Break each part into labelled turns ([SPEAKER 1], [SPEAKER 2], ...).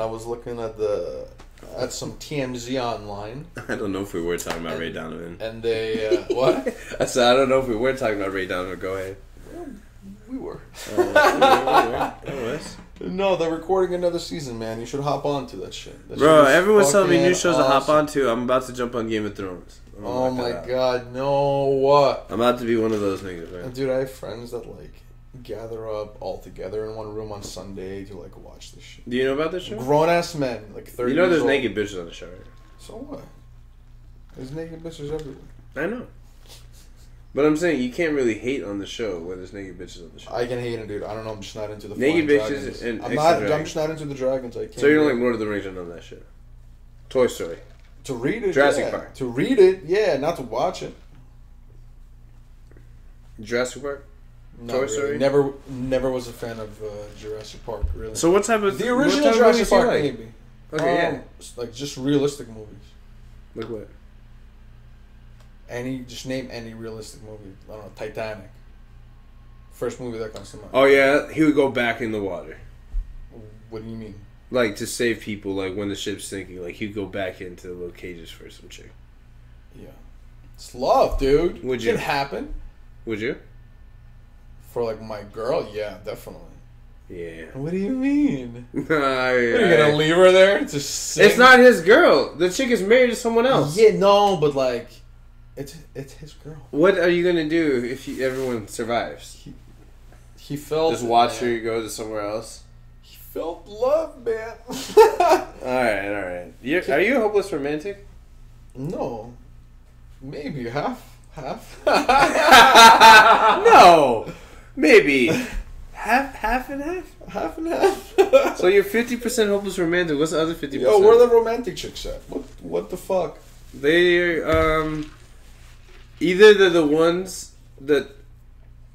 [SPEAKER 1] and I was looking at the at some TMZ online,
[SPEAKER 2] I don't know if we were talking about Ray Donovan.
[SPEAKER 1] and they uh, what
[SPEAKER 2] I said I don't know if we were talking about Ray Donovan. Go ahead.
[SPEAKER 1] we were.
[SPEAKER 2] Uh, anyways.
[SPEAKER 1] No, they're recording another season, man. You should hop on to that shit. That
[SPEAKER 2] Bro,
[SPEAKER 1] shit
[SPEAKER 2] everyone's telling me new shows to hop
[SPEAKER 1] awesome.
[SPEAKER 2] on to. I'm about to jump on Game of Thrones.
[SPEAKER 1] Oh my god, no! What?
[SPEAKER 2] I'm about to be one of those niggas, man.
[SPEAKER 1] Dude, I have friends that like gather up all together in one room on Sunday to like watch this shit.
[SPEAKER 2] Do you know about this show?
[SPEAKER 1] Grown ass men, like thirty.
[SPEAKER 2] You know there's
[SPEAKER 1] old.
[SPEAKER 2] naked bitches on the show, right?
[SPEAKER 1] So what? There's naked bitches everywhere.
[SPEAKER 2] I know. But I'm saying you can't really hate on the show when there's naked bitches on the show.
[SPEAKER 1] I can hate it, dude. I don't know. I'm just not into the
[SPEAKER 2] Naked bitches
[SPEAKER 1] dragons.
[SPEAKER 2] and
[SPEAKER 1] I'm not. I'm
[SPEAKER 2] dragons.
[SPEAKER 1] just not into the dragons. I can't.
[SPEAKER 2] so you don't
[SPEAKER 1] do
[SPEAKER 2] like. Lord of the Rings and of that shit. Toy Story.
[SPEAKER 1] to read it?
[SPEAKER 2] Jurassic
[SPEAKER 1] yeah.
[SPEAKER 2] Park.
[SPEAKER 1] To read it, yeah, not to watch it.
[SPEAKER 2] Jurassic Park.
[SPEAKER 1] Not
[SPEAKER 2] Toy
[SPEAKER 1] really. Never, never was a fan of uh, Jurassic Park. Really.
[SPEAKER 2] So what type of
[SPEAKER 1] the original
[SPEAKER 2] type of
[SPEAKER 1] Jurassic
[SPEAKER 2] movies
[SPEAKER 1] Park,
[SPEAKER 2] like?
[SPEAKER 1] maybe.
[SPEAKER 2] Okay, yeah.
[SPEAKER 1] Um, s- Like just realistic movies.
[SPEAKER 2] Like what?
[SPEAKER 1] Any, just name any realistic movie. I don't know. Titanic. First movie that comes to mind.
[SPEAKER 2] Oh yeah, he would go back in the water,
[SPEAKER 1] What do you mean?
[SPEAKER 2] like to save people. Like when the ship's sinking, like he'd go back into the little cages for some chick.
[SPEAKER 1] Yeah. It's love, dude.
[SPEAKER 2] Would
[SPEAKER 1] It
[SPEAKER 2] you?
[SPEAKER 1] Can happen
[SPEAKER 2] Would you?
[SPEAKER 1] For like my girl. Yeah, definitely.
[SPEAKER 2] Yeah.
[SPEAKER 1] What do you mean?
[SPEAKER 2] Nah,
[SPEAKER 1] What, are you gonna leave her there to sing?
[SPEAKER 2] It's not his girl. The chick is married to someone else.
[SPEAKER 1] Yeah, no, but like, it's it's his girl.
[SPEAKER 2] What are you gonna do if you, everyone survives?
[SPEAKER 1] He felt
[SPEAKER 2] Just watch
[SPEAKER 1] man.
[SPEAKER 2] her go to somewhere else.
[SPEAKER 1] He felt love, man.
[SPEAKER 2] All right, all right. You're, are you a hopeless romantic?
[SPEAKER 1] no, maybe half, half.
[SPEAKER 2] no, maybe half, half and half.
[SPEAKER 1] half and half.
[SPEAKER 2] So you're fifty percent hopeless romantic. What's the other 50%?
[SPEAKER 1] Yo,
[SPEAKER 2] percent?
[SPEAKER 1] where the romantic chicks at? What what the fuck?
[SPEAKER 2] They um either they're the ones that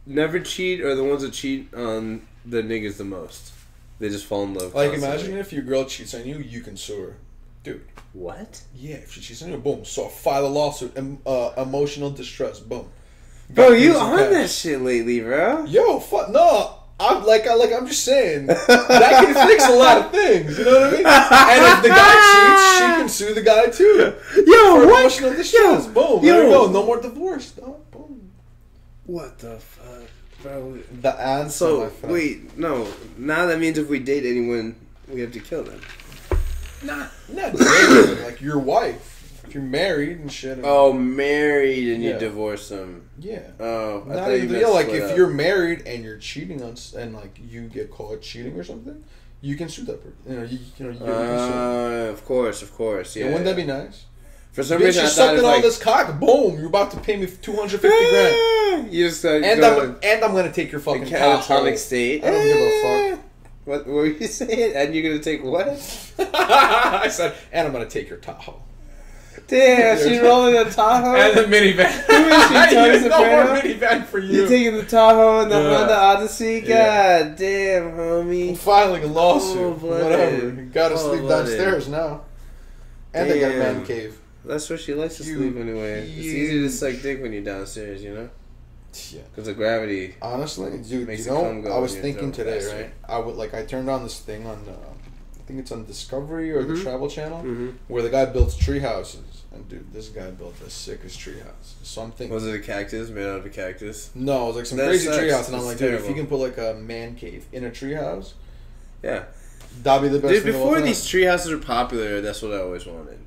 [SPEAKER 2] never cheat or the ones that cheat on the niggas the most. They just fall in love.
[SPEAKER 1] Like,
[SPEAKER 2] constantly.
[SPEAKER 1] imagine if your girl cheats on you, you can sue her. Dude,
[SPEAKER 2] what?
[SPEAKER 1] yeah, if she cheats on you, boom. So file a lawsuit. Em- uh, emotional distress, boom.
[SPEAKER 2] Bro, you on that shit lately, bro?
[SPEAKER 1] Yo, fuck no. I'm like, I like, I'm just saying that can fix a lot of things. You know what I mean? And if the guy cheats, she can sue the guy too
[SPEAKER 2] Yo,
[SPEAKER 1] for
[SPEAKER 2] what?
[SPEAKER 1] emotional distress.
[SPEAKER 2] Yo,
[SPEAKER 1] boom.
[SPEAKER 2] yo.
[SPEAKER 1] There you go. No more divorce. No, boom.
[SPEAKER 2] What the fuck, bro?
[SPEAKER 1] The answer.
[SPEAKER 2] So wait, no. Now that means if we date anyone, we have to kill them.
[SPEAKER 1] not not dating, like your wife. You're married and shit. and-
[SPEAKER 2] Oh, married and you divorce them.
[SPEAKER 1] yeah.
[SPEAKER 2] Oh, I
[SPEAKER 1] Not
[SPEAKER 2] thought you
[SPEAKER 1] even, yeah, like if
[SPEAKER 2] up.
[SPEAKER 1] you're married and you're cheating on s- and like you get caught cheating or something, you can sue that person. You know, you, you know, you, you can sue.
[SPEAKER 2] Uh, of course, of course. Yeah.
[SPEAKER 1] Yeah, wouldn't that be nice?
[SPEAKER 2] For some
[SPEAKER 1] Bitch,
[SPEAKER 2] reason,
[SPEAKER 1] you
[SPEAKER 2] I thought
[SPEAKER 1] sucked
[SPEAKER 2] it
[SPEAKER 1] in
[SPEAKER 2] was
[SPEAKER 1] all
[SPEAKER 2] like
[SPEAKER 1] this cock. Boom! You're about to pay me 250 grand,
[SPEAKER 2] You just
[SPEAKER 1] and I'm and I'm gonna take your
[SPEAKER 2] in
[SPEAKER 1] fucking
[SPEAKER 2] catatonic state.
[SPEAKER 1] I don't give a fuck.
[SPEAKER 2] What, what were you saying? And you're gonna take what?
[SPEAKER 1] I said, and I'm gonna take your Tahoe
[SPEAKER 2] Damn, she's rolling the Tahoe.
[SPEAKER 1] and the minivan.
[SPEAKER 2] Who is she, Tony
[SPEAKER 1] There's no more
[SPEAKER 2] Soprano?
[SPEAKER 1] minivan for
[SPEAKER 2] you
[SPEAKER 1] You're
[SPEAKER 2] taking the Tahoe and the
[SPEAKER 1] Yeah.
[SPEAKER 2] Honda Odyssey? God
[SPEAKER 1] Yeah.
[SPEAKER 2] damn, homie.
[SPEAKER 1] I'm
[SPEAKER 2] homie.
[SPEAKER 1] filing a lawsuit.
[SPEAKER 2] Cold-blooded.
[SPEAKER 1] Whatever. You gotta sleep
[SPEAKER 2] Cold-blooded.
[SPEAKER 1] downstairs now. And they got a man cave.
[SPEAKER 2] That's where she likes to
[SPEAKER 1] You
[SPEAKER 2] sleep anyway. It's easy to
[SPEAKER 1] huge-
[SPEAKER 2] suck dick when you're downstairs, you know?
[SPEAKER 1] Yeah.
[SPEAKER 2] Because of gravity.
[SPEAKER 1] Honestly, dude,
[SPEAKER 2] Makes
[SPEAKER 1] you know, I was thinking today, right? I would like I turned on this thing on, uh, I think it's on Discovery or the
[SPEAKER 2] Mhm.
[SPEAKER 1] Travel Channel,
[SPEAKER 2] Mm-hmm.
[SPEAKER 1] where the guy builds tree houses, and dude, this guy built the sickest tree house. So I'm thinking,
[SPEAKER 2] Was it a cactus made out of a cactus?
[SPEAKER 1] no, it was like some
[SPEAKER 2] That
[SPEAKER 1] crazy
[SPEAKER 2] sucks.
[SPEAKER 1] tree house, and I'm like, dude, if you can put like a man cave in a tree house,
[SPEAKER 2] Yeah.
[SPEAKER 1] that'd be the best.
[SPEAKER 2] Dude,
[SPEAKER 1] thing of all
[SPEAKER 2] before these tree houses were popular, that's what I always wanted.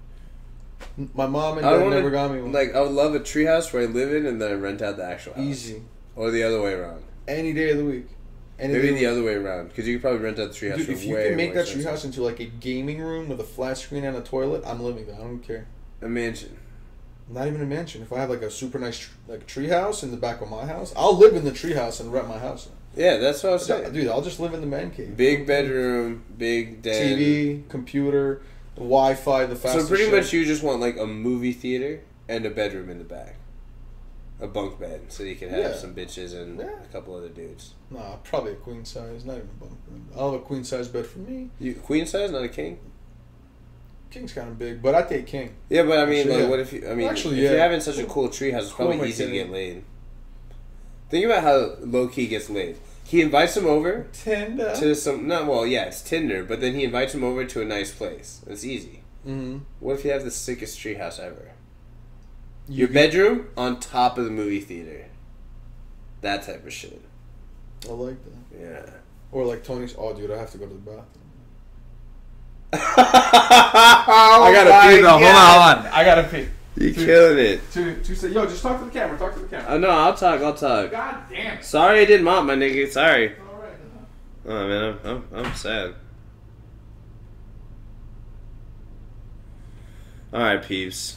[SPEAKER 1] my mom and
[SPEAKER 2] I
[SPEAKER 1] dad
[SPEAKER 2] wanna-
[SPEAKER 1] never got me one.
[SPEAKER 2] Like, I would love a tree house where I live in and then I rent out the actual house.
[SPEAKER 1] Easy,
[SPEAKER 2] Or the other way around.
[SPEAKER 1] any day of the week. Any
[SPEAKER 2] Maybe the other way around. Because you could probably rent out the tree house
[SPEAKER 1] Dude, if you
[SPEAKER 2] way
[SPEAKER 1] can make that treehouse into like a gaming room with a flat screen and a toilet, I'm living there. I don't care.
[SPEAKER 2] A mansion.
[SPEAKER 1] Not even a mansion. If I have like a super nice tr- like treehouse in the back of my house, I'll live in the treehouse and rent my house.
[SPEAKER 2] Yeah, that's what I was saying.
[SPEAKER 1] Dude, I'll just live in the man cave.
[SPEAKER 2] Big bedroom, big den.
[SPEAKER 1] TV, computer, Wi-Fi, the fastest.
[SPEAKER 2] So pretty
[SPEAKER 1] shit.
[SPEAKER 2] much you just want like a movie theater and a bedroom in the back. A bunk bed, so you can have
[SPEAKER 1] Yeah.
[SPEAKER 2] some bitches and
[SPEAKER 1] Yeah.
[SPEAKER 2] a couple other dudes.
[SPEAKER 1] Nah, probably a queen size, not even a bunk bed. I'll have a queen size bed for me.
[SPEAKER 2] You queen size, not a king.
[SPEAKER 1] King's kind of big, but I take king.
[SPEAKER 2] Yeah, but I mean,
[SPEAKER 1] Actually,
[SPEAKER 2] like,
[SPEAKER 1] yeah.
[SPEAKER 2] what if you? I mean,
[SPEAKER 1] Actually,
[SPEAKER 2] if
[SPEAKER 1] yeah.
[SPEAKER 2] you're having such a cool tree house, it's probably easy to get laid. Think about how low key gets laid. he invites him over
[SPEAKER 1] Tinder.
[SPEAKER 2] to some. Not well, yeah, it's Tinder, but then he invites him over to a nice place. It's easy.
[SPEAKER 1] mm-hmm.
[SPEAKER 2] What if you have the sickest treehouse ever? Your bedroom on top of the movie theater. That type of shit.
[SPEAKER 1] I like that.
[SPEAKER 2] Yeah.
[SPEAKER 1] Or like Tony's. Oh, dude, I have to go to the bathroom.
[SPEAKER 2] I
[SPEAKER 1] I gotta pee oh though. Hold on, hold on. I gotta pee.
[SPEAKER 2] You killing it.
[SPEAKER 1] Two, two. Say, yo, just talk to the camera. Talk to the camera.
[SPEAKER 2] Oh no, I'll talk. I'll talk.
[SPEAKER 1] God damn it.
[SPEAKER 2] Sorry, I didn't mop my nigga. Sorry.
[SPEAKER 1] All right.
[SPEAKER 2] Oh man, I'm I'm, I'm sad. All right, peeps.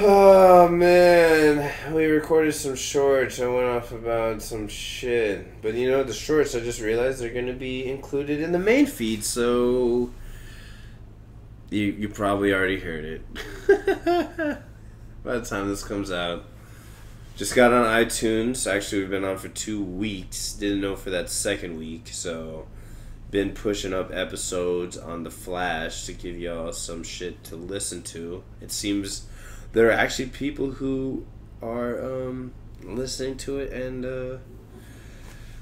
[SPEAKER 2] Oh man, we recorded some shorts. I went off about some shit, but you know the shorts. I just realized they're gonna be included in the main feed, so you you probably already heard it. By the time this comes out, just got on iTunes. Actually, we've been on for two weeks. Didn't know for that second week, so been pushing up episodes on the Flash to give y'all some shit to listen to. It seems there are actually people who are um, listening to it and uh,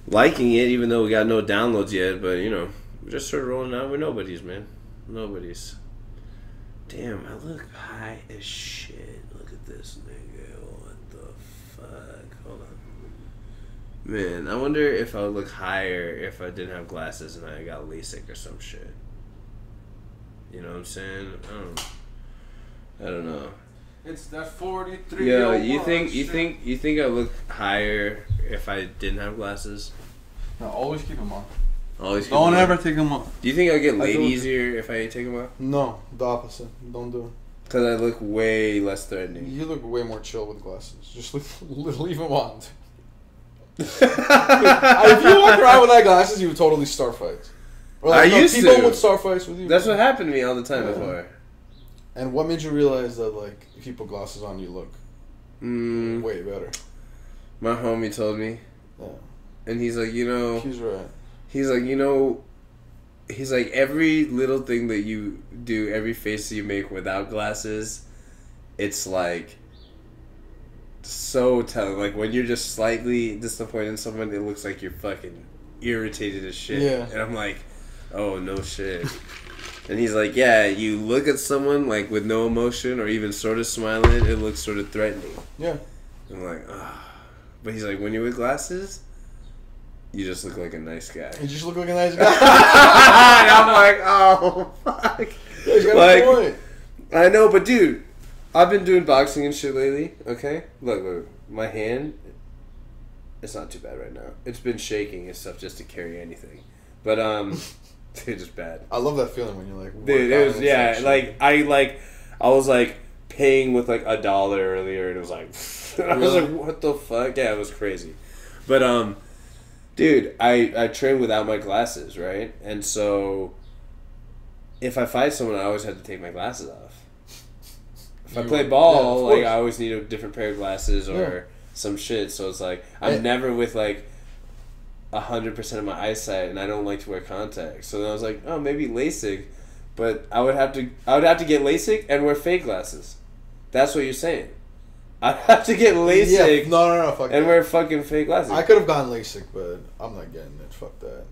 [SPEAKER 2] liking it, even though we got no downloads yet. But you know, we're just sort of rolling out. We're nobodies, man. Nobodies. Damn, I look high as shit. Look at this nigga. What the fuck? Hold on. Man, I wonder if I would look higher if I didn't have glasses and I got LASIK or some shit. You know what I'm saying? I don't. I don't know.
[SPEAKER 1] It's that 43
[SPEAKER 2] Yo, oh you think you think you think I look higher if I didn't have glasses?
[SPEAKER 1] No, always keep them on.
[SPEAKER 2] Always. keep
[SPEAKER 1] Don't
[SPEAKER 2] them
[SPEAKER 1] ever
[SPEAKER 2] on.
[SPEAKER 1] take them off.
[SPEAKER 2] Do you think I get laid
[SPEAKER 1] don't-
[SPEAKER 2] easier if I take them off?
[SPEAKER 1] No, the opposite. Don't do it.
[SPEAKER 2] Because I look way less threatening.
[SPEAKER 1] You look way more chill with glasses. Just leave, leave them on.
[SPEAKER 2] if
[SPEAKER 1] if you walk around without glasses, you would totally start fights. Or
[SPEAKER 2] I
[SPEAKER 1] no,
[SPEAKER 2] used
[SPEAKER 1] people
[SPEAKER 2] to.
[SPEAKER 1] would start fights with you.
[SPEAKER 2] That's what happened to me all the time
[SPEAKER 1] Yeah.
[SPEAKER 2] before.
[SPEAKER 1] And what made you realize that like if you put glasses on, you look
[SPEAKER 2] Mm,
[SPEAKER 1] way better?
[SPEAKER 2] my homie told me,
[SPEAKER 1] Yeah,
[SPEAKER 2] and he's like, you know,
[SPEAKER 1] he's right.
[SPEAKER 2] he's like, you know, he's like every little thing that you do, every face that you make without glasses, it's like so telling. Like when you're just slightly disappointed in someone, it looks like you're fucking irritated as shit.
[SPEAKER 1] Yeah.
[SPEAKER 2] And I'm like, oh no shit. and he's like, yeah, you look at someone like with no emotion or even sort of smiling, it looks sort of threatening.
[SPEAKER 1] Yeah.
[SPEAKER 2] I'm like, ah. But he's like, when you're with glasses, you just look like a nice guy.
[SPEAKER 1] You just look like a nice guy.
[SPEAKER 2] and I'm like, oh fuck.
[SPEAKER 1] Yeah,
[SPEAKER 2] Like-
[SPEAKER 1] a point.
[SPEAKER 2] I know, but dude, I've been doing boxing and shit lately. Okay, look, look, my hand. It's not too bad right now. It's been shaking and stuff just to carry anything, but um, it's just bad.
[SPEAKER 1] I love that feeling when you're like,
[SPEAKER 2] Dude, it was yeah, like I like I was like paying with like a dollar earlier, and it was like I was like, what the fuck? Yeah, it was crazy. But um, dude, I I train without my glasses, right? And so if I fight someone, I always have to take my glasses off. If I
[SPEAKER 1] You-
[SPEAKER 2] play
[SPEAKER 1] yeah, of
[SPEAKER 2] ball, like. I always need a different pair of glasses or
[SPEAKER 1] Yeah.
[SPEAKER 2] some shit. So it's like I'm
[SPEAKER 1] Yeah.
[SPEAKER 2] never with like hundred percent of my eyesight, and I don't like to wear contacts. So then I was like, oh, maybe LASIK, but I would have to I would have to get LASIK and wear fake glasses. That's what you're saying. I'd have to get LASIK
[SPEAKER 1] Yeah, no, no, no, fuck
[SPEAKER 2] and
[SPEAKER 1] that.
[SPEAKER 2] wear fucking fake glasses.
[SPEAKER 1] I could have gone LASIK, but I'm not getting it. Fuck that.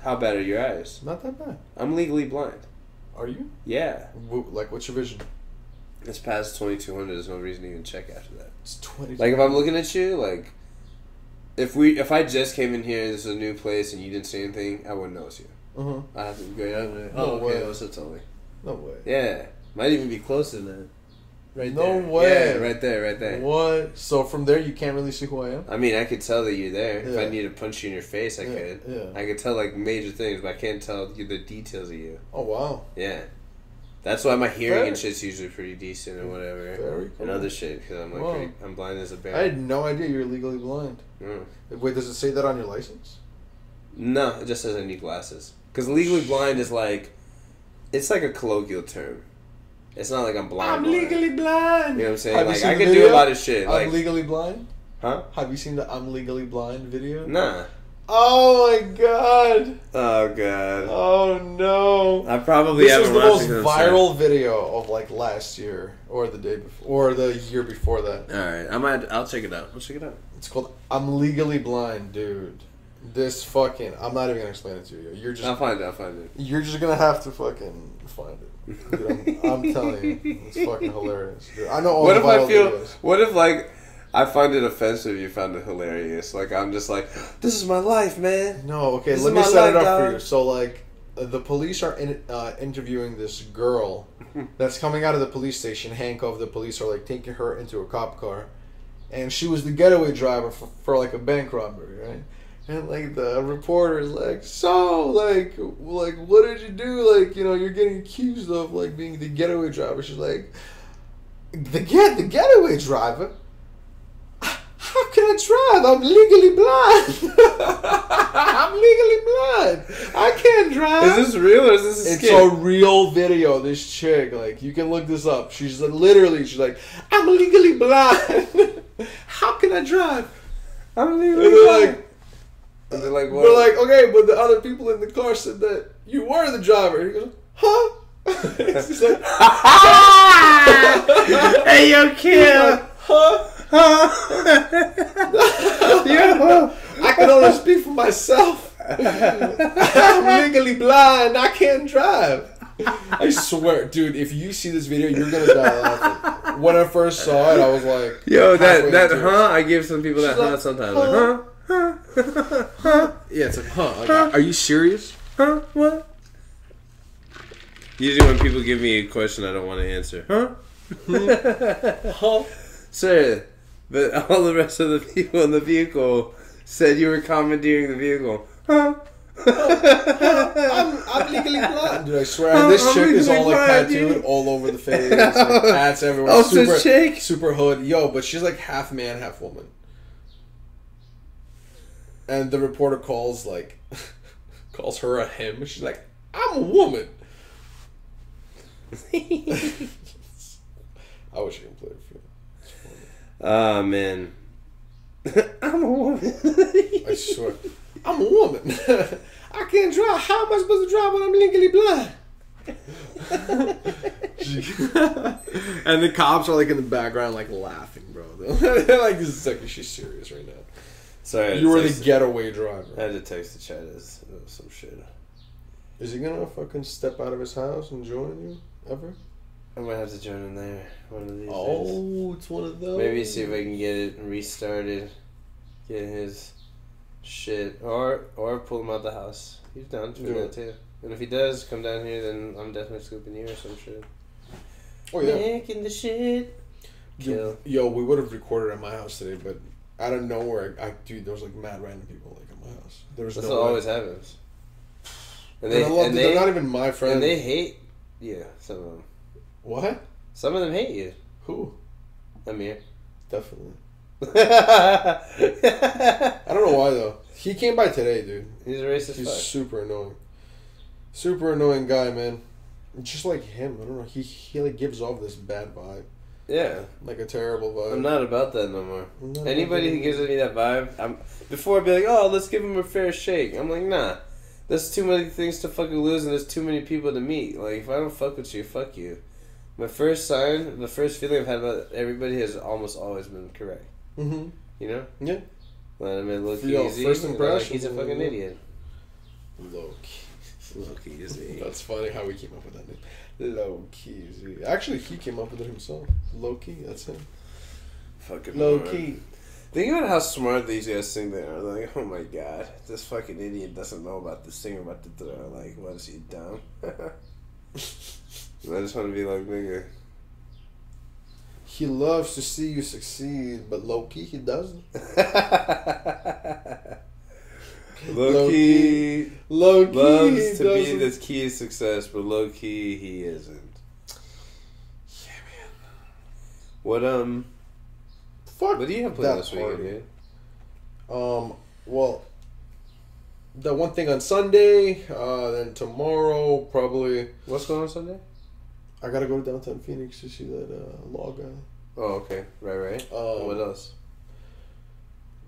[SPEAKER 2] How bad are your eyes?
[SPEAKER 1] Not that bad.
[SPEAKER 2] I'm legally blind.
[SPEAKER 1] Are you?
[SPEAKER 2] Yeah,
[SPEAKER 1] Like, what's your vision?
[SPEAKER 2] it's past twenty two hundred. There's no reason to even check after that.
[SPEAKER 1] It's 20.
[SPEAKER 2] Like if I'm looking at you, like if we if I just came in here, this is a new place, and you didn't say anything, I wouldn't notice you.
[SPEAKER 1] Uh-huh.
[SPEAKER 2] I have to be great. I'm
[SPEAKER 1] No
[SPEAKER 2] oh, okay,
[SPEAKER 1] way.
[SPEAKER 2] what's up, Tony?
[SPEAKER 1] No way.
[SPEAKER 2] Yeah, might even be closer than that. Right
[SPEAKER 1] No
[SPEAKER 2] there.
[SPEAKER 1] way.
[SPEAKER 2] Yeah, right there, right there.
[SPEAKER 1] What? So from there, you can't really see who I am?
[SPEAKER 2] I mean, I could tell that you're there. If I need to punch you in your face, I
[SPEAKER 1] Yeah,
[SPEAKER 2] could.
[SPEAKER 1] yeah.
[SPEAKER 2] I could tell like major things, but I can't tell you the details of you.
[SPEAKER 1] Oh, wow.
[SPEAKER 2] Yeah. That's why my hearing and shit's usually pretty decent or whatever.
[SPEAKER 1] Very cool.
[SPEAKER 2] And other shit, because I'm like,
[SPEAKER 1] Wow.
[SPEAKER 2] pretty, I'm blind as a bear.
[SPEAKER 1] I had no idea you're legally blind.
[SPEAKER 2] Mm.
[SPEAKER 1] Wait, does it say that on your license?
[SPEAKER 2] No, it just says I need glasses. Because legally blind is like, it's like a colloquial term. It's not like I'm blind. I'm blind.
[SPEAKER 1] Legally blind.
[SPEAKER 2] You know what I'm saying?
[SPEAKER 1] Have
[SPEAKER 2] like I can do a lot of shit.
[SPEAKER 1] I'm
[SPEAKER 2] Like,
[SPEAKER 1] legally blind?
[SPEAKER 2] huh?
[SPEAKER 1] Have you seen the I'm legally blind video?
[SPEAKER 2] Nah.
[SPEAKER 1] Oh my god.
[SPEAKER 2] Oh god.
[SPEAKER 1] Oh no.
[SPEAKER 2] I probably
[SPEAKER 1] This was
[SPEAKER 2] haven't
[SPEAKER 1] the most viral video of like last year or the day before or the year before that.
[SPEAKER 2] All right, I might. I'll check it out. I'll check it out.
[SPEAKER 1] It's called "I'm Legally Blind," dude. This fucking. I'm not even gonna explain it to you. You're just.
[SPEAKER 2] I'll find it. I'll find it.
[SPEAKER 1] You're just gonna have to fucking find it. Dude, I'm, I'm telling you, it's fucking hilarious. Dude, I know all
[SPEAKER 2] What
[SPEAKER 1] the
[SPEAKER 2] if I feel?
[SPEAKER 1] videos.
[SPEAKER 2] What if like I find it offensive? You found it hilarious. Like I'm just like, this is my life, man.
[SPEAKER 1] No, okay,
[SPEAKER 2] This
[SPEAKER 1] let me set it up for you. So, like, uh, the police are in, uh, interviewing this girl that's coming out of the police station. Handcuffed. The police are like taking her into a cop car, and she was the getaway driver for, for like a bank robbery, right? And like the reporter is like, so like, like, what did you do? Like, you know, you're getting accused of like being the getaway driver. She's like, the get the getaway driver. How can I drive? I'm legally blind. I'm legally blind. I can't drive.
[SPEAKER 2] Is this real or is this a
[SPEAKER 1] it's
[SPEAKER 2] skit?
[SPEAKER 1] a real video. This chick, like, you can look this up. She's like, literally, she's like, I'm legally blind. How can I drive?
[SPEAKER 2] I'm legally
[SPEAKER 1] they're
[SPEAKER 2] blind.
[SPEAKER 1] like,
[SPEAKER 2] And they're like, what?
[SPEAKER 1] we're like, okay, but the other people in the car said that you were the driver. He goes, huh? She's like,
[SPEAKER 2] hey, yo, kill.
[SPEAKER 1] huh?
[SPEAKER 2] Yo.
[SPEAKER 1] I can only speak for myself. I'm legally blind. I can't drive. I swear, dude. If you see this video, you're gonna die laughing. When I first saw it, I was like,
[SPEAKER 2] Yo,
[SPEAKER 1] halfway
[SPEAKER 2] that that
[SPEAKER 1] into it.
[SPEAKER 2] huh? I give some people that
[SPEAKER 1] She's
[SPEAKER 2] huh sometimes.
[SPEAKER 1] huh?
[SPEAKER 2] Like, huh? Huh? huh?
[SPEAKER 1] Yeah, it's like, huh? Like, are you serious?
[SPEAKER 2] Huh? What? Usually, when people give me a question, I don't want to answer. Huh?
[SPEAKER 1] Huh?
[SPEAKER 2] Sir, but all the rest of the people in the vehicle said you were commandeering the vehicle. Huh?
[SPEAKER 1] Oh, I'm, I'm legally blind. Dude, I swear, and this
[SPEAKER 2] I'm
[SPEAKER 1] chick is all like
[SPEAKER 2] blind,
[SPEAKER 1] tattooed
[SPEAKER 2] dude.
[SPEAKER 1] all over the face, like tats everywhere.
[SPEAKER 2] Oh, so
[SPEAKER 1] super,
[SPEAKER 2] chick?
[SPEAKER 1] super hood. Yo, but she's like half man, half woman. And the reporter calls like, calls her a him. She's like, I'm a woman. I wish I could play it for you.
[SPEAKER 2] Ah man. I'm a woman.
[SPEAKER 1] I swear. I'm a woman. I can't drive. How am I supposed to drive when I'm legally blind? and the cops are like in the background, like laughing, bro. They're like, "This is second. She's serious right now."
[SPEAKER 2] Sorry,
[SPEAKER 1] You were the
[SPEAKER 2] text-
[SPEAKER 1] getaway
[SPEAKER 2] I
[SPEAKER 1] driver.
[SPEAKER 2] had to text the chat as uh, some shit.
[SPEAKER 1] Is he gonna fucking step out of his house and join you ever?
[SPEAKER 2] I might have to join in there one of these days.
[SPEAKER 1] Oh, it's one of those.
[SPEAKER 2] Maybe see if I can get it restarted, get his shit, or or pull him out the house. He's down for
[SPEAKER 1] Do
[SPEAKER 2] that too. And if he does come down here, then I'm definitely scooping you or some shit.
[SPEAKER 1] Oh yeah.
[SPEAKER 2] Making the shit. Kill.
[SPEAKER 1] Yo, we would have recorded at my house today, but out of nowhere, I dude, there was like mad random people like at my house. There was
[SPEAKER 2] That's
[SPEAKER 1] no
[SPEAKER 2] what always happens. And
[SPEAKER 1] And
[SPEAKER 2] they
[SPEAKER 1] I love
[SPEAKER 2] and
[SPEAKER 1] that they're not even my friends.
[SPEAKER 2] and they hate. Yeah, some of them.
[SPEAKER 1] What?
[SPEAKER 2] Some of them hate you.
[SPEAKER 1] Who?
[SPEAKER 2] Amir.
[SPEAKER 1] Definitely. I don't know why though. He came by today, dude.
[SPEAKER 2] He's a racist
[SPEAKER 1] He's
[SPEAKER 2] fuck.
[SPEAKER 1] super annoying. Super annoying guy, man. Just like him, I don't know. He he like gives off this bad vibe,
[SPEAKER 2] Yeah,
[SPEAKER 1] like a terrible vibe.
[SPEAKER 2] I'm not about that no more. Anybody who gives me that vibe, I'm before I'd be like, oh, let's give him a fair shake. I'm like, nah. There's too many things to fucking lose, and there's too many people to meet. Like, if I don't fuck with you, fuck you. My first sign, the first feeling I've had about everybody has almost always been correct.
[SPEAKER 1] Mm-hmm.
[SPEAKER 2] You know?
[SPEAKER 1] Yeah.
[SPEAKER 2] When I'm in look
[SPEAKER 1] Yo,
[SPEAKER 2] easy,
[SPEAKER 1] first
[SPEAKER 2] they're like, he's a fucking
[SPEAKER 1] yeah.
[SPEAKER 2] idiot.
[SPEAKER 1] Low key.
[SPEAKER 2] Look easy.
[SPEAKER 1] That's funny how we came up with that name. Low key. Z. Actually, he came up with it himself. Low key. That's him.
[SPEAKER 2] fucking
[SPEAKER 1] Low
[SPEAKER 2] moron.
[SPEAKER 1] key.
[SPEAKER 2] Think about how smart these guys think they are. They're like, oh my god, this fucking idiot doesn't know about this thing about the throw. Like, what is he dumb? I just want to be like, nigga.
[SPEAKER 1] He loves to see you succeed, but low key he doesn't.
[SPEAKER 2] low key
[SPEAKER 1] Low key
[SPEAKER 2] loves to be
[SPEAKER 1] doesn't.
[SPEAKER 2] this key of success, but low key he isn't.
[SPEAKER 1] Yeah, man.
[SPEAKER 2] What um?
[SPEAKER 1] Fuck.
[SPEAKER 2] What do you have planned this weekend, dude?
[SPEAKER 1] Um. Well, the one thing on Sunday, uh, then tomorrow probably
[SPEAKER 2] What's going on Sunday?
[SPEAKER 1] I gotta go to downtown Phoenix to see that uh, law guy.
[SPEAKER 2] Oh, okay, right, right.
[SPEAKER 1] Um,
[SPEAKER 2] what else?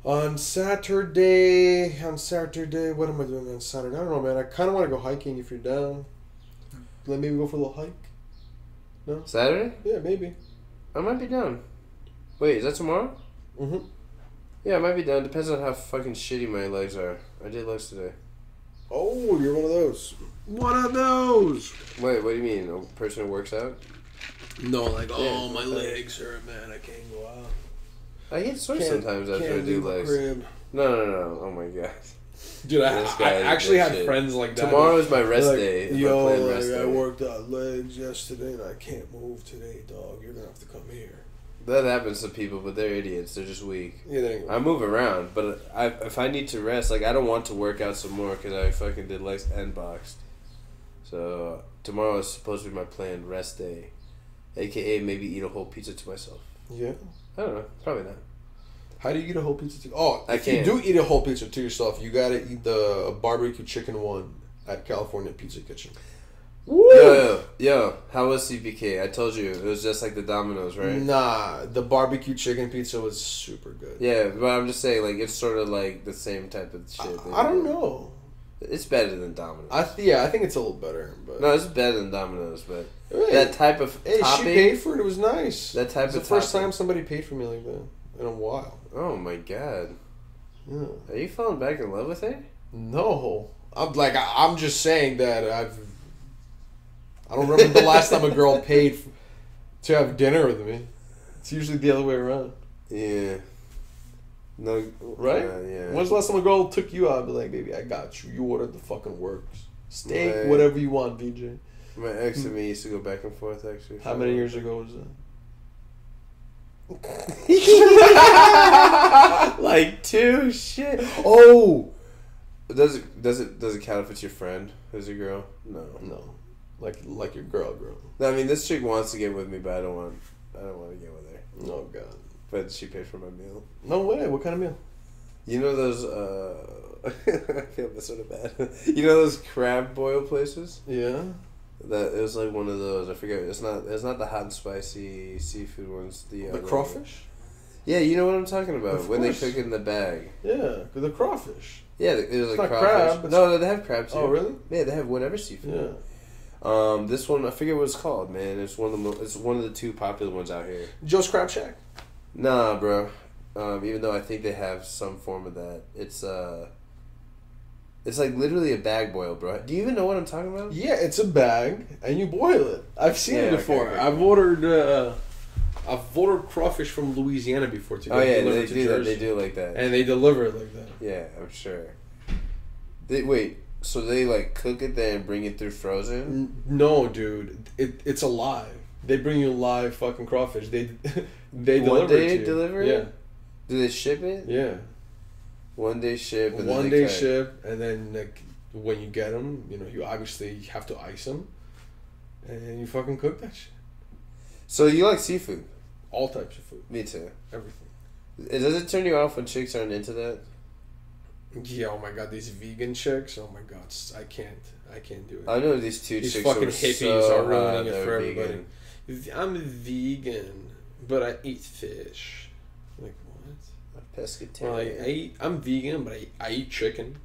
[SPEAKER 1] On Saturday, on Saturday, what am I doing on Saturday? I don't know, man. I kind of want to go hiking if you're down. Let maybe go for a little hike. No.
[SPEAKER 2] Saturday?
[SPEAKER 1] Yeah, maybe.
[SPEAKER 2] I might be down. Wait, is that tomorrow?
[SPEAKER 1] Mm-hmm.
[SPEAKER 2] Yeah, I might be down. Depends on how fucking shitty my legs are. I did legs today.
[SPEAKER 1] Oh, you're one of those. One of those.
[SPEAKER 2] Wait, what do you mean? A person who works out?
[SPEAKER 1] No, like
[SPEAKER 2] Yeah,
[SPEAKER 1] oh my legs hurt, man. I can't go out.
[SPEAKER 2] I get sore
[SPEAKER 1] Can't-
[SPEAKER 2] sometimes after I do legs.
[SPEAKER 1] crib.
[SPEAKER 2] No, no, no. Oh my god.
[SPEAKER 1] Dude, I, I actually had
[SPEAKER 2] shit.
[SPEAKER 1] friends like that.
[SPEAKER 2] Tomorrow is my rest
[SPEAKER 1] Like,
[SPEAKER 2] day.
[SPEAKER 1] Yo, like,
[SPEAKER 2] rest
[SPEAKER 1] I
[SPEAKER 2] day.
[SPEAKER 1] worked out legs yesterday and I can't move today, dog. You're gonna have to come here.
[SPEAKER 2] That happens to people, but they're idiots. They're just weak.
[SPEAKER 1] Yeah, there you go.
[SPEAKER 2] I move around, but I, if I need to rest, like I don't want to work out some more because I fucking did legs and boxed. So tomorrow is supposed to be my planned rest day, aka maybe eat a whole pizza to myself.
[SPEAKER 1] yeah.
[SPEAKER 2] I don't know, probably not.
[SPEAKER 1] How do you eat a whole pizza? To, oh,
[SPEAKER 2] I
[SPEAKER 1] if
[SPEAKER 2] can't.
[SPEAKER 1] you do eat a whole pizza to yourself, you gotta eat the barbecue chicken one at California Pizza Kitchen.
[SPEAKER 2] Yo, yo, yo, how was CPK? I told you it was just like the Domino's, right?
[SPEAKER 1] Nah, the barbecue chicken pizza was super good.
[SPEAKER 2] Yeah, but I'm just saying, like it's sort of like the same type of shit.
[SPEAKER 1] I, I don't know.
[SPEAKER 2] It's better than Domino's.
[SPEAKER 1] I th- yeah, I think it's a little better, but
[SPEAKER 2] no, it's better than Domino's, but
[SPEAKER 1] Hey,
[SPEAKER 2] that type of
[SPEAKER 1] hey, she paid for it. It was nice.
[SPEAKER 2] that type
[SPEAKER 1] It's the
[SPEAKER 2] of
[SPEAKER 1] first
[SPEAKER 2] topping-
[SPEAKER 1] time somebody paid for me like that in a while.
[SPEAKER 2] Oh my god,
[SPEAKER 1] Yeah.
[SPEAKER 2] are you falling back in love with her?
[SPEAKER 1] No, I'm like I, I'm just saying that I've. I don't remember the last time a girl paid f- to have dinner with me. It's usually the other way around,
[SPEAKER 2] Yeah. No.
[SPEAKER 1] right?
[SPEAKER 2] uh, yeah.
[SPEAKER 1] When's the last time a girl took you out? I'd be like, baby, I got you. You ordered the fucking works, steak,
[SPEAKER 2] Right.
[SPEAKER 1] whatever you want, VJ.
[SPEAKER 2] My ex and me used to go back and forth. Actually.
[SPEAKER 1] How many years ago was
[SPEAKER 2] that? like two. Shit. Oh. Does it does it does it count if it's your friend who's a girl? No.
[SPEAKER 1] No, like like your girl, girl.
[SPEAKER 2] No, I mean this chick wants to get with me, but I don't want. I don't want to get with her.
[SPEAKER 1] Oh God,
[SPEAKER 2] But she paid for my meal.
[SPEAKER 1] no way. What kind of meal?
[SPEAKER 2] You know those. uh I feel this sort of bad. you know those crab boil places?
[SPEAKER 1] Yeah,
[SPEAKER 2] That it was like one of those. I forget. It's not. It's not the hot and spicy seafood ones. The
[SPEAKER 1] the
[SPEAKER 2] other
[SPEAKER 1] crawfish.
[SPEAKER 2] Yeah, you know what I'm talking about.
[SPEAKER 1] Of
[SPEAKER 2] when they
[SPEAKER 1] course.
[SPEAKER 2] cook it in the bag.
[SPEAKER 1] Yeah, the crawfish.
[SPEAKER 2] Yeah, it was
[SPEAKER 1] It's
[SPEAKER 2] like crawfish.
[SPEAKER 1] crab,
[SPEAKER 2] no, no, they have crab too.
[SPEAKER 1] Oh, really?
[SPEAKER 2] Yeah, they have whatever seafood.
[SPEAKER 1] Yeah.
[SPEAKER 2] Um, this one I forget what it's called, man. It's one of the mo- it's one of the two popular ones out here.
[SPEAKER 1] Joe's Crab Shack.
[SPEAKER 2] Nah, bro. Um, even though I think they have some form of that, it's uh, it's like literally a bag boil, bro. Do you even know what I'm talking about?
[SPEAKER 1] Yeah, it's a bag and you boil it. I've seen
[SPEAKER 2] Yeah,
[SPEAKER 1] it before.
[SPEAKER 2] okay.
[SPEAKER 1] I've ordered uh, I've ordered crawfish from Louisiana before to get
[SPEAKER 2] Oh yeah,
[SPEAKER 1] delivered
[SPEAKER 2] they
[SPEAKER 1] to
[SPEAKER 2] do that. They do like that.
[SPEAKER 1] And they deliver it like that.
[SPEAKER 2] Yeah, I'm sure. They wait. So they like cook it there and bring it through frozen.
[SPEAKER 1] No, dude, it, it's alive. They bring you live fucking crawfish. They they
[SPEAKER 2] One
[SPEAKER 1] deliver
[SPEAKER 2] day
[SPEAKER 1] it to you.
[SPEAKER 2] deliver it?
[SPEAKER 1] Yeah,
[SPEAKER 2] Do they ship it?
[SPEAKER 1] yeah.
[SPEAKER 2] One day ship. And then
[SPEAKER 1] One
[SPEAKER 2] they
[SPEAKER 1] day
[SPEAKER 2] cut.
[SPEAKER 1] ship, and then like when you get them, you know, you obviously have to ice them, and you fucking cook that shit.
[SPEAKER 2] So you like seafood?
[SPEAKER 1] All types of food,
[SPEAKER 2] Me too.
[SPEAKER 1] everything.
[SPEAKER 2] Does it turn you off when chicks aren't into that?
[SPEAKER 1] Yeah, oh my god, these vegan chicks. Oh my god, s- I can't, I can't do it.
[SPEAKER 2] I know these two
[SPEAKER 1] These
[SPEAKER 2] chicks
[SPEAKER 1] fucking hippies
[SPEAKER 2] so
[SPEAKER 1] are ruining it
[SPEAKER 2] they're
[SPEAKER 1] for
[SPEAKER 2] vegan.
[SPEAKER 1] everybody. V- I'm vegan, but I eat fish. Like what?
[SPEAKER 2] A pescatarian.
[SPEAKER 1] Well, like, I eat, I'm vegan, but I, I eat chicken.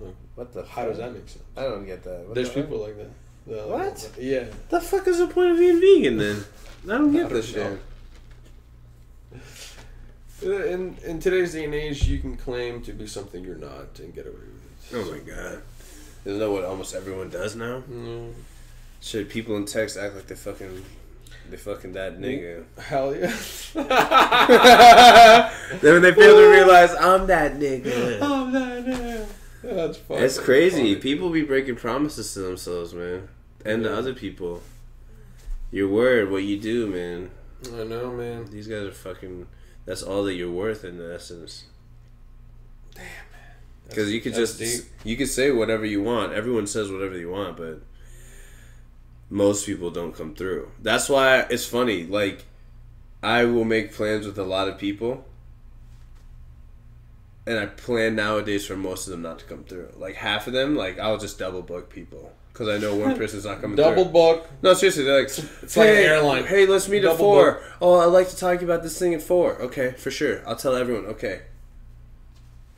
[SPEAKER 1] Like,
[SPEAKER 2] what the?
[SPEAKER 1] how does that make sense?
[SPEAKER 2] I don't get that. What
[SPEAKER 1] There's
[SPEAKER 2] the fuck?
[SPEAKER 1] people like that. The-
[SPEAKER 2] What?
[SPEAKER 1] Yeah.
[SPEAKER 2] The fuck is the point of being vegan then? I don't
[SPEAKER 1] I
[SPEAKER 2] get
[SPEAKER 1] don't
[SPEAKER 2] this
[SPEAKER 1] know.
[SPEAKER 2] shit.
[SPEAKER 1] In in today's day and age, you can claim to be something you're not and get away with it.
[SPEAKER 2] Oh my god. Isn't that what almost everyone does now?
[SPEAKER 1] Mm,
[SPEAKER 2] Should people in text act like they fucking, they fucking that nigga?
[SPEAKER 1] hell yeah.
[SPEAKER 2] then when they fail to realize I'm that nigga.
[SPEAKER 1] oh, that, yeah. That's fucking
[SPEAKER 2] It's crazy.
[SPEAKER 1] funny.
[SPEAKER 2] People be breaking promises to themselves, man, and to other people. Your word, what you do, man.
[SPEAKER 1] I know, man.
[SPEAKER 2] These guys are fucking. That's all that you're worth in essence.
[SPEAKER 1] Damn, man.
[SPEAKER 2] Because you could just
[SPEAKER 1] deep.
[SPEAKER 2] you could say whatever you want. Everyone says whatever you want, but most people don't come through. That's why it's funny. Like I will make plans with a lot of people, and I plan nowadays for most of them not to come through. Like half of them, like I'll just double book people because I know one person's not coming
[SPEAKER 1] Double
[SPEAKER 2] through.
[SPEAKER 1] book.
[SPEAKER 2] No, seriously, they're like,
[SPEAKER 1] It's like an
[SPEAKER 2] "Hey,
[SPEAKER 1] airline.
[SPEAKER 2] Hey, let's meet at
[SPEAKER 1] Double
[SPEAKER 2] four.
[SPEAKER 1] book.
[SPEAKER 2] Oh, I'd like to talk about this thing at four. Okay, for sure. I'll tell everyone. Okay.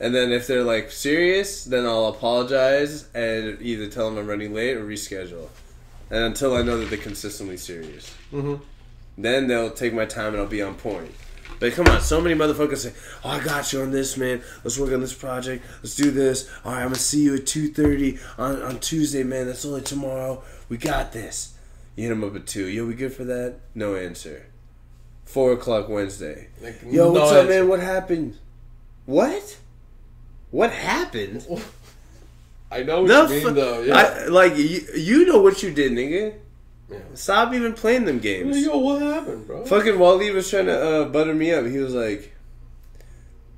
[SPEAKER 2] And then if they're like serious, then I'll apologize and either tell them I'm running late or reschedule. And until I know that they're consistently serious.
[SPEAKER 1] Mhm.
[SPEAKER 2] Then they'll take my time and I'll be on point. But come on, so many motherfuckers say, "Oh, I got you on this, man. Let's work on this project. Let's do this. All right, I'm gonna see you at two thirty on on Tuesday, man. That's only tomorrow. We got this." You hit them up at two. Yo, we good for that? No answer. Four o'clock Wednesday.
[SPEAKER 1] Like,
[SPEAKER 2] Yo, what's
[SPEAKER 1] no
[SPEAKER 2] up, man? What happened? What? What happened?
[SPEAKER 1] I know what
[SPEAKER 2] No,
[SPEAKER 1] you mean, though. Yeah.
[SPEAKER 2] I, like you, you know what you did, nigga.
[SPEAKER 1] Yeah.
[SPEAKER 2] Stop even playing them games.
[SPEAKER 1] Yo, what happened, bro?
[SPEAKER 2] Fucking Wally was trying to uh, butter me up. He was like,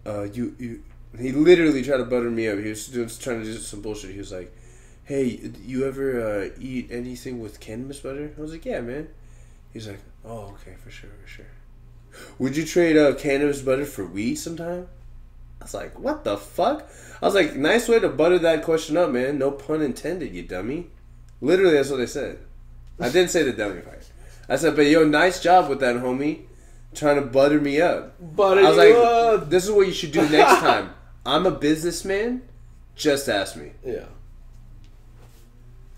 [SPEAKER 2] uh, you, you. He literally tried to butter me up. He was doing, trying to do some bullshit. He was like, "Hey, you ever uh, eat anything with cannabis butter?" I was like, "Yeah, man." He's like, "Oh, okay, for sure, for sure." Would you trade uh, cannabis butter for weed sometime? I was like, "What the fuck?" I was like, "Nice way to butter that question up, man. No pun intended, you dummy." Literally, that's what I said. I didn't say the dummy part. I said, "But yo, nice job with that, homie." Trying to butter me up.
[SPEAKER 1] But
[SPEAKER 2] I was like, "This is what you should do next time." I'm a businessman. Just ask me.
[SPEAKER 1] yeah.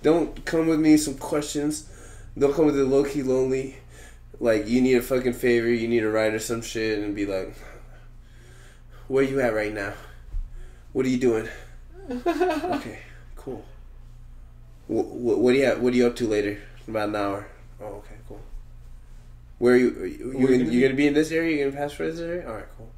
[SPEAKER 2] Don't come with me some questions. Don't come with the low key lonely. Like you need a fucking favor, you need a ride or some shit, and be like, "Where you at right now? What are you doing?" okay, cool. What, what, what do you have, What are you up to later? About an hour. Oh, okay, cool. Where are you? Are you, you
[SPEAKER 1] gonna
[SPEAKER 2] gonna be in this area? You gonna pass for this area? All right, cool.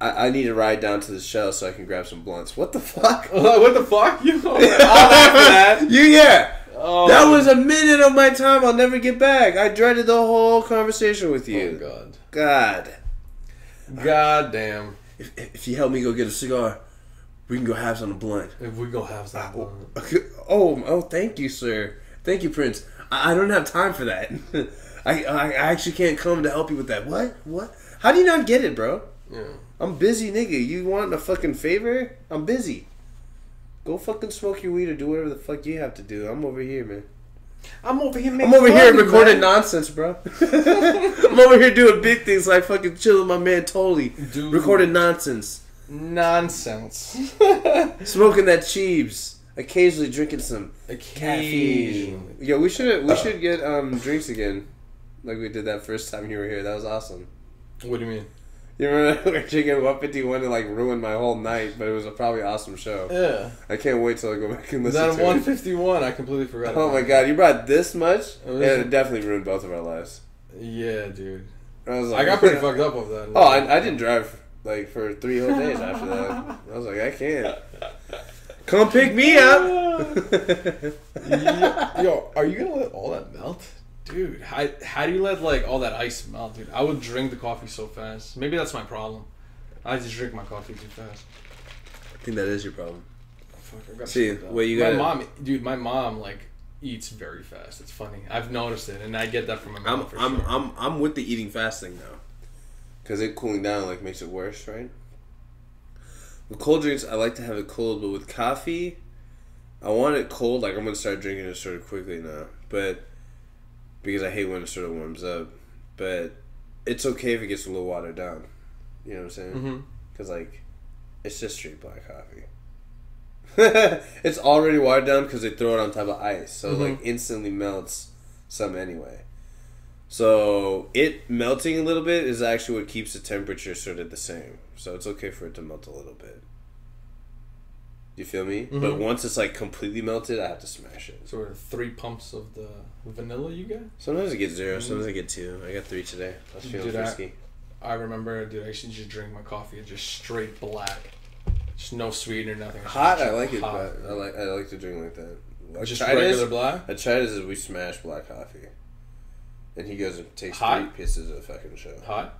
[SPEAKER 2] I, I need to ride down to the shell so I can grab some blunts. What the fuck?
[SPEAKER 1] what the fuck? You know, I'll laugh at that.
[SPEAKER 2] You yeah.
[SPEAKER 1] Oh,
[SPEAKER 2] That was a minute of my time I'll never get back. I dreaded the whole conversation with you.
[SPEAKER 1] Oh god.
[SPEAKER 2] God.
[SPEAKER 1] God damn.
[SPEAKER 2] If, if you help me go get a cigar, we can go have some of blunt.
[SPEAKER 1] If we go have some oh, fun.
[SPEAKER 2] Oh, oh, thank you, sir. Thank you, Prince. I, I don't have time for that. I, I I actually can't come to help you with that. What? What? How do you not get it, bro?
[SPEAKER 1] Yeah.
[SPEAKER 2] I'm busy, nigga. You want a fucking favor? I'm busy. Go fucking smoke your weed or do whatever the fuck you have to do. I'm over here, man.
[SPEAKER 1] I'm over here making
[SPEAKER 2] I'm over here recording nonsense, bro. I'm over here doing big things like fucking chilling my man Toly.
[SPEAKER 1] Dude.
[SPEAKER 2] Recording nonsense.
[SPEAKER 1] nonsense.
[SPEAKER 2] Smoking that cheebs. Occasionally drinking some
[SPEAKER 1] Occasionally.
[SPEAKER 2] caffeine. Yo, we should we should get um drinks again. Like we did that first time you were here. That was awesome.
[SPEAKER 1] What do you mean?
[SPEAKER 2] You remember were drinking 151 and like ruined my whole night, but it was a probably awesome show.
[SPEAKER 1] Yeah.
[SPEAKER 2] I can't wait till I go back and listen
[SPEAKER 1] Then
[SPEAKER 2] to it.
[SPEAKER 1] 151, I completely forgot.
[SPEAKER 2] Oh my
[SPEAKER 1] it.
[SPEAKER 2] god, you brought this much?
[SPEAKER 1] It was-
[SPEAKER 2] Yeah, it definitely ruined both of our lives.
[SPEAKER 1] Yeah, dude.
[SPEAKER 2] I was like, I
[SPEAKER 1] got pretty fucked up over that.
[SPEAKER 2] Oh, I, I didn't drive like for three whole days after that. I was like, I can't. Come pick me up.
[SPEAKER 1] Yo, yo, are you gonna let all that melt? Dude, how, how do you let like all that ice melt, dude? I would drink the coffee so fast. Maybe that's my problem. I just drink my coffee too fast.
[SPEAKER 2] I think that is your problem.
[SPEAKER 1] Fuck, I
[SPEAKER 2] See, what you
[SPEAKER 1] got?
[SPEAKER 2] My
[SPEAKER 1] mom, dude, my mom like eats very fast. It's funny. I've noticed it, and I get that from my mom
[SPEAKER 2] I'm I'm
[SPEAKER 1] sure.
[SPEAKER 2] I'm I'm with the eating fast thing now, because it cooling down like makes it worse, right? With cold drinks, I like to have it cold, but with coffee, I want it cold. Like I'm gonna start drinking it sort of quickly now, but because I hate when it sort of warms up. But it's okay if it gets a little watered down. You know what I'm saying?
[SPEAKER 1] Mm-hmm.
[SPEAKER 2] Because like, it's just straight black coffee. it's already watered down because they throw it on top of ice, so it, like instantly melts some anyway. So it melting a little bit is actually what keeps the temperature sort of the same. So it's okay for it to melt a little bit. You feel me? But mm-hmm. once it's like completely melted, I have to smash it.
[SPEAKER 1] Of three pumps of the vanilla you get.
[SPEAKER 2] Sometimes I get zero, mm-hmm. sometimes I get two. I got three today. I was feeling
[SPEAKER 1] Dude, I-
[SPEAKER 2] frisky.
[SPEAKER 1] I remember, dude, I used to just drink my coffee just straight black, just no sweetener, nothing.
[SPEAKER 2] Hot, I like it,
[SPEAKER 1] hot.
[SPEAKER 2] but I like I like to drink like that. I
[SPEAKER 1] just regular
[SPEAKER 2] this.
[SPEAKER 1] black.
[SPEAKER 2] I tried this. Is we smash black coffee, and he goes and takes
[SPEAKER 1] Hot?
[SPEAKER 2] three pieces of fucking show.
[SPEAKER 1] Hot.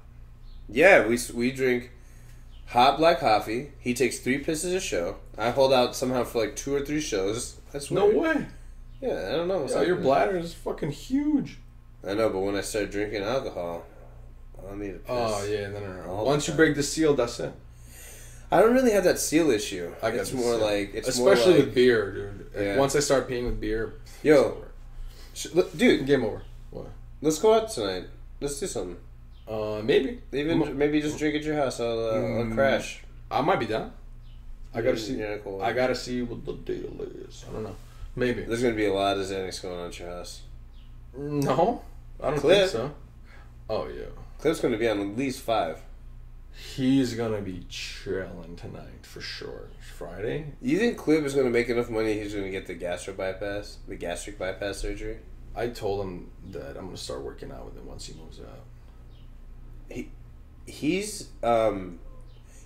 [SPEAKER 2] Yeah, we we drink hot black coffee. He takes three pisses a show. I hold out somehow for like two or three shows. That's
[SPEAKER 1] No way.
[SPEAKER 2] Yeah, I don't know. what's
[SPEAKER 1] Yo, your bladder is fucking huge.
[SPEAKER 2] I know, but when I start drinking alcohol, I don't need a piss.
[SPEAKER 1] Oh yeah, no, no, no. Once you break the seal, that's it.
[SPEAKER 2] I don't really have that seal issue.
[SPEAKER 1] I
[SPEAKER 2] it's more
[SPEAKER 1] seal.
[SPEAKER 2] like it's
[SPEAKER 1] especially
[SPEAKER 2] more like,
[SPEAKER 1] with beer, dude.
[SPEAKER 2] Yeah.
[SPEAKER 1] Once I start peeing with beer,
[SPEAKER 2] yo, sh- dude,
[SPEAKER 1] game over. What?
[SPEAKER 2] let's go out tonight. Let's do something.
[SPEAKER 1] Uh, maybe.
[SPEAKER 2] Even maybe just drink at your house. I'll, uh, I'll
[SPEAKER 1] Mm.
[SPEAKER 2] I
[SPEAKER 1] I might be down. I gotta see.
[SPEAKER 2] Yeah, cool.
[SPEAKER 1] I gotta see what the deal is. I don't know. Maybe.
[SPEAKER 2] There's gonna be a lot of Xanax going on at your house.
[SPEAKER 1] No, I don't
[SPEAKER 2] Clip.
[SPEAKER 1] think so. Oh yeah,
[SPEAKER 2] Clip's gonna be on at least five.
[SPEAKER 1] he's gonna be chilling tonight for sure. Friday.
[SPEAKER 2] You think Clip is gonna make enough money? He's gonna get the gastric bypass, the gastric bypass surgery.
[SPEAKER 1] I told him that I'm gonna start working out with him once he moves out.
[SPEAKER 2] He's um,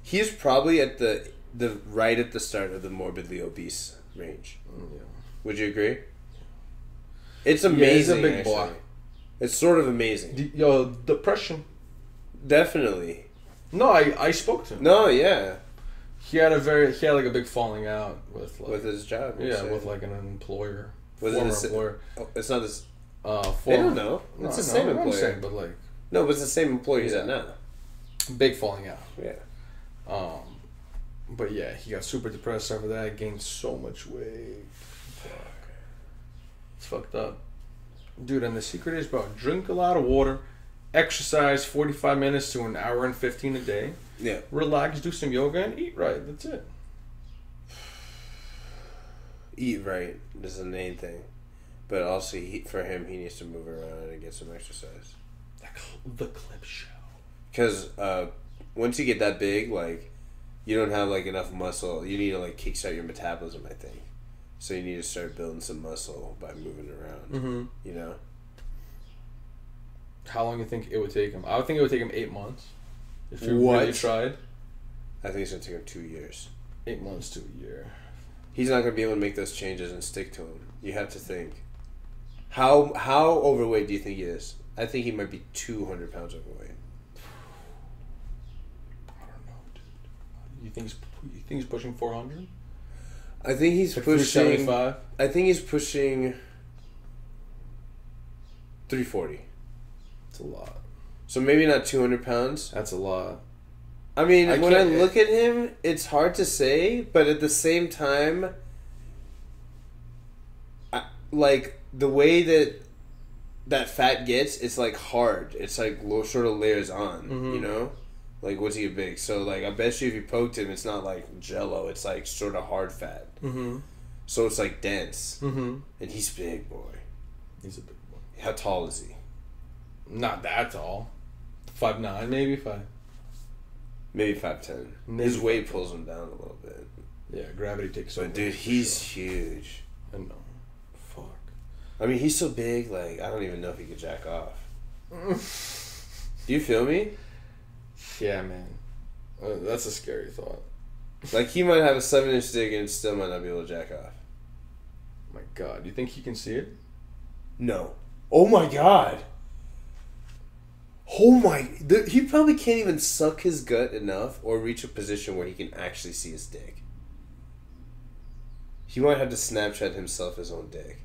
[SPEAKER 2] he's probably at the the right at the start of the morbidly obese range.
[SPEAKER 1] Mm, yeah.
[SPEAKER 2] Would you agree? It's
[SPEAKER 1] Yeah, he's a
[SPEAKER 2] amazing.
[SPEAKER 1] big
[SPEAKER 2] actually.
[SPEAKER 1] boy.
[SPEAKER 2] It's sort of amazing.
[SPEAKER 1] D- Yo, depression.
[SPEAKER 2] Definitely.
[SPEAKER 1] No, I I spoke to him.
[SPEAKER 2] No, yeah,
[SPEAKER 1] He had a very he had like a big falling out with like
[SPEAKER 2] with his job.
[SPEAKER 1] yeah
[SPEAKER 2] say.
[SPEAKER 1] with like an employer.
[SPEAKER 2] Was it
[SPEAKER 1] former
[SPEAKER 2] the sa-
[SPEAKER 1] employer.
[SPEAKER 2] Oh, it's not this.
[SPEAKER 1] Uh, former,
[SPEAKER 2] don't know.
[SPEAKER 1] No,
[SPEAKER 2] It's
[SPEAKER 1] I
[SPEAKER 2] the
[SPEAKER 1] know,
[SPEAKER 2] same
[SPEAKER 1] I'm
[SPEAKER 2] employer.
[SPEAKER 1] saying, but like
[SPEAKER 2] No, but it's the same employer he's at now.
[SPEAKER 1] big falling out.
[SPEAKER 2] Yeah.
[SPEAKER 1] Um, but yeah, he got super depressed after that. Gained so much weight. Fuck. It's fucked up, dude. And the secret is, bro, drink a lot of water, exercise forty five minutes to an hour and fifteen a day.
[SPEAKER 2] Yeah.
[SPEAKER 1] Relax, do some yoga, and eat right. That's it.
[SPEAKER 2] Eat right is the main thing, but also he, for him, he needs to move around and get some exercise.
[SPEAKER 1] The, cl- the clip show.
[SPEAKER 2] Because uh, once you get that big, like you don't have like enough muscle. You need to like kickstart your metabolism. I think. So you need to start building some muscle by moving around.
[SPEAKER 1] Mm-hmm.
[SPEAKER 2] You know.
[SPEAKER 1] How long do you think it would take him? I would think it would take him eight months. If you
[SPEAKER 2] What?
[SPEAKER 1] really tried,
[SPEAKER 2] I think it's gonna take him two years.
[SPEAKER 1] eight months to a year.
[SPEAKER 2] He's not gonna be able to make those changes and stick to them. You have to think. How how overweight do you think he is? I think he might be two hundred pounds overweight.
[SPEAKER 1] I don't know, dude. You think he's you think he's pushing four hundred?
[SPEAKER 2] I think he's
[SPEAKER 1] Like
[SPEAKER 2] pushing.
[SPEAKER 1] five.
[SPEAKER 2] I think he's pushing. Three forty.
[SPEAKER 1] It's a lot.
[SPEAKER 2] So maybe not two hundred pounds.
[SPEAKER 1] That's a lot.
[SPEAKER 2] I mean,
[SPEAKER 1] I
[SPEAKER 2] when I
[SPEAKER 1] can't-
[SPEAKER 2] look at him, it's hard to say, but at the same time, I, like the way that that fat gets, it's like hard. It's like lo- sort of layers on,
[SPEAKER 1] Mhm.
[SPEAKER 2] you know. Like what's he a big, so like I bet you if you poked him, it's not like Jello. It's like sort of hard fat,
[SPEAKER 1] Mm-hmm.
[SPEAKER 2] so it's like dense.
[SPEAKER 1] Mm-hmm.
[SPEAKER 2] And he's big, boy.
[SPEAKER 1] He's a big boy.
[SPEAKER 2] How tall is he?
[SPEAKER 1] Not that tall. Five nine, maybe five.
[SPEAKER 2] Maybe five ten.
[SPEAKER 1] Maybe
[SPEAKER 2] His weight
[SPEAKER 1] 5'10".
[SPEAKER 2] pulls him down a little bit.
[SPEAKER 1] Yeah, gravity takes over.
[SPEAKER 2] But dude, he's
[SPEAKER 1] sure.
[SPEAKER 2] huge.
[SPEAKER 1] I know. Fuck.
[SPEAKER 2] I mean, he's so big. Like I don't even know if he could jack off. Do you feel me?
[SPEAKER 1] Yeah, man. Uh, that's a scary thought.
[SPEAKER 2] Like he might have a seven inch dick and still might not be able to jack off.
[SPEAKER 1] My God, you think he can see it?
[SPEAKER 2] No. Oh my god. Oh my! th- He probably can't even suck his gut enough or reach a position where he can actually see his dick. He might have to Snapchat himself his own dick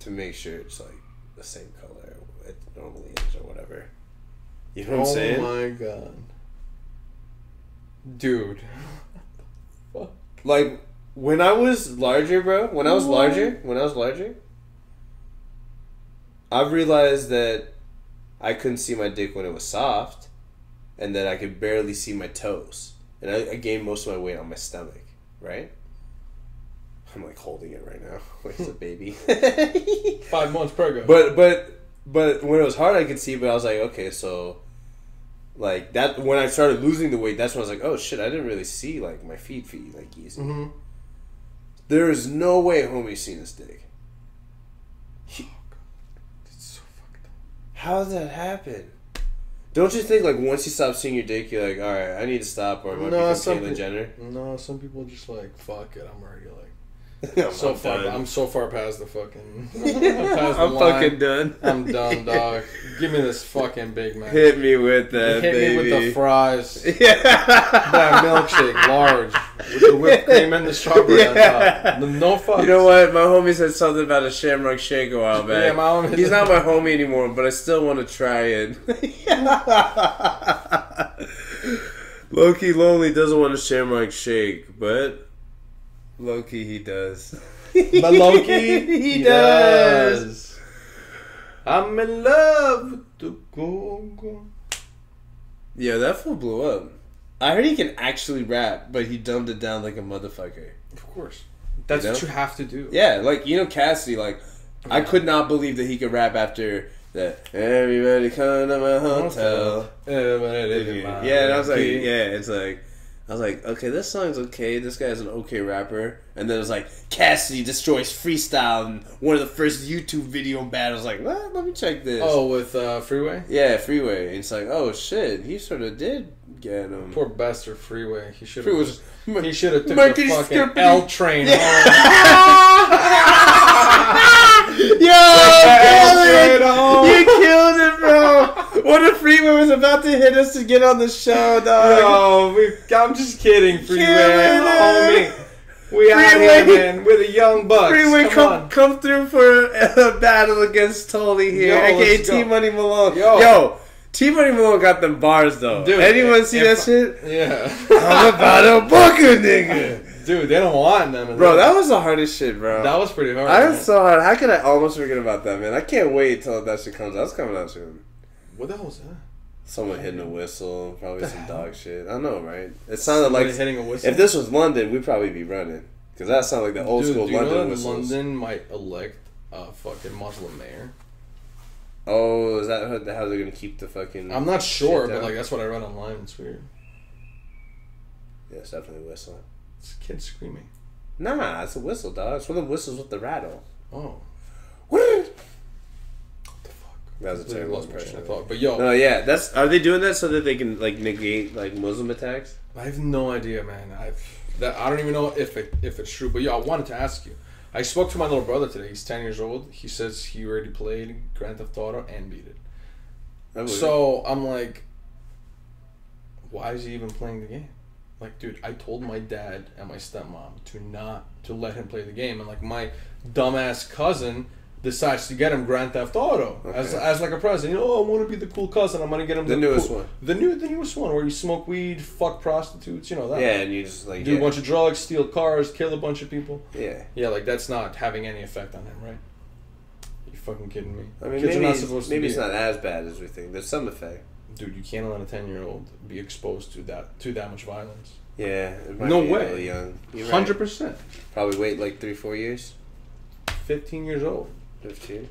[SPEAKER 2] to make sure it's like the same color it normally is or whatever. You know what I'm
[SPEAKER 1] oh
[SPEAKER 2] saying?
[SPEAKER 1] Oh my God, dude. Fuck.
[SPEAKER 2] Like when I was larger, bro. When I was
[SPEAKER 1] What?
[SPEAKER 2] larger, when I was larger, I realized that I couldn't see my dick when it was soft, and that I could barely see my toes, and I, I gained most of my weight on my stomach. Right? I'm like holding it right now, like it's a baby.
[SPEAKER 1] Five months pregnant.
[SPEAKER 2] But but but when it was hard, I could see. But I was like, okay, so like that. When I started losing the weight, that's when I was like, oh shit, I didn't really see like my feet feet like easy.
[SPEAKER 1] hmm
[SPEAKER 2] There is no way homie's seen this dick.
[SPEAKER 1] It's so fucked up.
[SPEAKER 2] How did that happen? Don't you think like once you stop seeing your dick, you're like, all right, I need to stop, or I might
[SPEAKER 1] No,
[SPEAKER 2] become Caitlyn Jenner.
[SPEAKER 1] No, some people just like fuck it. I'm already like
[SPEAKER 2] I'm
[SPEAKER 1] so far.
[SPEAKER 2] done.
[SPEAKER 1] I'm so far past the fucking. past the
[SPEAKER 2] I'm
[SPEAKER 1] line.
[SPEAKER 2] fucking done.
[SPEAKER 1] I'm done, dog. Give me this fucking Big Mac.
[SPEAKER 2] Hit me with that,
[SPEAKER 1] Hit
[SPEAKER 2] baby.
[SPEAKER 1] me with the fries.
[SPEAKER 2] yeah.
[SPEAKER 1] that milkshake, large, with the whipped cream and the strawberry on top. No fucks.
[SPEAKER 2] You know what? My homie said something about a Shamrock Shake a while back.
[SPEAKER 1] Yeah, my homie-
[SPEAKER 2] He's not my homie anymore, but I still want to try it. Lowkey Lonely doesn't want a Shamrock Shake, but Loki he does.
[SPEAKER 1] But Loki,
[SPEAKER 2] he, does.
[SPEAKER 1] I'm in love with the go go.
[SPEAKER 2] Yeah, that fool blew up. I heard he can actually rap, but he dumbed it down like a motherfucker.
[SPEAKER 1] Of course. That's
[SPEAKER 2] You know?
[SPEAKER 1] what you have to do.
[SPEAKER 2] Yeah, like you know Cassidy, like I could not believe that he could rap after that. everybody come to my hotel. Yeah, and I was like, yeah, it's like I was like, okay, this song's okay. This guy's an okay rapper, and then it was like Cassidy destroys freestyle in one of the first YouTube video battles. Like, what? Let me check this.
[SPEAKER 1] Oh, with uh, Freeway?
[SPEAKER 2] yeah, Freeway. And it's like, oh shit, he sort of did get him.
[SPEAKER 1] Poor bastard Freeway. He should have
[SPEAKER 2] was
[SPEAKER 1] He should have took
[SPEAKER 2] Mike
[SPEAKER 1] the fucking
[SPEAKER 2] stupid.
[SPEAKER 1] L train
[SPEAKER 2] Yo,
[SPEAKER 1] train
[SPEAKER 2] home.
[SPEAKER 1] home.
[SPEAKER 2] You killed it, bro. What if Freeway was about to hit us to get on the show, dog?
[SPEAKER 1] No, we, I'm just kidding, Freeway. Homie. We out
[SPEAKER 2] Freeway.
[SPEAKER 1] here, man. We're the young bucks.
[SPEAKER 2] Freeway,
[SPEAKER 1] come,
[SPEAKER 2] come
[SPEAKER 1] on.
[SPEAKER 2] come through for a battle against Toly here,
[SPEAKER 1] Yo,
[SPEAKER 2] aka. T Money Malone.
[SPEAKER 1] Yo.
[SPEAKER 2] Yo, T Money Malone got them bars though.
[SPEAKER 1] Dude,
[SPEAKER 2] Anyone see
[SPEAKER 1] if-
[SPEAKER 2] that shit?
[SPEAKER 1] Yeah.
[SPEAKER 2] I'm about to book a nigga.
[SPEAKER 1] Dude, they don't want none of
[SPEAKER 2] Bro,
[SPEAKER 1] that.
[SPEAKER 2] that was the hardest shit, bro.
[SPEAKER 1] That was pretty hard.
[SPEAKER 2] I was so hard. How could I almost forget about that, man? I can't wait till that shit comes out. It's coming out soon.
[SPEAKER 1] What the hell was that?
[SPEAKER 2] Someone hitting a whistle, probably some dog shit. I know, right? It sounded
[SPEAKER 1] Somebody
[SPEAKER 2] like
[SPEAKER 1] hitting a whistle.
[SPEAKER 2] if this was London, we'd probably be running because that sounded like the old
[SPEAKER 1] Dude,
[SPEAKER 2] school
[SPEAKER 1] do you
[SPEAKER 2] London
[SPEAKER 1] know that
[SPEAKER 2] whistles.
[SPEAKER 1] London might elect a fucking Muslim mayor?
[SPEAKER 2] Oh, is that how, they're gonna keep the fucking?
[SPEAKER 1] I'm not sure, but like that's what I read online. It's weird.
[SPEAKER 2] Yeah, it's definitely whistling.
[SPEAKER 1] It's a kid screaming.
[SPEAKER 2] Nah, it's a whistle, dog. It's one of the whistles with the rattle.
[SPEAKER 1] Oh,
[SPEAKER 2] What. That was a terrible
[SPEAKER 1] lost my train
[SPEAKER 2] impression.
[SPEAKER 1] of thought. But yo,
[SPEAKER 2] No, yeah, that's. Are they doing that so that they can like negate like Muslim attacks?
[SPEAKER 1] I have no idea, man. I've that I don't even know if it if it's true. But yo, I wanted to ask you. I spoke to my little brother today. He's ten years old. He says he already played Grand Theft Auto and beat it.
[SPEAKER 2] I it.
[SPEAKER 1] So I'm like, why is he even playing the game? Like, dude, I told my dad and my stepmom to not to let him play the game, and like my dumbass cousin decides to get him Grand Theft Auto as,
[SPEAKER 2] Okay.
[SPEAKER 1] as like a present. You know, oh, I want to be the cool cousin. I'm gonna get him
[SPEAKER 2] The newest
[SPEAKER 1] cool-
[SPEAKER 2] one.
[SPEAKER 1] the new the newest one where you smoke weed, fuck prostitutes. You know that.
[SPEAKER 2] yeah, and you just like
[SPEAKER 1] Do
[SPEAKER 2] yeah.
[SPEAKER 1] a bunch of drugs, steal cars, kill a bunch of people.
[SPEAKER 2] yeah.
[SPEAKER 1] Yeah, like that's not having any effect on him, right? You fucking kidding me?
[SPEAKER 2] I mean,
[SPEAKER 1] Kids
[SPEAKER 2] maybe
[SPEAKER 1] not
[SPEAKER 2] it's, maybe it's not as bad as we think. There's some effect.
[SPEAKER 1] Dude, you can't let a ten year old be exposed to that to that much violence.
[SPEAKER 2] Yeah,
[SPEAKER 1] No way.
[SPEAKER 2] little young. You're right.
[SPEAKER 1] Hundred percent.
[SPEAKER 2] Probably wait like three, four years.
[SPEAKER 1] Fifteen years old.
[SPEAKER 2] Fifteen.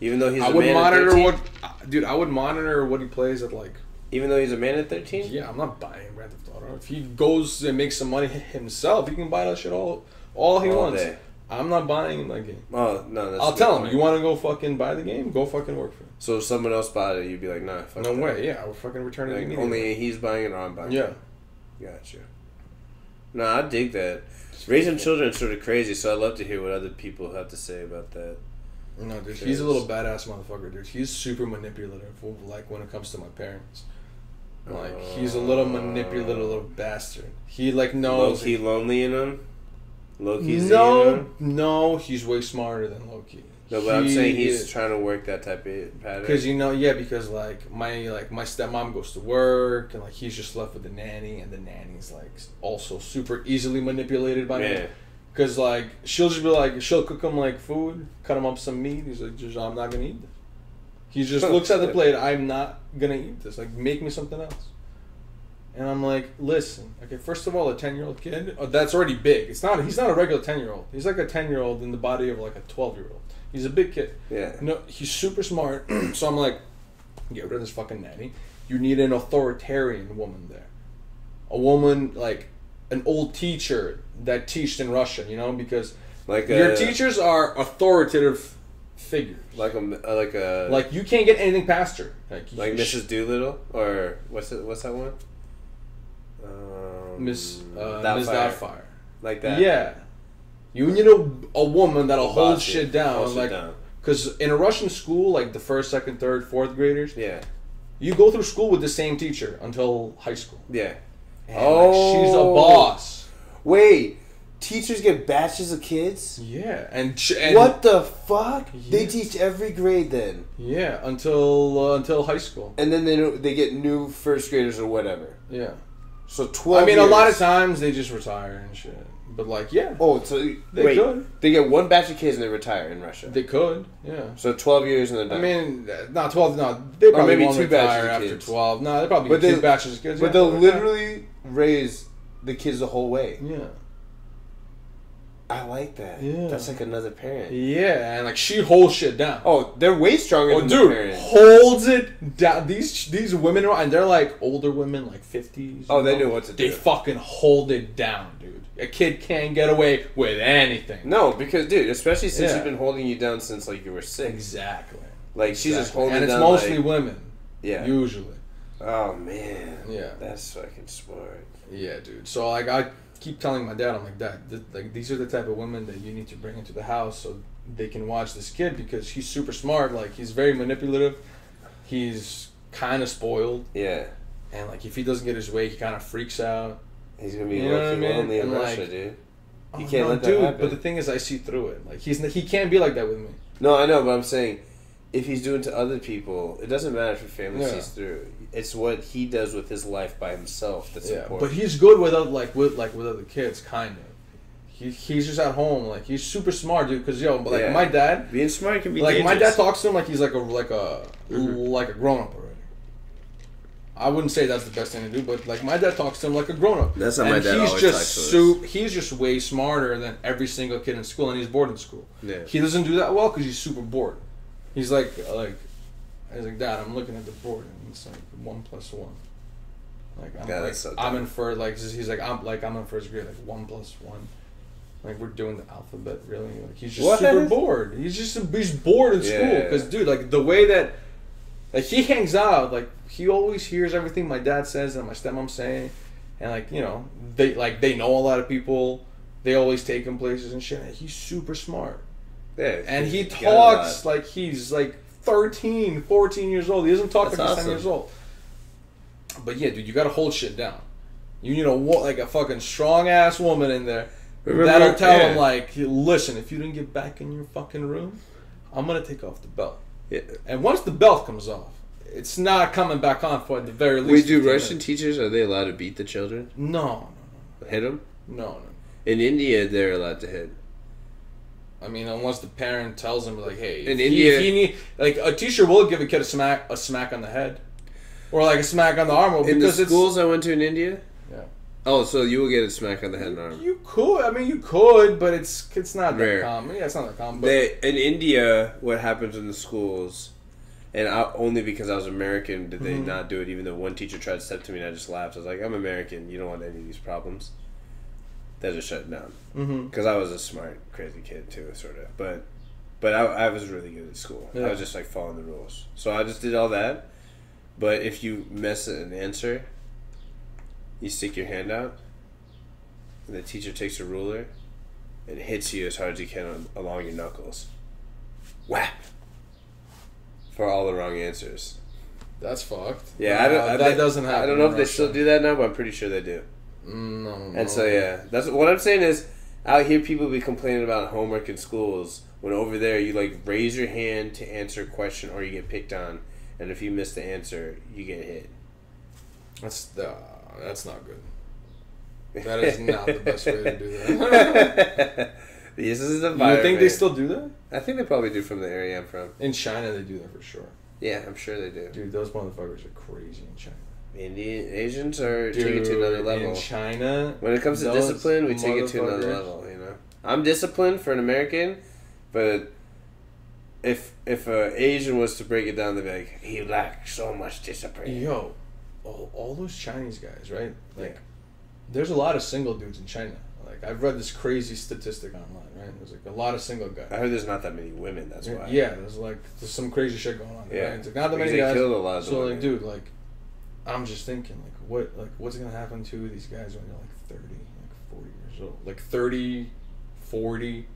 [SPEAKER 2] Even though he's
[SPEAKER 1] I
[SPEAKER 2] a
[SPEAKER 1] would
[SPEAKER 2] man
[SPEAKER 1] monitor
[SPEAKER 2] at 13?
[SPEAKER 1] what, dude. I would monitor what he plays at like.
[SPEAKER 2] Even though he's a man at thirteen.
[SPEAKER 1] Yeah, I'm not buying Grand Theft Auto. If he goes and makes some money himself, he can buy that shit all all he
[SPEAKER 2] All
[SPEAKER 1] wants.
[SPEAKER 2] day.
[SPEAKER 1] I'm not buying that game.
[SPEAKER 2] Oh no,
[SPEAKER 1] I'll tell him.
[SPEAKER 2] point.
[SPEAKER 1] You want to go fucking buy the game? Go fucking work for it.
[SPEAKER 2] So if someone else bought it, you'd be like, nah, fuck
[SPEAKER 1] No
[SPEAKER 2] that.
[SPEAKER 1] way. Yeah, I would fucking return it
[SPEAKER 2] Like only he's buying it or I'm buying it.
[SPEAKER 1] Yeah.
[SPEAKER 2] it. Gotcha. No, I dig that. Raising children is sort of crazy, so I'd love to hear what other people have to say about that.
[SPEAKER 1] No, dude, he's a little badass motherfucker, dude. He's super manipulative, like when it comes to my parents. Like he's a little uh, manipulative little bastard. He like
[SPEAKER 2] Low
[SPEAKER 1] knows.
[SPEAKER 2] key lonely in him. Low key.
[SPEAKER 1] no, no, he's way smarter than Lowkey.
[SPEAKER 2] No, but I'm saying he's trying to work that type of pattern.
[SPEAKER 1] because you know, yeah, because like my like my stepmom goes to work and like he's just left with the nanny, and the nanny's like also super easily manipulated by
[SPEAKER 2] yeah.
[SPEAKER 1] him. Cause like she'll just be like she'll cook him like food, cut him up some meat. He's like, just I'm not gonna eat this. He just looks at the plate. I'm not gonna eat this. Like make me something else. And I'm like, listen, okay. First of all, a ten year old kid oh, that's already big. It's not. He's not a regular ten year old. He's like a ten year old in the body of like a twelve year old. He's a big kid.
[SPEAKER 2] Yeah.
[SPEAKER 1] No, he's super smart. so I'm like, get rid of this fucking nanny. You need an authoritarian woman there, a woman like an old teacher that teached in Russian, You know, because
[SPEAKER 2] Like
[SPEAKER 1] your teachers are authoritative figures.
[SPEAKER 2] Like a like a
[SPEAKER 1] Like you can't get anything past her. Like,
[SPEAKER 2] like Mrs. Doolittle or what's it? What's that one? Um,
[SPEAKER 1] Miss uh,
[SPEAKER 2] Doubtfire.
[SPEAKER 1] Miss Doubtfire.
[SPEAKER 2] Like that.
[SPEAKER 1] Yeah. You need a, a woman that'll
[SPEAKER 2] Boss
[SPEAKER 1] hold shit down.
[SPEAKER 2] Hold
[SPEAKER 1] like, because in a Russian school, like the first, second, third, fourth graders,
[SPEAKER 2] Yeah.
[SPEAKER 1] you go through school with the same teacher until high school.
[SPEAKER 2] Yeah.
[SPEAKER 1] And, like, she's a
[SPEAKER 2] Oh.
[SPEAKER 1] boss.
[SPEAKER 2] Wait, teachers get batches of kids?
[SPEAKER 1] Yeah, and, sh- and
[SPEAKER 2] what the fuck? They teach every grade then,
[SPEAKER 1] Yeah, until uh, until high school.
[SPEAKER 2] and then they they get new first graders or whatever.
[SPEAKER 1] Yeah,
[SPEAKER 2] So twelve.
[SPEAKER 1] I mean, a lot of times they just retire and shit. But like, yeah,
[SPEAKER 2] Oh, so
[SPEAKER 1] They
[SPEAKER 2] wait,
[SPEAKER 1] could.
[SPEAKER 2] they get one batch of kids and they retire in Russia.
[SPEAKER 1] they could. Yeah.
[SPEAKER 2] so twelve years and they're done.
[SPEAKER 1] I mean, not twelve. No, they probably
[SPEAKER 2] maybe
[SPEAKER 1] won't
[SPEAKER 2] two
[SPEAKER 1] retire
[SPEAKER 2] batches
[SPEAKER 1] after
[SPEAKER 2] kids.
[SPEAKER 1] twelve. No, they probably
[SPEAKER 2] But
[SPEAKER 1] two
[SPEAKER 2] they-
[SPEAKER 1] batches of kids.
[SPEAKER 2] but
[SPEAKER 1] yeah,
[SPEAKER 2] they'll
[SPEAKER 1] they'll
[SPEAKER 2] literally raise the kids the whole way.
[SPEAKER 1] Yeah.
[SPEAKER 2] I like that.
[SPEAKER 1] Yeah.
[SPEAKER 2] That's like another parent.
[SPEAKER 1] Yeah, and like she holds shit down.
[SPEAKER 2] Oh, they're way stronger
[SPEAKER 1] Oh,
[SPEAKER 2] than
[SPEAKER 1] dude,
[SPEAKER 2] the parent.
[SPEAKER 1] holds it down. These these women are, and they're like older women, like fifties.
[SPEAKER 2] Oh, they knew what to
[SPEAKER 1] They
[SPEAKER 2] do.
[SPEAKER 1] fucking hold it down, dude. A kid can't get away with anything.
[SPEAKER 2] No, because dude, especially since
[SPEAKER 1] Yeah.
[SPEAKER 2] she's been holding you down since like you were six.
[SPEAKER 1] Exactly.
[SPEAKER 2] Like she's just
[SPEAKER 1] Exactly.
[SPEAKER 2] holding
[SPEAKER 1] and it's
[SPEAKER 2] down.
[SPEAKER 1] mostly
[SPEAKER 2] like-
[SPEAKER 1] women.
[SPEAKER 2] yeah.
[SPEAKER 1] Usually.
[SPEAKER 2] Oh man.
[SPEAKER 1] Yeah.
[SPEAKER 2] That's fucking smart.
[SPEAKER 1] Yeah, dude. So like I keep telling my dad, I'm like, Dad, th- like these are the type of women that you need to bring into the house so they can watch this kid because he's super smart. Like he's very manipulative. He's kind of spoiled,
[SPEAKER 2] Yeah.
[SPEAKER 1] and like if he doesn't get his way, he kind of freaks out.
[SPEAKER 2] He's gonna be
[SPEAKER 1] You know what
[SPEAKER 2] lucky
[SPEAKER 1] mean?
[SPEAKER 2] lonely in Russia,
[SPEAKER 1] like-
[SPEAKER 2] dude.
[SPEAKER 1] Oh,
[SPEAKER 2] can't
[SPEAKER 1] no,
[SPEAKER 2] let that
[SPEAKER 1] dude.
[SPEAKER 2] happen.
[SPEAKER 1] But the thing is, I see through it. Like he's he can't be like that with me.
[SPEAKER 2] No, I know, but I'm saying, if he's doing to other people, it doesn't matter if your family
[SPEAKER 1] Yeah.
[SPEAKER 2] sees through. It's what he does with his life by himself that's
[SPEAKER 1] Yeah,
[SPEAKER 2] important.
[SPEAKER 1] but he's good with other, like with like with other kids, kind of. He, he's just at home, like he's super smart, dude. Cause yo, like
[SPEAKER 2] Yeah.
[SPEAKER 1] my dad,
[SPEAKER 2] Being smart can be
[SPEAKER 1] like my dad talks to him like he's like a like a
[SPEAKER 2] Mhm.
[SPEAKER 1] like a grown up already. I wouldn't say that's the best thing to do, but like my dad talks to him like a grown up.
[SPEAKER 2] That's how
[SPEAKER 1] and
[SPEAKER 2] my dad
[SPEAKER 1] he's
[SPEAKER 2] always
[SPEAKER 1] just
[SPEAKER 2] talks to us.
[SPEAKER 1] su- He's just way smarter than every single kid in school, and he's bored in school.
[SPEAKER 2] Yeah.
[SPEAKER 1] He doesn't do that well because he's super bored. He's like like, he's like Dad, I'm looking at the board and it's like one plus one. Like I'm
[SPEAKER 2] Yeah,
[SPEAKER 1] like
[SPEAKER 2] so
[SPEAKER 1] I'm in first like he's like I'm like I'm in first grade like one plus one. Like we're doing the alphabet really. Like he's just
[SPEAKER 2] What?
[SPEAKER 1] super bored. He's just he's bored in school
[SPEAKER 2] Yeah.
[SPEAKER 1] because dude like the way that like he hangs out like he always hears everything my dad says and my stepmom's saying and like you know they like they know a lot of people. They always take him places and shit. And he's super smart
[SPEAKER 2] Yeah,
[SPEAKER 1] and he talks like he's like 13 14 years old he doesn't talk
[SPEAKER 2] That's
[SPEAKER 1] like he's 10 years old but yeah dude you gotta hold shit down you need a like a fucking strong ass woman in there
[SPEAKER 2] Remember-
[SPEAKER 1] that'll tell
[SPEAKER 2] yeah.
[SPEAKER 1] him like listen if you didn't get back in your fucking room i'm gonna take off the belt
[SPEAKER 2] Yeah.
[SPEAKER 1] and once the belt comes off it's not coming back on for at the very least
[SPEAKER 2] Wait, do Russian
[SPEAKER 1] minutes.
[SPEAKER 2] teachers are they allowed to beat the children?
[SPEAKER 1] no no, no.
[SPEAKER 2] Hit them?
[SPEAKER 1] no no no
[SPEAKER 2] In India, they're allowed to hit.
[SPEAKER 1] I mean, unless the parent tells him like, "Hey,
[SPEAKER 2] In
[SPEAKER 1] he-
[SPEAKER 2] India-
[SPEAKER 1] he need, like a teacher will give a kid a smack, a smack on the head, or like a smack on the arm,
[SPEAKER 2] In the schools I went to in India.
[SPEAKER 1] Yeah.
[SPEAKER 2] Oh, so you will get a smack on the head and arm.
[SPEAKER 1] you could. I mean, you could, but it's it's not that
[SPEAKER 2] Rare.
[SPEAKER 1] common. Yeah, it's not that common. But
[SPEAKER 2] They, in India, what happens in the schools, and I, only because I was American did they
[SPEAKER 1] Mhm.
[SPEAKER 2] not do it. Even though one teacher tried to step to me, and I just laughed. I was like, "I'm American. You don't want any of these problems." They just shut down
[SPEAKER 1] hmm
[SPEAKER 2] because I was a smart, crazy kid too, sort of. But, but I, I was really good at school. I was just like following the rules. So I just did all that. But if you miss an answer, you stick your hand out, and the teacher takes a ruler and hits you as hard as you can on, along your knuckles. Whap! For all the wrong answers.
[SPEAKER 1] that's fucked.
[SPEAKER 2] Yeah, I don't.
[SPEAKER 1] Uh,
[SPEAKER 2] I,
[SPEAKER 1] that doesn't happen.
[SPEAKER 2] I don't know if they still do that now, but I'm pretty sure they do.
[SPEAKER 1] No, no.
[SPEAKER 2] And so yeah, that's what I'm saying is out here people be complaining about homework in schools when over there you like raise your hand to answer a question or you get picked on, and if you miss the answer, you get hit.
[SPEAKER 1] that's uh, that's not good. That is not the best way to do that.
[SPEAKER 2] this is the
[SPEAKER 1] you think they still do that
[SPEAKER 2] I think they probably do from the area I'm from.
[SPEAKER 1] in China? They do that for sure.
[SPEAKER 2] Yeah, I'm sure they do.
[SPEAKER 1] Dude, those motherfuckers are crazy in China.
[SPEAKER 2] Indian Asians are
[SPEAKER 1] Dude,
[SPEAKER 2] take it to another level.
[SPEAKER 1] in China.
[SPEAKER 2] When it comes to discipline, we take it to another level. You know, I'm disciplined for an American, but if if a Asian was to break it down, they'd be like, "He lacks so much discipline."
[SPEAKER 1] Yo, all, all those Chinese guys, right? Like,
[SPEAKER 2] Yeah.
[SPEAKER 1] there's a lot of single dudes in China. Like, I've read this crazy statistic online, right? There's like a lot of single guys.
[SPEAKER 2] I heard there's not that many women. That's why.
[SPEAKER 1] Yeah, there's like there's some crazy shit going on.
[SPEAKER 2] Yeah.
[SPEAKER 1] right? It's like not that
[SPEAKER 2] Because
[SPEAKER 1] many
[SPEAKER 2] they
[SPEAKER 1] guys.
[SPEAKER 2] killed a lot
[SPEAKER 1] So like,
[SPEAKER 2] women.
[SPEAKER 1] dude, like, I'm just thinking, like, what, like, what's gonna happen to these guys when they're like 30, like 40 years old, like 30, 40?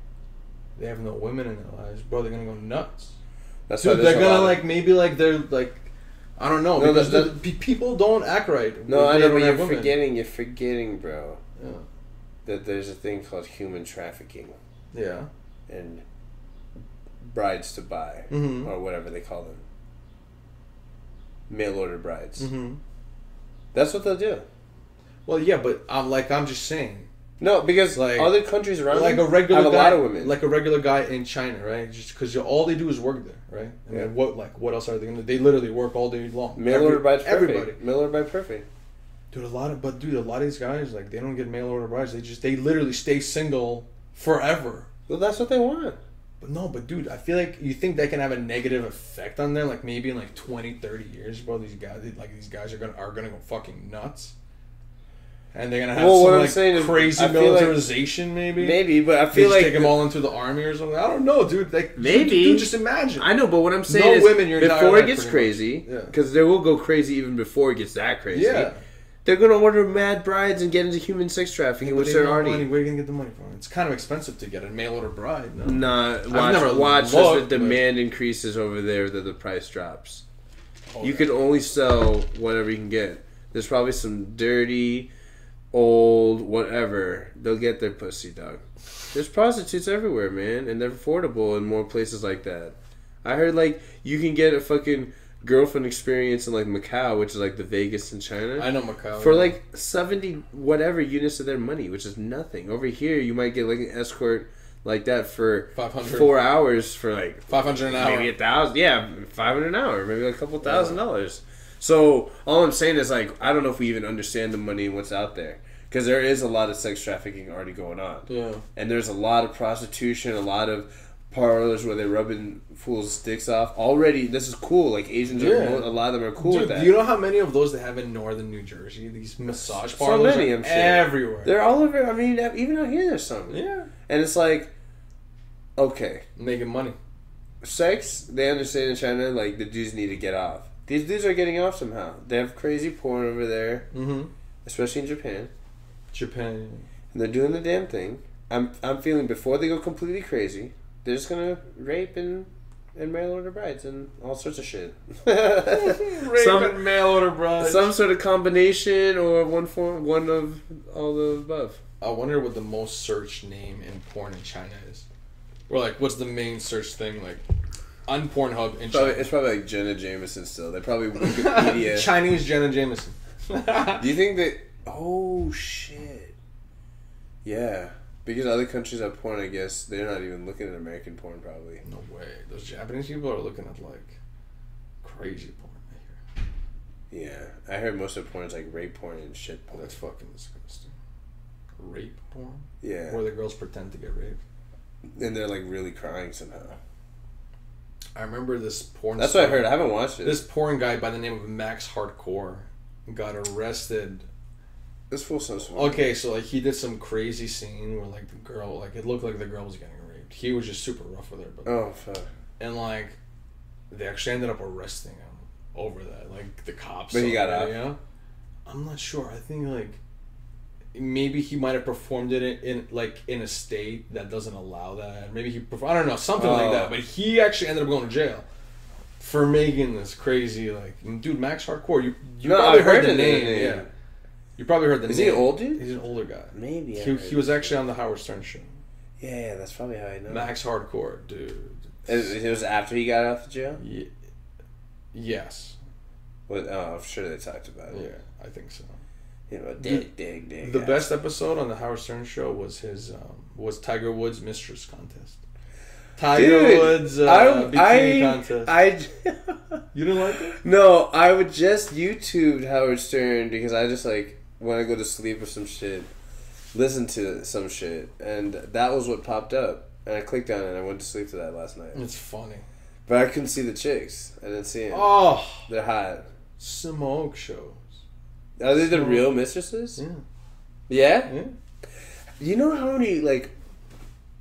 [SPEAKER 1] They have no women in their lives, bro. They're gonna go nuts.
[SPEAKER 2] That's
[SPEAKER 1] Dude, they're gonna like maybe like they're like I don't know
[SPEAKER 2] No,
[SPEAKER 1] because
[SPEAKER 2] that-
[SPEAKER 1] the- people don't act right.
[SPEAKER 2] No, I know,
[SPEAKER 1] don't
[SPEAKER 2] but you're
[SPEAKER 1] women.
[SPEAKER 2] forgetting. You're forgetting, bro.
[SPEAKER 1] Yeah.
[SPEAKER 2] That there's a thing called human trafficking
[SPEAKER 1] Yeah.
[SPEAKER 2] and brides to buy
[SPEAKER 1] Mhm.
[SPEAKER 2] or whatever they call them. Mail order brides.
[SPEAKER 1] Mm-hmm.
[SPEAKER 2] That's what they'll do.
[SPEAKER 1] Well, yeah, but I'm like I'm just saying,
[SPEAKER 2] No, because
[SPEAKER 1] Like-
[SPEAKER 2] other countries around
[SPEAKER 1] like a regular
[SPEAKER 2] have a
[SPEAKER 1] guy,
[SPEAKER 2] lot of women.
[SPEAKER 1] like a regular guy in China, right? Just because all they do is work there, right? I mean,
[SPEAKER 2] Yeah.
[SPEAKER 1] what like what else are they gonna? They literally work all day long.
[SPEAKER 2] mail
[SPEAKER 1] Every-
[SPEAKER 2] order brides
[SPEAKER 1] everybody.
[SPEAKER 2] Mail order bride perfect.
[SPEAKER 1] Dude, a lot of but dude, a lot of these guys like they don't get mail order brides. They just they literally stay single forever.
[SPEAKER 2] Well, that's what they want.
[SPEAKER 1] But no, but dude, I feel like you think that can have a negative effect on them. Like maybe in like 20, 30 years, bro. These guys, like these guys are gonna are gonna go fucking nuts. And they're gonna have
[SPEAKER 2] Well,
[SPEAKER 1] some
[SPEAKER 2] what I'm
[SPEAKER 1] like
[SPEAKER 2] saying
[SPEAKER 1] crazy
[SPEAKER 2] I feel like-
[SPEAKER 1] militarization, maybe.
[SPEAKER 2] Maybe, but I feel
[SPEAKER 1] just
[SPEAKER 2] like
[SPEAKER 1] take them all into the army or something. I don't know, dude. Like
[SPEAKER 2] Maybe.
[SPEAKER 1] dude, just imagine.
[SPEAKER 2] I know, but what I'm saying
[SPEAKER 1] No
[SPEAKER 2] is
[SPEAKER 1] women
[SPEAKER 2] before it gets crazy,
[SPEAKER 1] much. Yeah.
[SPEAKER 2] because they will go crazy even before it gets that crazy.
[SPEAKER 1] yeah,
[SPEAKER 2] They're gonna order mad brides and get into human sex trafficking,
[SPEAKER 1] But
[SPEAKER 2] which
[SPEAKER 1] they
[SPEAKER 2] they're already.
[SPEAKER 1] money. Where are you gonna get the money from? It's kind of expensive to get a mail order bride. No.
[SPEAKER 2] Nah, watch,
[SPEAKER 1] never
[SPEAKER 2] watch as the
[SPEAKER 1] looked, but-
[SPEAKER 2] demand increases over there that the price drops.
[SPEAKER 1] Oh,
[SPEAKER 2] you
[SPEAKER 1] yeah.
[SPEAKER 2] can only sell whatever you can get. There's probably some dirty, old, whatever. They'll get their pussy, dog. There's prostitutes everywhere, man, and they're affordable in more places like that. I heard like you can get a fucking girlfriend experience in like Macau, which is like the Vegas in China.
[SPEAKER 1] I know Macau.
[SPEAKER 2] for
[SPEAKER 1] yeah.
[SPEAKER 2] like 70 whatever units of their money which is nothing over here you might get like an escort like that for
[SPEAKER 1] 500.
[SPEAKER 2] four hours for like
[SPEAKER 1] five hundred an hour.
[SPEAKER 2] maybe a thousand yeah 500 an hour maybe like a couple thousand dollars so all i'm saying is like i don't know if we even understand the money and what's out there because there is a lot of sex trafficking already going on
[SPEAKER 1] Yeah.
[SPEAKER 2] and there's a lot of prostitution a lot of parlors where they're rubbing fools' dicks off already this is cool like asians
[SPEAKER 1] Yeah.
[SPEAKER 2] are a lot of them are cool with that
[SPEAKER 1] do you know how many of those they have in northern New Jersey? These massage
[SPEAKER 2] So
[SPEAKER 1] parlors
[SPEAKER 2] many, I'm sure.
[SPEAKER 1] everywhere.
[SPEAKER 2] They're all over. I mean, even out here, there's some.
[SPEAKER 1] yeah,
[SPEAKER 2] And it's like, okay,
[SPEAKER 1] making money.
[SPEAKER 2] sex. They understand in China, like the dudes need to get off. These dudes are getting off somehow. They have crazy porn over there,
[SPEAKER 1] Mm-hmm.
[SPEAKER 2] especially in Japan,
[SPEAKER 1] Japan.
[SPEAKER 2] and they're doing the damn thing. I'm I'm feeling before they go completely crazy, they're just gonna rape and and mail order brides and all sorts of shit.
[SPEAKER 1] Rape
[SPEAKER 2] some
[SPEAKER 1] and mail order brides.
[SPEAKER 2] some sort of combination or one form, one of all the above.
[SPEAKER 1] I wonder what the most searched name in porn in China is. Or like, what's the main search thing like on Pornhub in
[SPEAKER 2] Probably,
[SPEAKER 1] China?
[SPEAKER 2] it's probably like Jenna Jameson still. They probably Wikipedia.
[SPEAKER 1] Chinese Jenna Jameson.
[SPEAKER 2] Do you think that? Oh shit! Yeah, because other countries have porn. I guess they're not even looking at American porn. Probably.
[SPEAKER 1] no way. Those Japanese people are looking at like crazy porn. I hear.
[SPEAKER 2] Yeah, I heard most of the porn is like rape porn and shit
[SPEAKER 1] Oh,
[SPEAKER 2] porn.
[SPEAKER 1] that's fucking disgusting. Rape porn,
[SPEAKER 2] Yeah,
[SPEAKER 1] where the girls pretend to get raped.
[SPEAKER 2] and they're like really crying somehow.
[SPEAKER 1] I remember this porn.
[SPEAKER 2] That's what I heard. I haven't watched it.
[SPEAKER 1] This porn guy by the name of Max Hardcore got arrested.
[SPEAKER 2] This fool sounds familiar.
[SPEAKER 1] Okay, so like he did some crazy scene where like the girl, like it looked like the girl was getting raped. He was just super rough with her, but
[SPEAKER 2] Oh fuck!
[SPEAKER 1] and like they actually ended up arresting him over that. Like the cops.
[SPEAKER 2] But he got out?
[SPEAKER 1] Know? I'm not sure. I think like maybe he might have performed it in, in like in a state that doesn't allow that. Maybe he perf- I don't know something like
[SPEAKER 2] Oh.
[SPEAKER 1] that. But he actually ended up going to jail for making this crazy like dude Max Hardcore. You you
[SPEAKER 2] No,
[SPEAKER 1] probably heard,
[SPEAKER 2] heard
[SPEAKER 1] the
[SPEAKER 2] the
[SPEAKER 1] name.
[SPEAKER 2] name.
[SPEAKER 1] Yeah, you probably heard the
[SPEAKER 2] Is
[SPEAKER 1] name.
[SPEAKER 2] he an old dude?
[SPEAKER 1] He's an older guy.
[SPEAKER 2] Maybe. I
[SPEAKER 1] He,
[SPEAKER 2] heard
[SPEAKER 1] he was actually on the Howard Stern show.
[SPEAKER 2] Yeah, yeah, that's probably how I know.
[SPEAKER 1] Max Hardcore, dude.
[SPEAKER 2] It, it was after he got out of jail.
[SPEAKER 1] Ye- yes.
[SPEAKER 2] Well, oh, I'm sure they talked about it.
[SPEAKER 1] Yeah, I think so.
[SPEAKER 2] You know, dig, dig, dig.
[SPEAKER 1] The best episode on the Howard Stern show was his um, was Tiger Woods mistress contest. Tiger
[SPEAKER 2] Dude,
[SPEAKER 1] Woods uh,
[SPEAKER 2] I,
[SPEAKER 1] bikini
[SPEAKER 2] I,
[SPEAKER 1] contest.
[SPEAKER 2] I,
[SPEAKER 1] you didn't like it?
[SPEAKER 2] no, I would just YouTube Howard Stern because I just like when I go to sleep or some shit, listen to some shit, and that was what popped up, and I clicked on it. and I went to sleep to that last night,
[SPEAKER 1] It's funny.
[SPEAKER 2] but I couldn't see the chicks. I didn't see them.
[SPEAKER 1] Oh,
[SPEAKER 2] They're hot.
[SPEAKER 1] smoke shows.
[SPEAKER 2] Are they the real mistresses?
[SPEAKER 1] Yeah.
[SPEAKER 2] Yeah.
[SPEAKER 1] yeah.
[SPEAKER 2] You know how many like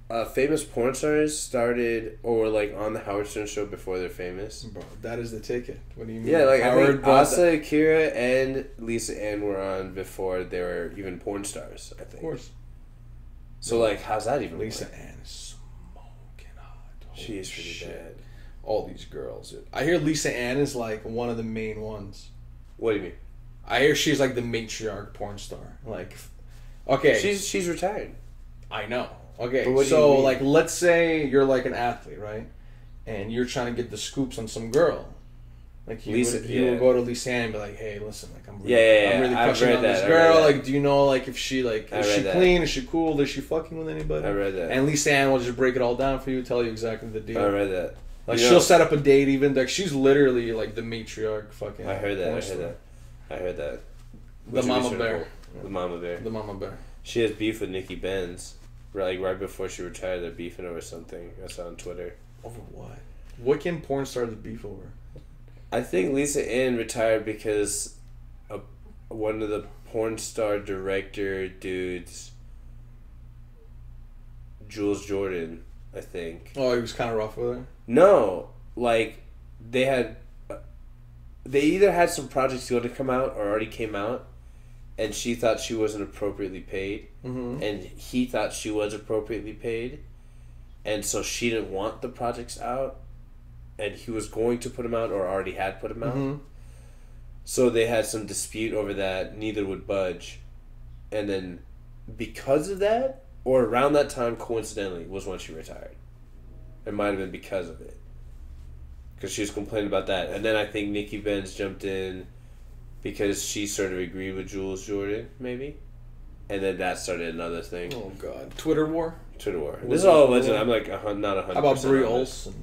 [SPEAKER 2] uh, famous porn stars started or were like on the Howard Stern show before they're famous?
[SPEAKER 1] Bro, that is the ticket. What do you mean?
[SPEAKER 2] Yeah, like I
[SPEAKER 1] Howard
[SPEAKER 2] think Asa, Akira, and Lisa Ann were on before they were even porn stars. I think.
[SPEAKER 1] Of course.
[SPEAKER 2] So like, how's that even?
[SPEAKER 1] Lisa
[SPEAKER 2] work?
[SPEAKER 1] Ann is smoking hot.
[SPEAKER 2] She is pretty
[SPEAKER 1] shit.
[SPEAKER 2] bad.
[SPEAKER 1] All these girls. dude. I hear Lisa Ann is like one of the main ones.
[SPEAKER 2] What do you mean?
[SPEAKER 1] I hear she's like the matriarch porn star. Like, okay,
[SPEAKER 2] She's she's retired.
[SPEAKER 1] I know. Okay,
[SPEAKER 2] But what do
[SPEAKER 1] so like, let's say you're like an athlete, right? And you're trying to get the scoops on some girl. Like you,
[SPEAKER 2] Lisa-
[SPEAKER 1] would, you
[SPEAKER 2] yeah.
[SPEAKER 1] would go to Lisa Ann and be like, "Hey, listen, like I'm really,
[SPEAKER 2] Yeah, yeah,
[SPEAKER 1] I'm really crushing on
[SPEAKER 2] that,
[SPEAKER 1] this girl. Like, do you know like if she like is she
[SPEAKER 2] that.
[SPEAKER 1] clean? Is she cool? Is she fucking with anybody?"
[SPEAKER 2] I read that.
[SPEAKER 1] And Lisa Ann will just break it all down for you, tell you exactly the deal.
[SPEAKER 2] I read that.
[SPEAKER 1] Like
[SPEAKER 2] You
[SPEAKER 1] she'll set up a date, even like she's literally like the matriarch. Fucking.
[SPEAKER 2] I heard that. I heard that. I heard that.
[SPEAKER 1] The
[SPEAKER 2] Which be
[SPEAKER 1] mama bear.
[SPEAKER 2] The mama bear.
[SPEAKER 1] The mama bear.
[SPEAKER 2] She has beef with Nikki Benz. Like right before she retired, they're beefing over something. I saw on Twitter.
[SPEAKER 1] Over what? What can porn stars beef over?
[SPEAKER 2] I think Lisa Ann retired because a, one of the porn star director dudes, Jules Jordan, I think.
[SPEAKER 1] Oh, he was kind of rough with her.
[SPEAKER 2] No, like they had, uh, they either had some projects going to come out or already came out, and she thought she wasn't appropriately paid,
[SPEAKER 1] Mm-hmm.
[SPEAKER 2] and he thought she was appropriately paid, and so she didn't want the projects out, and he was going to put them out or already had put them out.
[SPEAKER 1] Mm-hmm.
[SPEAKER 2] So they had some dispute over that. Neither would budge, and then because of that, or around that time, coincidentally, was when she retired. It might have been because of it, because she was complaining about that, and then I think Nikki Benz jumped in because she sort of agreed with Jules Jordan, maybe, and then that started another thing.
[SPEAKER 1] Oh God, Twitter war.
[SPEAKER 2] Twitter war. This is all legend. I'm like a hun- not a hundred.
[SPEAKER 1] How about
[SPEAKER 2] Bree.
[SPEAKER 1] Olson?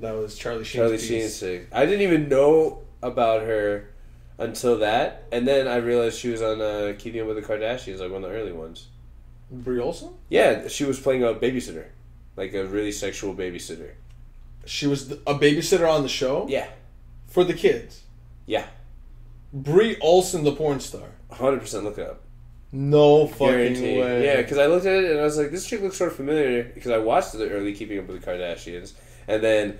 [SPEAKER 1] That was Charlie Sheen's
[SPEAKER 2] Charlie
[SPEAKER 1] piece.
[SPEAKER 2] Sheen's. I didn't even know about her until that, and then I realized she was on uh, Keeping Up with the Kardashians, like one of the early ones.
[SPEAKER 1] Bree Olson.
[SPEAKER 2] Yeah, she was playing a babysitter, like a really sexual babysitter.
[SPEAKER 1] She was a babysitter on the show
[SPEAKER 2] Yeah,
[SPEAKER 1] for the kids.
[SPEAKER 2] yeah,
[SPEAKER 1] Bree Olson, the porn star.
[SPEAKER 2] hundred percent. Look it up.
[SPEAKER 1] No fucking
[SPEAKER 2] Guaranteed.
[SPEAKER 1] way.
[SPEAKER 2] Yeah, because I looked at it and I was like, this chick looks sort of familiar because I watched the early Keeping Up with the Kardashians, and then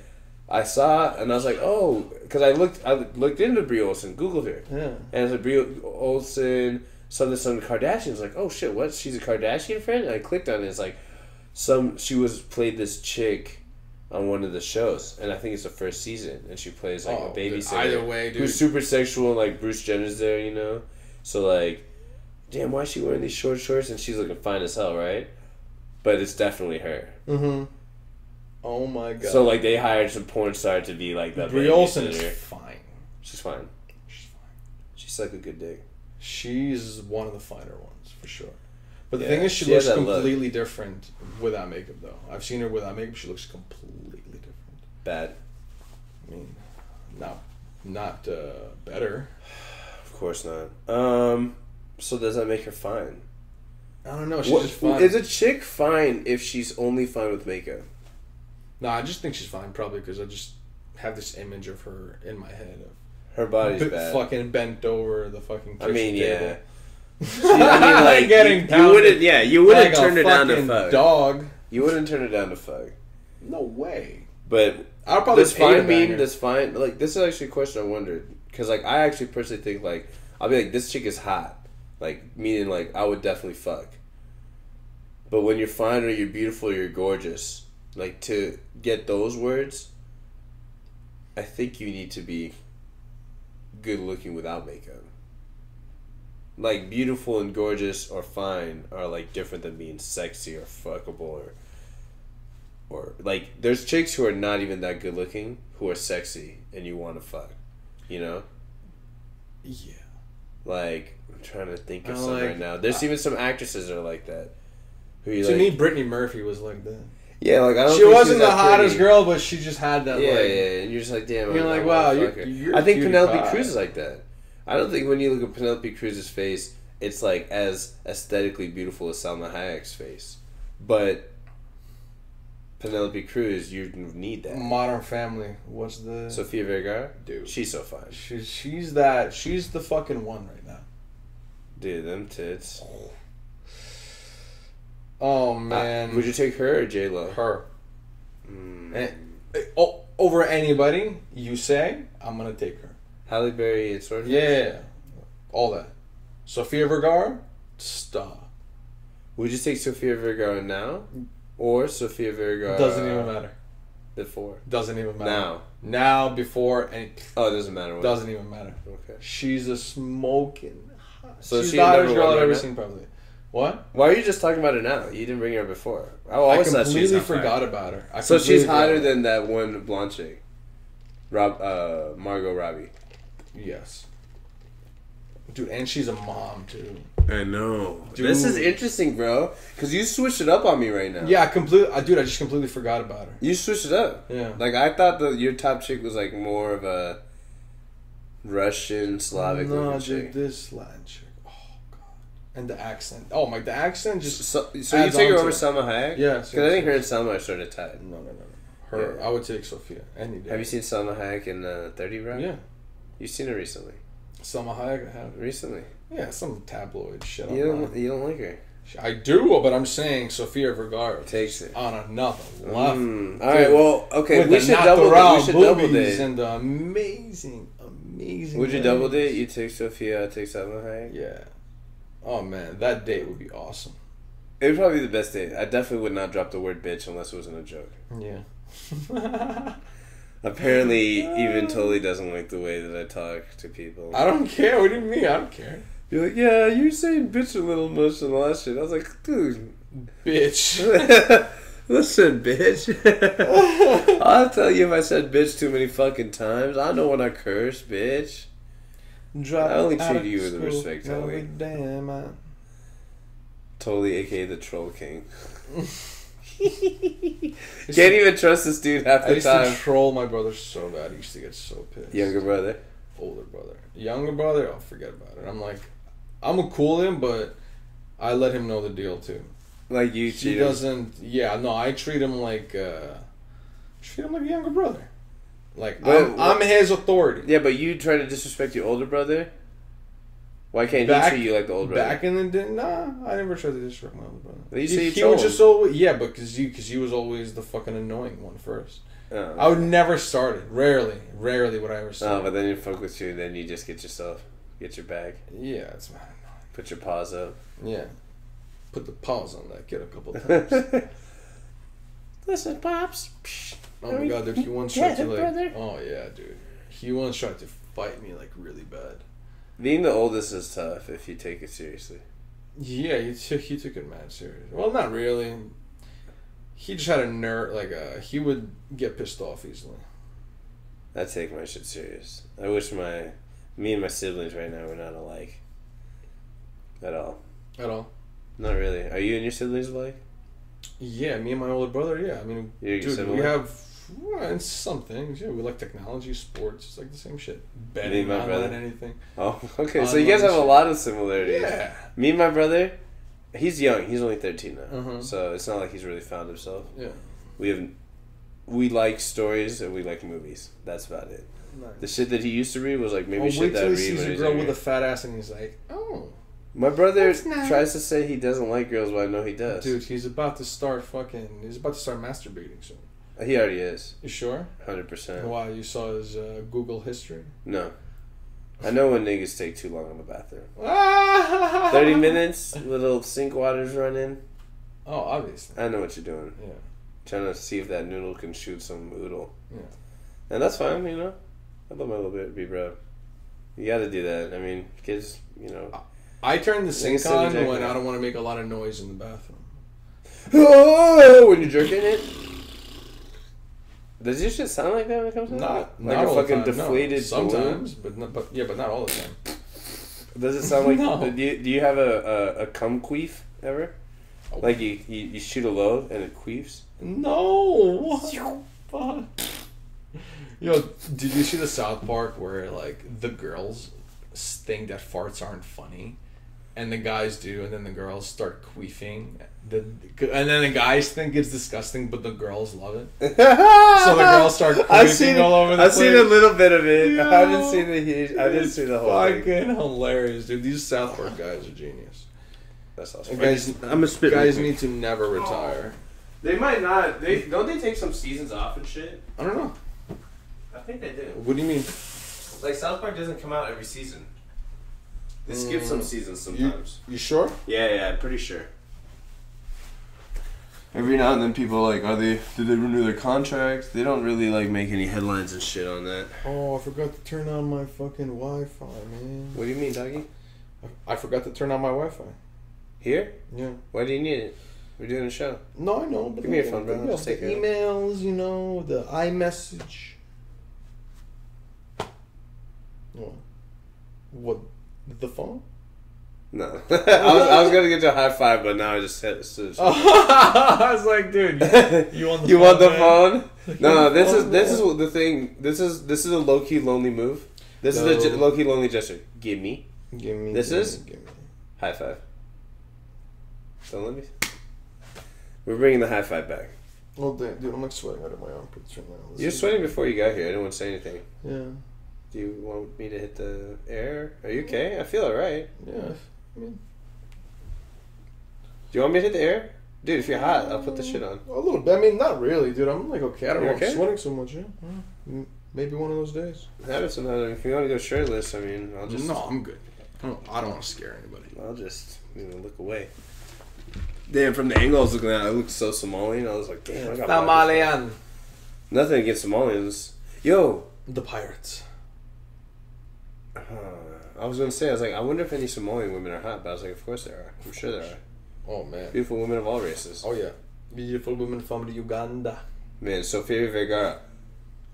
[SPEAKER 2] I saw and I was like, oh, because I looked, I looked into Bree Olson, Googled her,
[SPEAKER 1] yeah.
[SPEAKER 2] And it's like Bree Olson, something, some Kardashians. Like, oh shit, what? She's a Kardashian friend? And I clicked on it. It's like, some she was played this chick on one of the shows, and I think it's the first season, and she plays like
[SPEAKER 1] Oh,
[SPEAKER 2] a babysitter.
[SPEAKER 1] either way, dude.
[SPEAKER 2] Who's super sexual, and like Bruce Jenner's there, you know. So like, damn, why is she wearing these short shorts? And she's looking fine as hell, right? But it's definitely her.
[SPEAKER 1] Mm-hmm. Oh my god.
[SPEAKER 2] So like, they hired some porn star to be like that.
[SPEAKER 1] Bree Olson is fine.
[SPEAKER 2] She's fine.
[SPEAKER 1] She's fine.
[SPEAKER 2] She's like a good dick.
[SPEAKER 1] She's one of the finer ones for sure. But the
[SPEAKER 2] Yeah,
[SPEAKER 1] thing is, she,
[SPEAKER 2] she
[SPEAKER 1] looks
[SPEAKER 2] that look.
[SPEAKER 1] completely different without makeup, though. I've seen her without makeup; she looks completely different.
[SPEAKER 2] Bad.
[SPEAKER 1] I mean, not not uh, better.
[SPEAKER 2] Of course not. Um. So does that make her fine?
[SPEAKER 1] I don't know. She's
[SPEAKER 2] What-
[SPEAKER 1] just fine.
[SPEAKER 2] Is a chick fine if she's only fine with makeup?
[SPEAKER 1] No, I just think she's fine, probably because I just have this image of her in my head of
[SPEAKER 2] Her body's bad.
[SPEAKER 1] fucking bent over the fucking.
[SPEAKER 2] I mean, yeah.
[SPEAKER 1] table.
[SPEAKER 2] She- I mean, like,
[SPEAKER 1] Getting
[SPEAKER 2] you, you wouldn't. Yeah, you wouldn't
[SPEAKER 1] like
[SPEAKER 2] turn her down to fuck.
[SPEAKER 1] Dog.
[SPEAKER 2] You wouldn't turn her down to fuck.
[SPEAKER 1] No way.
[SPEAKER 2] But
[SPEAKER 1] I'll probably to
[SPEAKER 2] fine
[SPEAKER 1] her.
[SPEAKER 2] does fine like this is actually a question I wondered because like I actually personally think like I'll be like this chick is hot like meaning like I would definitely fuck. But when you're fine or you're beautiful, you're gorgeous. Like to get those words, I think you need to be good looking without makeup. Like beautiful and gorgeous or fine are like different than being sexy or fuckable or or like there's chicks who are not even that good looking who are sexy and you want to fuck. You know?
[SPEAKER 1] Yeah.
[SPEAKER 2] Like I'm trying to think of
[SPEAKER 1] I
[SPEAKER 2] some
[SPEAKER 1] like-
[SPEAKER 2] right now. There's even some actresses that are like that. Who you
[SPEAKER 1] To
[SPEAKER 2] like,
[SPEAKER 1] me, Brittany Murphy was like that.
[SPEAKER 2] Yeah, like I don't
[SPEAKER 1] She wasn't
[SPEAKER 2] she's
[SPEAKER 1] the hottest
[SPEAKER 2] pretty.
[SPEAKER 1] girl, but she just had that
[SPEAKER 2] Yeah,
[SPEAKER 1] like.
[SPEAKER 2] yeah, and you're just like, damn.
[SPEAKER 1] You're
[SPEAKER 2] I- I
[SPEAKER 1] like, wow, you're- you're
[SPEAKER 2] I think Penelope. Cruz is like that. I don't think when you look at Penelope Cruz's face, it's like as aesthetically beautiful as Salma Hayek's face, but Penelope Cruz, you need that.
[SPEAKER 1] Modern Family. What's the
[SPEAKER 2] Sofia Vergara,
[SPEAKER 1] dude?
[SPEAKER 2] she's so fine,
[SPEAKER 1] She's she's that. She's the fucking one right now.
[SPEAKER 2] dude. Them tits.
[SPEAKER 1] Oh man.
[SPEAKER 2] Uh, would you take her or J Lo?
[SPEAKER 1] her?
[SPEAKER 2] Mm.
[SPEAKER 1] Eh, eh, oh, over anybody you say, I'm gonna take her.
[SPEAKER 2] Halle Berry and Swordfish.
[SPEAKER 1] Yeah, all that. Sofia Vergara, star.
[SPEAKER 2] Would you take Sofia Vergara now, or Sofia Vergara?
[SPEAKER 1] Doesn't even matter.
[SPEAKER 2] Before
[SPEAKER 1] Doesn't even matter.
[SPEAKER 2] now.
[SPEAKER 1] Now, before, and
[SPEAKER 2] Oh, it doesn't matter. What.
[SPEAKER 1] doesn't even matter.
[SPEAKER 2] Okay.
[SPEAKER 1] She's a smoking. hot-
[SPEAKER 2] So
[SPEAKER 1] she's
[SPEAKER 2] she
[SPEAKER 1] the hottest girl I've ever seen, probably. What?
[SPEAKER 2] Why are you just talking about her now? You didn't bring her before. I
[SPEAKER 1] I
[SPEAKER 2] always thought she was
[SPEAKER 1] completely forgot about her. I
[SPEAKER 2] So she's hotter than that one blonde chick, Rob, uh, Margot Robbie.
[SPEAKER 1] Her. yes, dude, and she's a mom too.
[SPEAKER 2] I know.
[SPEAKER 1] Dude.
[SPEAKER 2] This is interesting, bro. Because you switched it up on me right now.
[SPEAKER 1] Yeah, I completely. I dude, I just completely forgot about her.
[SPEAKER 2] You switched it up.
[SPEAKER 1] Yeah.
[SPEAKER 2] Like I thought that your top chick was like more of a Russian Slavic
[SPEAKER 1] no, dude,
[SPEAKER 2] chick.
[SPEAKER 1] this Latin chick. Oh god. and the accent. Oh my, the accent just
[SPEAKER 2] So, so you
[SPEAKER 1] Adds
[SPEAKER 2] take her
[SPEAKER 1] on to
[SPEAKER 2] over
[SPEAKER 1] it.
[SPEAKER 2] Salma Hayek?
[SPEAKER 1] yeah.
[SPEAKER 2] Because I think her and Salma are sort of tied.
[SPEAKER 1] No, no, no, no. Her,
[SPEAKER 2] Yeah.
[SPEAKER 1] I would take Sophia any day.
[SPEAKER 2] Have you seen Salma Hayek in uh, 30 Rock?
[SPEAKER 1] Yeah,
[SPEAKER 2] You've seen her recently.
[SPEAKER 1] Salma Hayek. I have.
[SPEAKER 2] Recently.
[SPEAKER 1] Yeah, some tabloid shit.
[SPEAKER 2] You
[SPEAKER 1] online.
[SPEAKER 2] don't, you don't like her.
[SPEAKER 1] I do, but I'm saying Sofia Vergara
[SPEAKER 2] Takes it.
[SPEAKER 1] on another level.
[SPEAKER 2] Mm. All right, well, okay, we should double We should double date.
[SPEAKER 1] and the amazing, amazing.
[SPEAKER 2] Would you double date? You take Sophia, I take Salma Hayek?
[SPEAKER 1] Yeah. Oh man, that date would be awesome.
[SPEAKER 2] It would probably be the best date. I definitely would not drop the word bitch unless it wasn't a joke.
[SPEAKER 1] Yeah.
[SPEAKER 2] Apparently, even totally doesn't like the way that I talk to people.
[SPEAKER 1] I don't care. What do you mean? I don't care.
[SPEAKER 2] You're like, yeah, you're saying bitch a little much and all that shit. I was like, dude,
[SPEAKER 1] Bitch.
[SPEAKER 2] listen, bitch. I'll tell you if I said bitch too many fucking times. I know when I curse, bitch.
[SPEAKER 1] Drop
[SPEAKER 2] I only treat you with respect, Tony.
[SPEAKER 1] Damn, man.
[SPEAKER 2] Toly, aka the troll king. Can't even trust this dude half
[SPEAKER 1] I
[SPEAKER 2] the
[SPEAKER 1] used
[SPEAKER 2] time.
[SPEAKER 1] to troll my brother so bad. He used to get so pissed.
[SPEAKER 2] Younger brother.
[SPEAKER 1] older brother. Younger brother, oh, forget about it. I'm like, I'm gonna cool him, but I let him know the deal too.
[SPEAKER 2] Like you
[SPEAKER 1] He doesn't. Yeah, no, I treat him like, uh, treat him like a younger brother. Like
[SPEAKER 2] But-
[SPEAKER 1] I'm, I'm his authority.
[SPEAKER 2] Yeah, but you try to disrespect your older brother. Why can't
[SPEAKER 1] Back-
[SPEAKER 2] he treat you like the old brother?
[SPEAKER 1] Back in the day, nah, I never tried to disrespect my older brother. He, he was just always yeah, but because you because you was always the fucking annoying one first.
[SPEAKER 2] Oh.
[SPEAKER 1] I would never start it. Rarely, rarely would I ever
[SPEAKER 2] Oh,
[SPEAKER 1] start.
[SPEAKER 2] but then you fuck with you, then you just get yourself, get your bag,
[SPEAKER 1] yeah, it's
[SPEAKER 2] put your paws up.
[SPEAKER 1] yeah. Put the paws on that kid a couple times.
[SPEAKER 2] Listen, pops.
[SPEAKER 1] Oh my god, dude, he once tried to like.
[SPEAKER 2] brother.
[SPEAKER 1] Oh yeah, dude. He once tried to fight me like really bad.
[SPEAKER 2] Being the oldest is tough if you take it seriously.
[SPEAKER 1] Yeah, he took he took it mad serious. Well, not really. He just had a nerve, like uh, he would get pissed off easily.
[SPEAKER 2] I take my shit serious. I wish my, me and my siblings right now were not alike. At all.
[SPEAKER 1] At all.
[SPEAKER 2] Not really. Are you and your siblings alike?
[SPEAKER 1] Yeah, me and my older brother. Yeah, I mean,
[SPEAKER 2] You're
[SPEAKER 1] dude, we have in some things. Yeah, we like technology, sports. It's like the same shit. Betting,
[SPEAKER 2] my
[SPEAKER 1] online,
[SPEAKER 2] brother.
[SPEAKER 1] anything.
[SPEAKER 2] Oh, okay. So you guys have a lot of similarities.
[SPEAKER 1] Yeah.
[SPEAKER 2] Me and my brother, he's young. He's only 13 now.
[SPEAKER 1] Uh-huh.
[SPEAKER 2] So it's not like he's really found himself.
[SPEAKER 1] Yeah.
[SPEAKER 2] We have, we like stories and we like movies. That's about it. The shit that he used to read was like maybe
[SPEAKER 1] Oh,
[SPEAKER 2] shit
[SPEAKER 1] wait
[SPEAKER 2] that
[SPEAKER 1] he sees a girl with a fat ass and he's like, oh,
[SPEAKER 2] My brother
[SPEAKER 1] nice.
[SPEAKER 2] tries to say he doesn't like girls, but I know he does.
[SPEAKER 1] dude, he's about to start fucking. He's about to start masturbating soon.
[SPEAKER 2] He already is.
[SPEAKER 1] You sure?
[SPEAKER 2] 100%.
[SPEAKER 1] Why? You saw his uh, Google history.
[SPEAKER 2] No. I know when niggas take too long in the bathroom.
[SPEAKER 1] 30
[SPEAKER 2] 30 minutes, little sink water's running.
[SPEAKER 1] Oh, obviously.
[SPEAKER 2] I know what you're doing.
[SPEAKER 1] Yeah.
[SPEAKER 2] Trying to see if that noodle can shoot some oodle.
[SPEAKER 1] Yeah.
[SPEAKER 2] And that's fine, you know. I love my little bit, be bro. You gotta do that. I mean, kids, you know.
[SPEAKER 1] I turn the sink on when. I don't want to make a lot of noise in the bathroom.
[SPEAKER 2] when you're jerking it. Does your shit sound like that when it comes out?
[SPEAKER 1] Not,
[SPEAKER 2] like
[SPEAKER 1] not
[SPEAKER 2] a
[SPEAKER 1] all
[SPEAKER 2] fucking
[SPEAKER 1] the time, no.
[SPEAKER 2] deflated balloon?
[SPEAKER 1] Sometimes, but not, but yeah, but not all the time.
[SPEAKER 2] Does it sound like?
[SPEAKER 1] No.
[SPEAKER 2] do, you, do you have a, a, a cum queef ever? Oh. Like you, you, you shoot a load and it queefs?
[SPEAKER 1] No. What the fuck? Yo, did you see the South Park where like the girls think that farts aren't funny, and the guys do, and then the girls start queefing. The, and then the guys think it's disgusting, but the girls love it.
[SPEAKER 2] so
[SPEAKER 1] the girls start
[SPEAKER 2] I've
[SPEAKER 1] queefing
[SPEAKER 2] seen
[SPEAKER 1] all over the place.
[SPEAKER 2] I've seen a little bit of it. I haven't
[SPEAKER 1] Yo.
[SPEAKER 2] seen the huge. I didn't see the whole thing.
[SPEAKER 1] Fucking
[SPEAKER 2] thing.
[SPEAKER 1] hilarious, dude. These South Park guys are genius.
[SPEAKER 2] That's awesome.
[SPEAKER 1] Guys,
[SPEAKER 2] I'm a spit.
[SPEAKER 1] guys need to never oh. retire.
[SPEAKER 2] They might not. They don't. They take some seasons off and shit.
[SPEAKER 1] I don't know.
[SPEAKER 2] I think they do.
[SPEAKER 1] What do you mean?
[SPEAKER 2] Like South Park doesn't come out every season. They skip
[SPEAKER 1] Mm.
[SPEAKER 2] some seasons sometimes.
[SPEAKER 1] you sure?
[SPEAKER 2] Yeah, yeah, I'm pretty sure. Every now and then, people are like, are they? Did they renew their contracts? They don't really like make any headlines and shit on that.
[SPEAKER 1] Oh, I forgot to turn on my fucking Wi-Fi, man.
[SPEAKER 2] What do you mean, doggy?
[SPEAKER 1] I forgot to turn on my Wi-Fi.
[SPEAKER 2] Here?
[SPEAKER 1] Yeah.
[SPEAKER 2] Why do you need it? We're doing a show.
[SPEAKER 1] No, I know, but
[SPEAKER 2] Give me your phone, bro.
[SPEAKER 1] you know,
[SPEAKER 2] Just take
[SPEAKER 1] the
[SPEAKER 2] it.
[SPEAKER 1] emails, you know, the iMessage. What? What? The phone?
[SPEAKER 2] No, I was I was gonna get you a high five, but now I just hit. Just,
[SPEAKER 1] I was like, dude, you, you want the
[SPEAKER 2] you
[SPEAKER 1] phone?
[SPEAKER 2] want the phone? No, no. This is this
[SPEAKER 1] man?
[SPEAKER 2] is the thing. This is this is a Lowkey Lonely move. This is
[SPEAKER 1] No.
[SPEAKER 2] a Lowkey Lonely gesture. Give me
[SPEAKER 1] Give me.
[SPEAKER 2] This
[SPEAKER 1] give
[SPEAKER 2] is?
[SPEAKER 1] me, give me.
[SPEAKER 2] high five. Don't let me. We're bringing the high five back.
[SPEAKER 1] Well, dude, I'm like sweating out of my armpits right now. This
[SPEAKER 2] You're sweating before you got here. I didn't want to say anything.
[SPEAKER 1] Yeah,
[SPEAKER 2] Do you want me to hit the air? Are you okay? I feel alright.
[SPEAKER 1] yeah. I mean,
[SPEAKER 2] Do you want me to hit the air? Dude, if you're hot, I'll put the shit on.
[SPEAKER 1] a little bit. I mean, not really, dude. I'm like okay. I don't
[SPEAKER 2] You
[SPEAKER 1] know.
[SPEAKER 2] okay?
[SPEAKER 1] I'm sweating so much. Yeah. Yeah. Maybe one of those days.
[SPEAKER 2] That is another. sometime. If you want to go shirtless, I mean, I'll just.
[SPEAKER 1] no, I'm good. I don't, I don't want to scare anybody.
[SPEAKER 2] I'll just you know look away. Damn, from the angle I was looking at, I looked so Somalian. I was like, damn, I got
[SPEAKER 1] Tamalean.
[SPEAKER 2] Nothing against Somalians. Yo,
[SPEAKER 1] The pirates.
[SPEAKER 2] Uh, I was gonna say, I was like, I wonder if any Somalian women are hot, but I was like, of course there are. I'm sure there are.
[SPEAKER 1] Oh man.
[SPEAKER 2] Beautiful women of all races.
[SPEAKER 1] Oh yeah. Beautiful women from the Uganda.
[SPEAKER 2] Man, Sofia Vergara,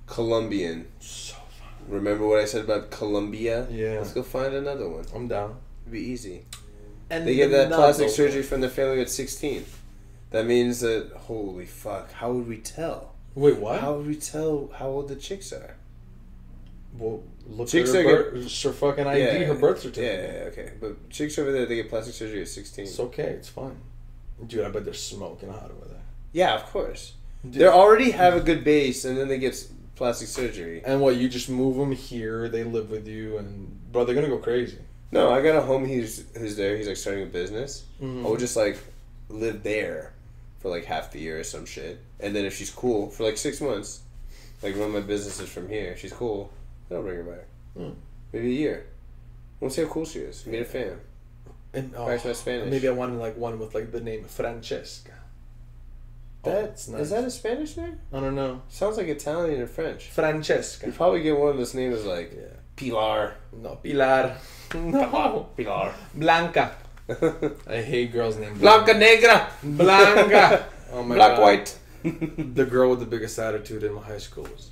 [SPEAKER 2] Colombian.
[SPEAKER 1] So fun.
[SPEAKER 2] Remember what I said about Colombia?
[SPEAKER 1] Yeah.
[SPEAKER 2] Let's go find another one.
[SPEAKER 1] I'm down.
[SPEAKER 2] It'd be easy.
[SPEAKER 1] And
[SPEAKER 2] They get that plastic
[SPEAKER 1] one.
[SPEAKER 2] surgery from their family at 16. That means that, holy fuck, how would we tell?
[SPEAKER 1] Wait, what?
[SPEAKER 2] How would we tell how old the chicks are?
[SPEAKER 1] Well, look
[SPEAKER 2] Chicks
[SPEAKER 1] at her, birth, her fucking ID, her birth certificate.
[SPEAKER 2] Yeah, yeah, okay. But chicks over there, they get plastic surgery at 16.
[SPEAKER 1] It's okay. It's fine. Dude, I bet they're smoking hot over there.
[SPEAKER 2] yeah, of course. They already have a good base, and then they get plastic surgery.
[SPEAKER 1] And what? You just move them here. They live with you, and bro, they're gonna go crazy.
[SPEAKER 2] No, I got a homie who's, who's there. He's like starting a business.
[SPEAKER 1] Mhm.
[SPEAKER 2] I would just like live there for like half the year or some shit. And then if she's cool for like six months, like run my businesses from here, she's cool, then I'll bring her back.
[SPEAKER 1] Hmm.
[SPEAKER 2] Maybe a year. We'll see how cool she is. Meet a fan.
[SPEAKER 1] And oh,
[SPEAKER 2] Practice my Spanish.
[SPEAKER 1] maybe I wanted like one with like the name Francesca. Oh,
[SPEAKER 2] That's
[SPEAKER 1] that's nice.
[SPEAKER 2] Is that a Spanish name?
[SPEAKER 1] I don't know.
[SPEAKER 2] Sounds like Italian or French.
[SPEAKER 1] Francesca.
[SPEAKER 2] You probably get one that's name is like
[SPEAKER 1] Yeah.
[SPEAKER 2] Pilar.
[SPEAKER 1] No, Pilar. No.
[SPEAKER 2] Pilar.
[SPEAKER 1] Blanca. I hate girls named
[SPEAKER 2] Blanca Negra.
[SPEAKER 1] Blanca. Oh my
[SPEAKER 2] Black
[SPEAKER 1] god.
[SPEAKER 2] White.
[SPEAKER 1] The girl with the biggest attitude in my high school was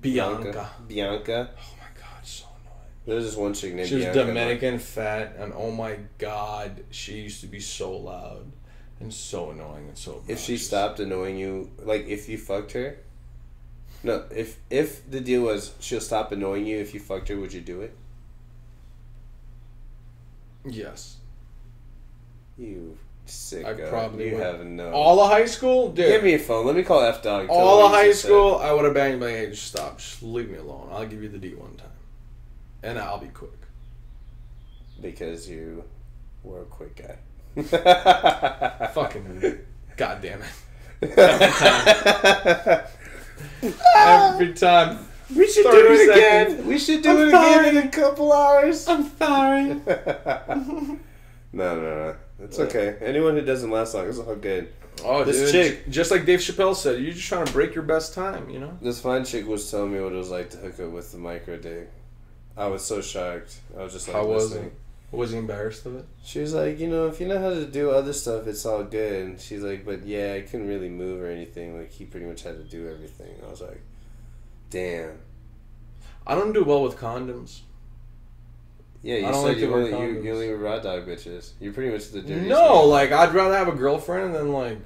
[SPEAKER 1] Bianca.
[SPEAKER 2] Bianca.
[SPEAKER 1] Oh my god, so annoying.
[SPEAKER 2] There's this one chick named
[SPEAKER 1] She was
[SPEAKER 2] Bianca.
[SPEAKER 1] Dominican, fat, and oh my god, she used to be so loud and so annoying and so.
[SPEAKER 2] If she stopped annoying you, like if you fucked her. No, if if the deal was she'll stop annoying you if you fucked her, would you do it?
[SPEAKER 1] yes,
[SPEAKER 2] You sick.
[SPEAKER 1] I probably
[SPEAKER 2] you
[SPEAKER 1] would.
[SPEAKER 2] have no.
[SPEAKER 1] Uh, all of high school, dude.
[SPEAKER 2] Give me a phone. Let me call F Dog.
[SPEAKER 1] all of high school, I would have banged like, hey, just stop, just leave me alone. I'll give you the D one time, and I'll be quick.
[SPEAKER 2] because you were a quick guy.
[SPEAKER 1] Fucking, god damn it.
[SPEAKER 2] we
[SPEAKER 1] Every time.
[SPEAKER 2] We
[SPEAKER 1] should
[SPEAKER 2] do it
[SPEAKER 1] seconds.
[SPEAKER 2] again. We should do
[SPEAKER 1] I'm
[SPEAKER 2] it again in a couple hours.
[SPEAKER 1] I'm sorry.
[SPEAKER 2] no, no, no. It's okay. Anyone who doesn't last long is all good.
[SPEAKER 1] Oh,
[SPEAKER 2] This
[SPEAKER 1] dude,
[SPEAKER 2] chick-
[SPEAKER 1] just like Dave Chappelle said, you're just trying to break your best time, you know?
[SPEAKER 2] This fine chick was telling me what it was like to hook up with the micro dig. I was so shocked. I was just like
[SPEAKER 1] How was
[SPEAKER 2] listening.
[SPEAKER 1] it? Was he embarrassed of it?
[SPEAKER 2] She was like, you know, if you know how to do other stuff, it's all good. And she's like, but yeah, I couldn't really move or anything. Like he pretty much had to do everything. I was like, damn.
[SPEAKER 1] I don't do well with condoms.
[SPEAKER 2] Yeah, you
[SPEAKER 1] I don't
[SPEAKER 2] said
[SPEAKER 1] like
[SPEAKER 2] you, only, you, you only raw dog bitches. You're pretty much the dirtiest.
[SPEAKER 1] No,
[SPEAKER 2] guy.
[SPEAKER 1] like I'd rather have a girlfriend than like.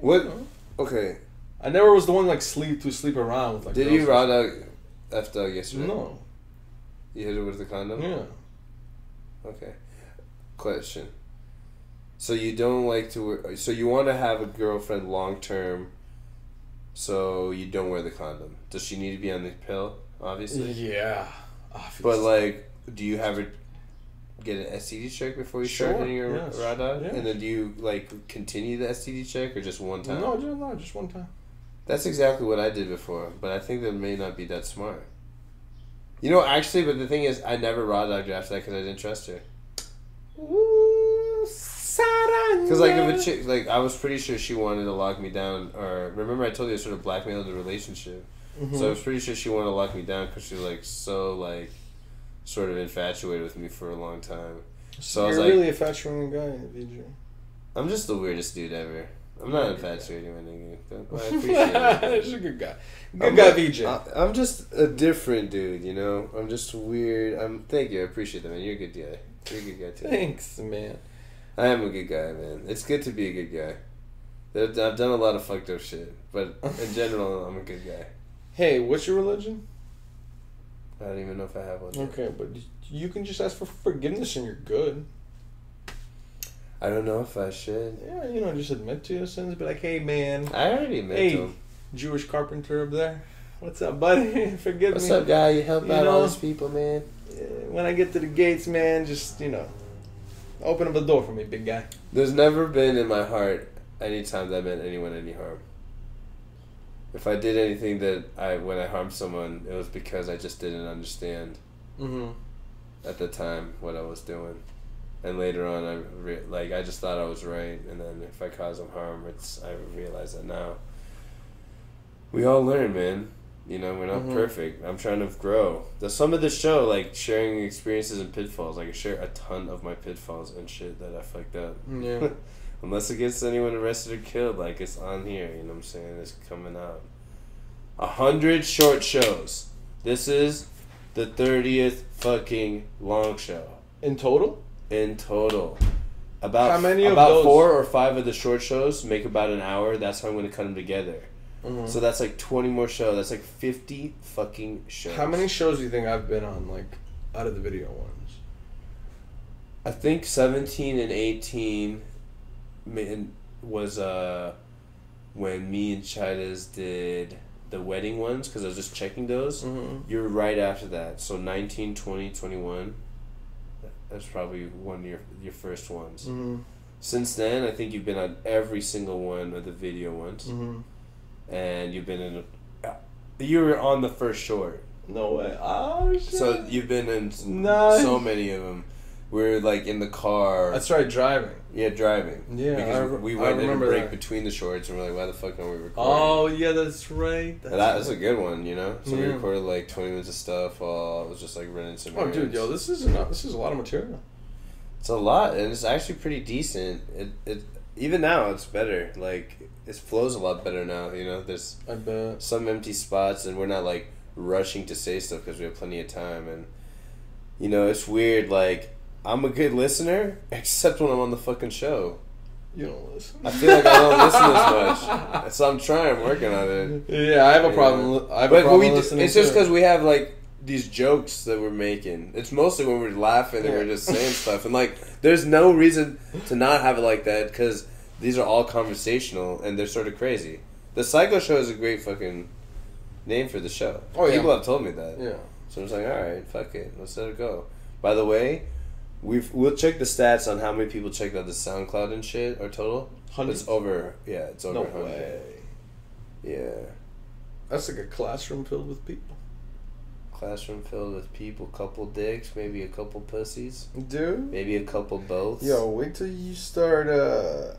[SPEAKER 2] What? Okay.
[SPEAKER 1] I never was the one like sleep to sleep around with like.
[SPEAKER 2] Did you
[SPEAKER 1] and
[SPEAKER 2] dog F dog yesterday?
[SPEAKER 1] No.
[SPEAKER 2] You hit it with the condom?
[SPEAKER 1] Yeah.
[SPEAKER 2] Okay. Question. So you don't like to wear, so you want to have a girlfriend long term so you don't wear the condom. Does she need to be on the pill? Obviously.
[SPEAKER 1] Yeah.
[SPEAKER 2] Oh, but like do you have her get an STD check before you start
[SPEAKER 1] Sure,
[SPEAKER 2] hitting your
[SPEAKER 1] yes,
[SPEAKER 2] raw dog?
[SPEAKER 1] yes.
[SPEAKER 2] And then do you like continue the STD check or just one time?
[SPEAKER 1] no, just, no, just one time.
[SPEAKER 2] That's exactly what I did before, but I think that may not be that smart. You know, actually, but the thing is, I never raw dogged her after that because I didn't trust her. Because like if a chick, like I was pretty sure she wanted to lock me down, or remember I told you I sort of blackmailed the relationship.
[SPEAKER 1] Mm-hmm.
[SPEAKER 2] So I was pretty sure she wanted to lock me down because she was like so like, sort of infatuated with me for a long time. So I was
[SPEAKER 1] You're
[SPEAKER 2] like,
[SPEAKER 1] really a infatuating guy, VJ.
[SPEAKER 2] I'm just the weirdest dude ever. I'm not infatuated, my nigga. But I appreciate it.
[SPEAKER 1] He's a good guy. Good
[SPEAKER 2] I'm
[SPEAKER 1] guy, VJ.
[SPEAKER 2] I- I'm just a different dude, you know. I'm just weird. I'm. Thank you. I appreciate that, man. You're a good guy. You're a good guy too.
[SPEAKER 1] Thanks, man.
[SPEAKER 2] I am a good guy, man. It's good to be a good guy. I've done a lot of fucked up shit, but in general, I'm a good guy.
[SPEAKER 1] Hey, what's your religion?
[SPEAKER 2] I don't even know if I have one.
[SPEAKER 1] Okay, but you can just ask for forgiveness and you're good.
[SPEAKER 2] I don't know if I should.
[SPEAKER 1] Yeah, you know, just admit to your sins. Be like, hey, man,
[SPEAKER 2] I already admit
[SPEAKER 1] Hey.
[SPEAKER 2] to him.
[SPEAKER 1] Jewish carpenter up there. What's up, buddy? Forgive
[SPEAKER 2] What's
[SPEAKER 1] me.
[SPEAKER 2] What's up, guy? You help
[SPEAKER 1] You
[SPEAKER 2] out all
[SPEAKER 1] know?
[SPEAKER 2] these people, man.
[SPEAKER 1] When I get to the gates, man, just you know, open up the door for me, big guy.
[SPEAKER 2] There's never been in my heart any time that meant anyone any harm. If I did anything that I when I harmed someone, it was because I just didn't understand
[SPEAKER 1] Mm-hmm.
[SPEAKER 2] at the time what I was doing. And later on, I re- like I just thought I was right, and then if I cause them harm, it's I realize that now. We all learn, man. You know, we're not
[SPEAKER 1] Mhm.
[SPEAKER 2] perfect. I'm trying to grow. The some of the show, like sharing experiences and pitfalls. Like I share a ton of my pitfalls and shit that I fucked up.
[SPEAKER 1] Yeah.
[SPEAKER 2] Unless it gets anyone arrested or killed, like it's on here. You know what I'm saying? It's coming out. A hundred short shows. This is the thirtieth fucking long show
[SPEAKER 1] In total.
[SPEAKER 2] in total. About
[SPEAKER 1] How many of
[SPEAKER 2] about four or five of the short shows make about an hour. That's how I'm going to cut them together.
[SPEAKER 1] Mhm.
[SPEAKER 2] So that's like twenty more shows. That's like fifty fucking shows.
[SPEAKER 1] How many shows do you think I've been on, like, out of the video ones?
[SPEAKER 2] I think seventeen and eighteen, was uh when me and Chidas did the wedding ones because I was just checking those.
[SPEAKER 1] Mm-hmm.
[SPEAKER 2] You're right after that. So 19, 20, 21. That's probably one of your your first ones.
[SPEAKER 1] Mm-hmm.
[SPEAKER 2] Since then, I think you've been on every single one of the video ones,
[SPEAKER 1] Mm-hmm.
[SPEAKER 2] and you've been in. A, you were on the first short,
[SPEAKER 1] No way. Oh shit.
[SPEAKER 2] so you've been in
[SPEAKER 1] Nice.
[SPEAKER 2] so many of them. We're like in the car.
[SPEAKER 1] I started driving.
[SPEAKER 2] Yeah, driving.
[SPEAKER 1] Yeah,
[SPEAKER 2] because
[SPEAKER 1] re-
[SPEAKER 2] we went in a break
[SPEAKER 1] that.
[SPEAKER 2] between the shorts, and we're like, "Why the fuck aren't we recording?"
[SPEAKER 1] Oh yeah, that's right.
[SPEAKER 2] That's that was a good one, you know. So we recorded like twenty minutes of stuff while I was just like running some.
[SPEAKER 1] Oh, dude, yo, this is enough. This is a lot of material.
[SPEAKER 2] It's a lot, and it's actually pretty decent. It it even now it's better. Like it flows a lot better now. You know, there's
[SPEAKER 1] I bet.
[SPEAKER 2] some empty spots, and we're not like rushing to say stuff because we have plenty of time. And you know, it's weird. Like I'm a good listener, except when I'm on the fucking show.
[SPEAKER 1] You don't listen.
[SPEAKER 2] I feel like I don't listen as much. So I'm trying, I'm working on it.
[SPEAKER 1] Yeah, I have a
[SPEAKER 2] Yeah.
[SPEAKER 1] problem. I have a
[SPEAKER 2] But, but
[SPEAKER 1] problem
[SPEAKER 2] we,
[SPEAKER 1] listening.
[SPEAKER 2] it's just because we have like these jokes that we're making. It's mostly when we're laughing and we're just saying stuff, and like there's no reason to not have it like that because these are all conversational and they're sort of crazy. The Psycho Show is a great fucking name for the show.
[SPEAKER 1] Oh, yeah.
[SPEAKER 2] people have told me that.
[SPEAKER 1] Yeah.
[SPEAKER 2] So I'm just like, all right, fuck it, let's let it go. By the way, we've we'll check the stats on how many people checked out the SoundCloud and shit or total.
[SPEAKER 1] Hundreds.
[SPEAKER 2] It's over. Yeah, it's over.
[SPEAKER 1] No
[SPEAKER 2] 100.
[SPEAKER 1] way.
[SPEAKER 2] Yeah.
[SPEAKER 1] That's like a classroom filled with people.
[SPEAKER 2] Classroom filled with people, couple dicks, maybe a couple pussies,
[SPEAKER 1] Dude.
[SPEAKER 2] maybe a couple both.
[SPEAKER 1] Yo, wait till you start. uh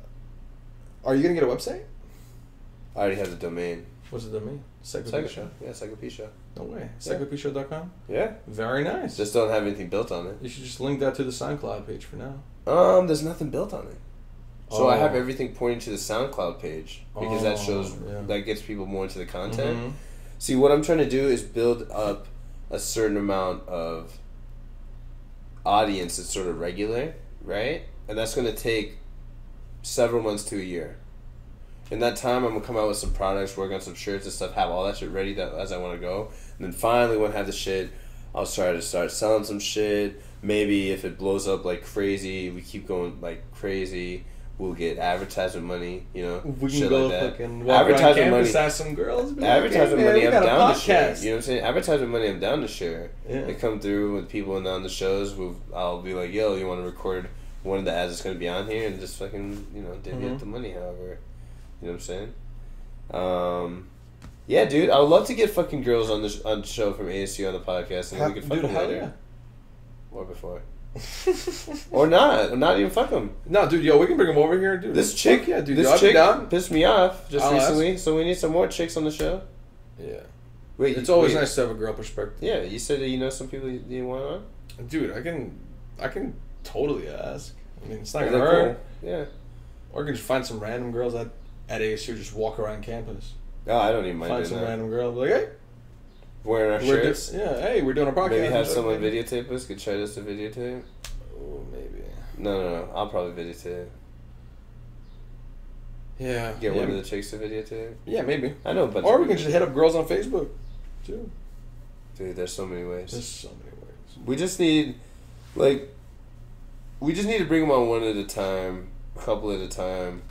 [SPEAKER 1] Are you gonna get a website?
[SPEAKER 2] I already have the domain.
[SPEAKER 1] What's it domain?
[SPEAKER 2] Psycho
[SPEAKER 1] Psycho
[SPEAKER 2] Show. Yeah, Psycho P Show.
[SPEAKER 1] No way.
[SPEAKER 2] Yeah.
[SPEAKER 1] Psychopishow.com?
[SPEAKER 2] Yeah.
[SPEAKER 1] Very nice.
[SPEAKER 2] Just don't have anything built on it.
[SPEAKER 1] you should just link that to the SoundCloud page for now.
[SPEAKER 2] Um, there's nothing built on it. So I have
[SPEAKER 1] Oh.
[SPEAKER 2] everything pointing to the SoundCloud page because that
[SPEAKER 1] Oh,
[SPEAKER 2] shows
[SPEAKER 1] yeah.
[SPEAKER 2] that gets people more into the content.
[SPEAKER 1] Mhm.
[SPEAKER 2] See, what I'm trying to do is build up a certain amount of audience that's sort of regular, right? And that's going to take several months to a year. In that time, I'm gonna come out with some products, work on some shirts and stuff, have all that shit ready that as I want to go, and then finally, when I have the shit, I'll try to start selling some shit. Maybe if it blows up like crazy, we keep going like crazy. We'll get advertisement money, you know,
[SPEAKER 1] We can
[SPEAKER 2] shit
[SPEAKER 1] go
[SPEAKER 2] like
[SPEAKER 1] fucking walk
[SPEAKER 2] Advertisement money.
[SPEAKER 1] ask some girls. like,
[SPEAKER 2] Advertisement
[SPEAKER 1] "Hey, man,
[SPEAKER 2] money, I'm down to share. You know what I'm saying? Advertisement money, I'm down to share.
[SPEAKER 1] Yeah.
[SPEAKER 2] They come through with people and on the shows. We'll, I'll be like, yo, you want to record one of the ads that's going to be on here and just fucking, you know, divvy
[SPEAKER 1] Mhm.
[SPEAKER 2] up the money however. You know what I'm saying? Um, yeah, dude, I would love to get fucking girls on the, sh- on the show from ASU on the podcast and we could fuck
[SPEAKER 1] Dude,
[SPEAKER 2] them later.
[SPEAKER 1] yeah.
[SPEAKER 2] Or before. Or not. Or not even fuck them.
[SPEAKER 1] no, dude, yo, we can bring them over here, dude.
[SPEAKER 2] This chick,
[SPEAKER 1] yeah, dude.
[SPEAKER 2] this
[SPEAKER 1] yo,
[SPEAKER 2] chick pissed me off just
[SPEAKER 1] I'll ask.
[SPEAKER 2] recently, so we need some more chicks on the show.
[SPEAKER 1] Yeah,
[SPEAKER 2] Wait,
[SPEAKER 1] it's always
[SPEAKER 2] wait.
[SPEAKER 1] nice to have a girl perspective.
[SPEAKER 2] Yeah, you said that you know some people you, you want on.
[SPEAKER 1] Dude, I can, I can totally ask. I mean, it's not gonna hurt.
[SPEAKER 2] cool? Yeah.
[SPEAKER 1] Or I can just find some random girls at at ASU, just walk around campus,
[SPEAKER 2] Oh, I don't even mind
[SPEAKER 1] find some
[SPEAKER 2] that.
[SPEAKER 1] random girl, be like, hey,
[SPEAKER 2] Wearing our
[SPEAKER 1] we're
[SPEAKER 2] shirts.
[SPEAKER 1] do- yeah, hey, we're doing a podcast.
[SPEAKER 2] Maybe have someone
[SPEAKER 1] maybe-
[SPEAKER 2] videotape us. Could try us to videotape.
[SPEAKER 1] Oh, maybe.
[SPEAKER 2] No, no, no. I'll probably videotape.
[SPEAKER 1] Yeah.
[SPEAKER 2] Get
[SPEAKER 1] yeah,
[SPEAKER 2] one of the chicks to videotape.
[SPEAKER 1] yeah, maybe.
[SPEAKER 2] I know, but
[SPEAKER 1] Or we can just hit up girls on Facebook, too.
[SPEAKER 2] Dude, there's so many ways.
[SPEAKER 1] There's so many ways.
[SPEAKER 2] We just need, like, we just need to bring them on one at a time, a couple at a time,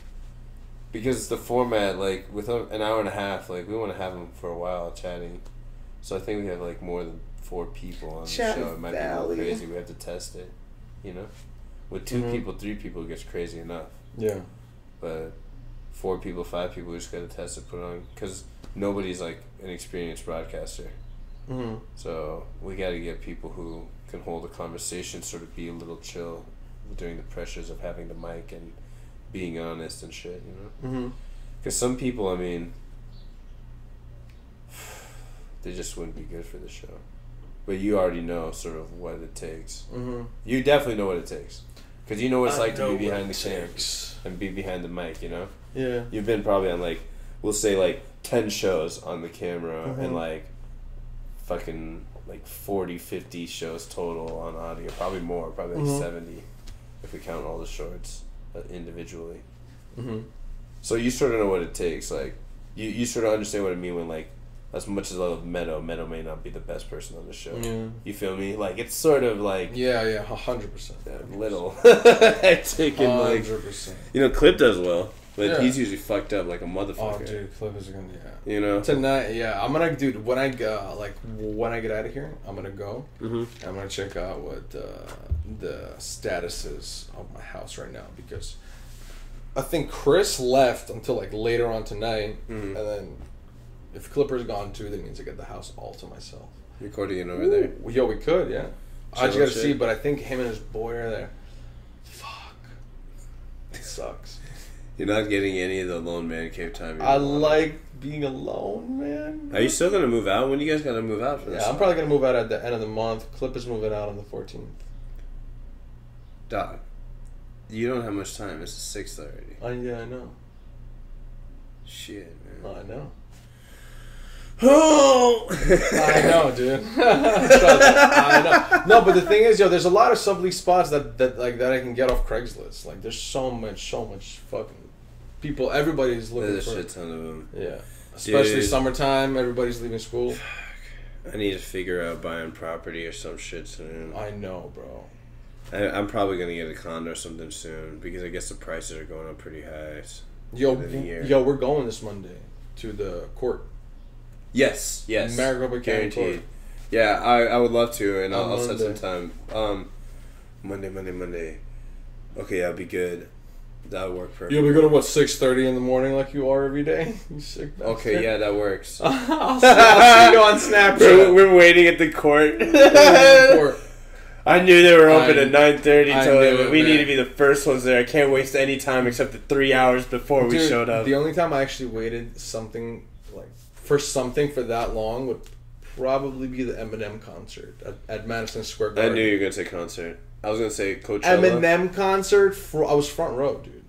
[SPEAKER 2] because the format, like with a, an hour and a half, like we want to have them for a while chatting. So I think we have like more than four people on
[SPEAKER 1] Chat
[SPEAKER 2] the show. It might be a little crazy. We have to test it, you know. With 2
[SPEAKER 1] Mhm.
[SPEAKER 2] people, three people, it gets crazy enough.
[SPEAKER 1] Yeah.
[SPEAKER 2] But four people, five people, we just gotta test it, put it on, because nobody's like an experienced broadcaster.
[SPEAKER 1] Mm-hmm.
[SPEAKER 2] So we got to get people who can hold a conversation, sort of be a little chill during the pressures of having the mic and being honest and shit, you know.
[SPEAKER 1] Mm-hmm.
[SPEAKER 2] Because some people, I mean, they just wouldn't be good for the show. But you already know sort of what it takes.
[SPEAKER 1] Mm-hmm.
[SPEAKER 2] You definitely know what it takes, because you know what it's like to be behind the camera. and be behind the mic. You know,
[SPEAKER 1] Yeah.
[SPEAKER 2] you've been probably on like, we'll say like ten shows on the camera
[SPEAKER 1] Mhm.
[SPEAKER 2] and like, fucking like 40, 50 shows total on audio. Probably more. Probably like
[SPEAKER 1] Mhm.
[SPEAKER 2] seventy, if we count all the shorts individually.
[SPEAKER 1] Mm-hmm.
[SPEAKER 2] So you sort of know what it takes. Like, you, you sort of understand what I mean when like, as much as I love Meadow, Meadow may not be the best person on the show.
[SPEAKER 1] Yeah.
[SPEAKER 2] You feel me? Like it's sort of like
[SPEAKER 1] Yeah, yeah, a hundred percent.
[SPEAKER 2] little and like
[SPEAKER 1] Hundred percent.
[SPEAKER 2] you know, Clip does well, but
[SPEAKER 1] Yeah.
[SPEAKER 2] he's usually fucked up like a motherfucker.
[SPEAKER 1] Oh, dude, Clip is gonna yeah.
[SPEAKER 2] You know.
[SPEAKER 1] Tonight, yeah, I'm gonna, dude. When I go, like, when I get out of here, I'm gonna go.
[SPEAKER 2] hmm
[SPEAKER 1] I'm gonna check out what uh, the status is of my house right now because I think Chris left until like later on tonight,
[SPEAKER 2] Mhm.
[SPEAKER 1] and then if Clipper's gone too, that means I get the house all to myself.
[SPEAKER 2] Recording it over there.
[SPEAKER 1] Yo, we could, yeah. I just gotta
[SPEAKER 2] shit.
[SPEAKER 1] see, but I think him and his boy are there. Fuck, it sucks.
[SPEAKER 2] You're not getting any of the lone man cave time.
[SPEAKER 1] I
[SPEAKER 2] want.
[SPEAKER 1] like being alone, man.
[SPEAKER 2] Are you still gonna move out? When you guys gonna move out for this?
[SPEAKER 1] Yeah, I'm probably gonna move out at the end of the month. Clip is moving out on the 14th.
[SPEAKER 2] Dog. You don't have much time. It's the sixth already.
[SPEAKER 1] I uh, yeah, I know.
[SPEAKER 2] Shit, man.
[SPEAKER 1] I know.
[SPEAKER 2] Oh.
[SPEAKER 1] I know, dude. I know. No, but the thing is, yo, there's a lot of sublease spots that, that like that I can get off Craigslist. Like, there's so much, so much fucking people. Everybody's looking
[SPEAKER 2] There's a
[SPEAKER 1] for.
[SPEAKER 2] shit ton of them.
[SPEAKER 1] Yeah, especially
[SPEAKER 2] Dude.
[SPEAKER 1] summertime. Everybody's leaving school.
[SPEAKER 2] I need to figure out buying property or some shit soon.
[SPEAKER 1] I know, bro.
[SPEAKER 2] I, I'm probably gonna get a condo or something soon because I guess the prices are going up pretty high.
[SPEAKER 1] Yo,
[SPEAKER 2] End of the year.
[SPEAKER 1] yo, we're going this Monday to the court.
[SPEAKER 2] Yes, yes,
[SPEAKER 1] Maricopa County. Court.
[SPEAKER 2] Yeah, I, I would love to, and I'll, I'll set some time. Um, Monday, Monday, Monday. Okay, I'll be good. That would work perfect.
[SPEAKER 1] You'll be good at what six thirty in the morning, like you are every day. You sick. bastard.
[SPEAKER 2] Okay, yeah, that works.
[SPEAKER 1] I'll, see, I'll see you on
[SPEAKER 2] we're,
[SPEAKER 1] Snapchat.
[SPEAKER 2] we're waiting at the court.
[SPEAKER 1] Court.
[SPEAKER 2] I knew they were open
[SPEAKER 1] I-
[SPEAKER 2] at nine thirty.
[SPEAKER 1] I
[SPEAKER 2] So
[SPEAKER 1] knew it,
[SPEAKER 2] we need to be the first ones there. I can't waste any time except the three hours before we showed up.
[SPEAKER 1] The only time I actually waited something like for something for that long would probably be the Eminem concert at, at Madison Square Garden.
[SPEAKER 2] I knew you were gonna say concert. I was gonna say Coachella.
[SPEAKER 1] Eminem concert. For, I was front row, dude.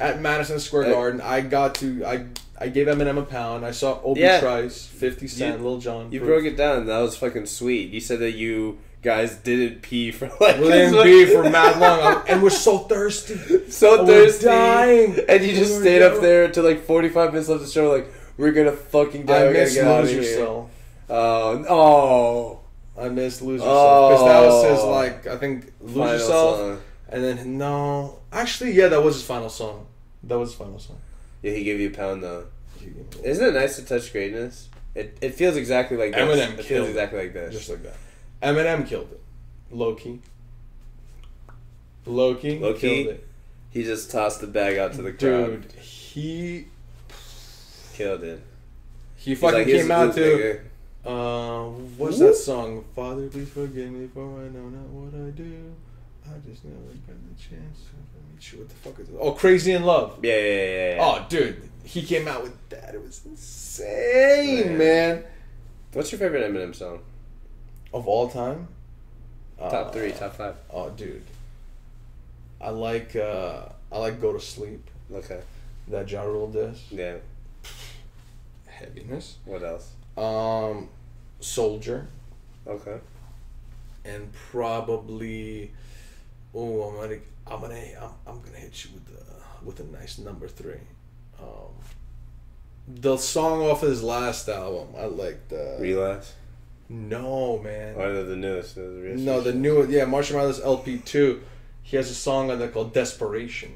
[SPEAKER 1] At Madison Square
[SPEAKER 2] Uh,
[SPEAKER 1] Garden, I got to. I I gave Eminem a pound. I saw Obi
[SPEAKER 2] Yeah.
[SPEAKER 1] Trice, Fifty Cent,
[SPEAKER 2] You-
[SPEAKER 1] Lil Jon.
[SPEAKER 2] You
[SPEAKER 1] Proof.
[SPEAKER 2] broke it down. That was fucking sweet. You said that you guys didn't pee for like
[SPEAKER 1] We didn't be for mad long, I- and we're so thirsty.
[SPEAKER 2] so
[SPEAKER 1] We're
[SPEAKER 2] thirsty,
[SPEAKER 1] dying.
[SPEAKER 2] and you just
[SPEAKER 1] We're
[SPEAKER 2] stayed up there until like forty five minutes left of the show. Like we're gonna fucking die.
[SPEAKER 1] I
[SPEAKER 2] we
[SPEAKER 1] miss
[SPEAKER 2] get out of
[SPEAKER 1] Lose. Yourself.
[SPEAKER 2] Oh, oh,
[SPEAKER 1] I miss Lose Yourself because that was his
[SPEAKER 2] Oh.
[SPEAKER 1] like I think Lose
[SPEAKER 2] Final
[SPEAKER 1] Yourself,
[SPEAKER 2] song.
[SPEAKER 1] and then no, actually yeah, that was his final song. That was his final song.
[SPEAKER 2] Yeah, he gave you a pound though. Isn't it nice to touch greatness? It, it feels exactly like this.
[SPEAKER 1] Eminem
[SPEAKER 2] It
[SPEAKER 1] killed
[SPEAKER 2] feels
[SPEAKER 1] it.
[SPEAKER 2] exactly like this.
[SPEAKER 1] Just like that. Eminem killed it. Low key. Low key.
[SPEAKER 2] Low key?
[SPEAKER 1] Killed it.
[SPEAKER 2] He just tossed the bag out to the crowd.
[SPEAKER 1] Dude, he
[SPEAKER 2] Killed it.
[SPEAKER 1] he fucking
[SPEAKER 2] like,
[SPEAKER 1] came out to
[SPEAKER 2] nigga."
[SPEAKER 1] Uh what's
[SPEAKER 2] Whoop.
[SPEAKER 1] that song? Father, please forgive me for I know not what I do. I just never got the chance to meet you. What the fuck is it? Oh, Crazy in Love.
[SPEAKER 2] Yeah, yeah, yeah. yeah.
[SPEAKER 1] Oh, dude, he came out with that. It was insane,
[SPEAKER 2] Yeah.
[SPEAKER 1] man.
[SPEAKER 2] What's your favorite Eminem song?
[SPEAKER 1] Of all time,
[SPEAKER 2] Top
[SPEAKER 1] Uh,
[SPEAKER 2] three, top five.
[SPEAKER 1] Oh, dude, I like uh I like Go to Sleep.
[SPEAKER 2] Okay.
[SPEAKER 1] That Ja Rule disc.
[SPEAKER 2] Yeah.
[SPEAKER 1] Heaviness.
[SPEAKER 2] What else?
[SPEAKER 1] Um, Soldier,
[SPEAKER 2] Okay.
[SPEAKER 1] and probably. Oh, I'm gonna, I'm gonna, I'm, I'm gonna hit you with a with a nice number three. Um, the song off his last album, I like the.
[SPEAKER 2] Relapse.
[SPEAKER 1] No, man.
[SPEAKER 2] Or the, the newest? The, the
[SPEAKER 1] No, the new yeah, Marshall Mathers LP two. He has a song on there called Desperation.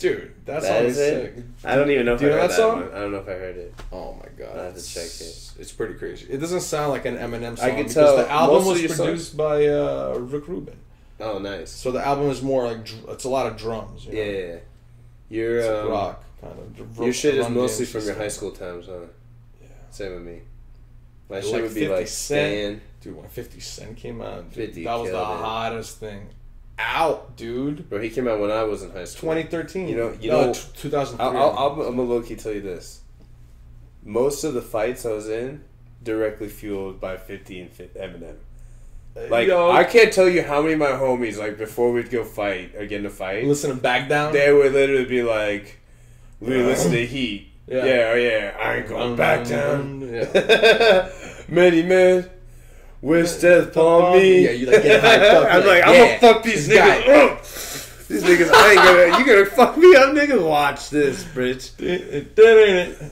[SPEAKER 1] Dude, that,
[SPEAKER 2] That is
[SPEAKER 1] is
[SPEAKER 2] it?
[SPEAKER 1] sick.
[SPEAKER 2] I don't even know if
[SPEAKER 1] Do you
[SPEAKER 2] I
[SPEAKER 1] know
[SPEAKER 2] heard
[SPEAKER 1] that
[SPEAKER 2] that,
[SPEAKER 1] song?
[SPEAKER 2] one. I don't know if I heard it.
[SPEAKER 1] Oh my god.
[SPEAKER 2] I'll have to check
[SPEAKER 1] It's- It's pretty crazy. It doesn't sound like an Eminem song
[SPEAKER 2] I can
[SPEAKER 1] because
[SPEAKER 2] tell
[SPEAKER 1] the album was
[SPEAKER 2] your songs-
[SPEAKER 1] produced by uh, Rick Rubin.
[SPEAKER 2] Oh, nice.
[SPEAKER 1] So the album is more like it's a lot of drums. You know?
[SPEAKER 2] Yeah, yeah. Your
[SPEAKER 1] It's
[SPEAKER 2] um,
[SPEAKER 1] rock kind of.
[SPEAKER 2] your shit is mostly from your high school times, huh?
[SPEAKER 1] Yeah.
[SPEAKER 2] Same with me. My
[SPEAKER 1] Like
[SPEAKER 2] shit would be
[SPEAKER 1] 50
[SPEAKER 2] like
[SPEAKER 1] Cent.
[SPEAKER 2] Stan.
[SPEAKER 1] Dude, when 50 Cent came out, dude,
[SPEAKER 2] 50
[SPEAKER 1] that was the
[SPEAKER 2] it.
[SPEAKER 1] hottest thing out, dude.
[SPEAKER 2] Bro, he came out when I was in high school.
[SPEAKER 1] 2013.
[SPEAKER 2] You know- you
[SPEAKER 1] no,
[SPEAKER 2] know-
[SPEAKER 1] t- 2003.
[SPEAKER 2] I'll, I'll, I'm gonna low key tell you this. Most of the fights I was in directly fueled by 50 and Fi- Eminem. Uh, like
[SPEAKER 1] Yo,
[SPEAKER 2] I can't tell you how many of my homies like before we'd go fight or get in a fight,
[SPEAKER 1] listen to Back Down.
[SPEAKER 2] they would literally be like, "We listen to Heat."
[SPEAKER 1] Yeah.
[SPEAKER 2] Yeah, oh yeah, I ain't going back down.
[SPEAKER 1] Yeah.
[SPEAKER 2] Many men wish death upon me.
[SPEAKER 1] Yeah, you like get hyped up.
[SPEAKER 2] I'm
[SPEAKER 1] like,
[SPEAKER 2] like, I'm
[SPEAKER 1] yeah,
[SPEAKER 2] gonna fuck these niggas up. These niggas, I ain't gonna. You gonna fuck me up, nigga? Watch this, bitch.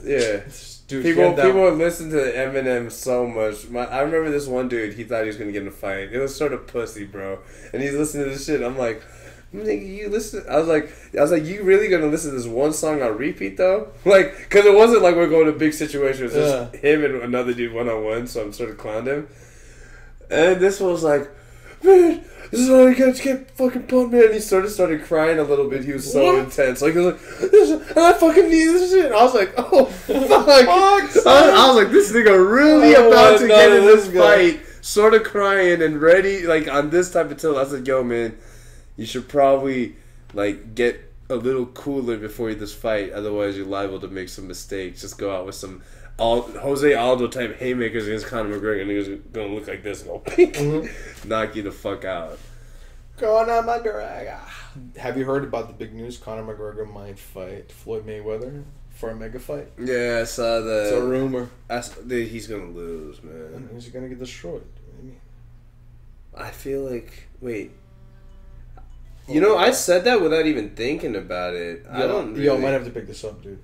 [SPEAKER 2] Yeah.
[SPEAKER 1] Dude,
[SPEAKER 2] People,
[SPEAKER 1] get down.
[SPEAKER 2] people listen to Eminem so much. My, I remember this one dude. He thought he was gonna get in a fight. It was sort of pussy, bro. And he's listening to this shit. I'm like, nigga, you listen. I was like, I was like, you really gonna listen to this one song on repeat though? Like, cause it wasn't like we're going to big situations. It was just him and another dude one on one. So I'm sort of clowned him. And this one was like, man, this is all you to get fucking pumped, man. And he sort of started crying a little bit. He was so
[SPEAKER 1] What?
[SPEAKER 2] intense. Like, he was like, this is, and I fucking need this shit. And I was like, oh, fuck.
[SPEAKER 1] Fuck,
[SPEAKER 2] I, I was like, this nigga really
[SPEAKER 1] don't
[SPEAKER 2] about to get in
[SPEAKER 1] this guy.
[SPEAKER 2] fight, sort of crying and ready, like, on this type of tilt. I said, yo, man, you should probably, like, get a little cooler before you this fight. Otherwise, you're liable to make some mistakes. Just go out with some Al- Jose Aldo type haymakers against Conor McGregor, and niggas gonna look like this and go, pink,
[SPEAKER 1] Mm-hmm.
[SPEAKER 2] knock you the fuck out.
[SPEAKER 1] Conor McGregor. Have you heard about the big news? Conor McGregor might fight Floyd Mayweather for a mega fight.
[SPEAKER 2] Yeah, I saw
[SPEAKER 1] It's a
[SPEAKER 2] that.
[SPEAKER 1] rumor.
[SPEAKER 2] I s- dude, he's gonna lose, man.
[SPEAKER 1] And he's gonna get destroyed. I mean,
[SPEAKER 2] I feel like wait. You know, I said that without even thinking about it. I
[SPEAKER 1] yo,
[SPEAKER 2] don't. Really,
[SPEAKER 1] Yo, might have to pick this up, dude.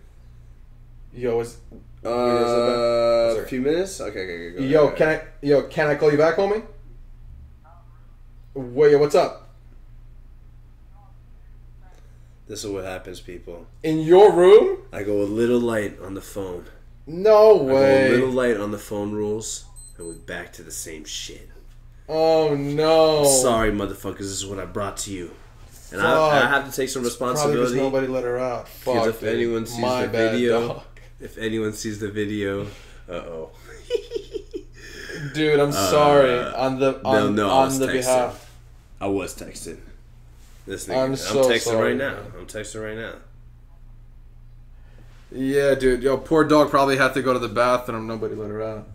[SPEAKER 1] Yo, is
[SPEAKER 2] Uh, a few minutes. Okay, okay, okay. Go
[SPEAKER 1] yo, can I? Yo, can I call you back, homie? Wait, yo, what's up?
[SPEAKER 2] This is what happens, people.
[SPEAKER 1] In your room?
[SPEAKER 2] I go a little light on the phone.
[SPEAKER 1] No
[SPEAKER 2] I go a little light on the phone rules, and we're back to the same shit.
[SPEAKER 1] Oh no.
[SPEAKER 2] Sorry, motherfuckers. This is what I brought to you, and I, I have to take some
[SPEAKER 1] Probably
[SPEAKER 2] responsibility.
[SPEAKER 1] nobody let her out. Fuck.
[SPEAKER 2] if
[SPEAKER 1] dude.
[SPEAKER 2] anyone sees
[SPEAKER 1] My
[SPEAKER 2] the
[SPEAKER 1] bad,
[SPEAKER 2] video-
[SPEAKER 1] dog.
[SPEAKER 2] If anyone sees the video, uh oh.
[SPEAKER 1] dude, I'm sorry on the on,
[SPEAKER 2] Uh, no, no,
[SPEAKER 1] on the
[SPEAKER 2] texting.
[SPEAKER 1] behalf.
[SPEAKER 2] I was texting. This nigga.
[SPEAKER 1] I'm
[SPEAKER 2] I'm,
[SPEAKER 1] so
[SPEAKER 2] texting
[SPEAKER 1] sorry,
[SPEAKER 2] right now.
[SPEAKER 1] man.
[SPEAKER 2] I'm texting right now.
[SPEAKER 1] Yeah, dude. Yo, poor dog probably had to go to the bathroom. Nobody let her out.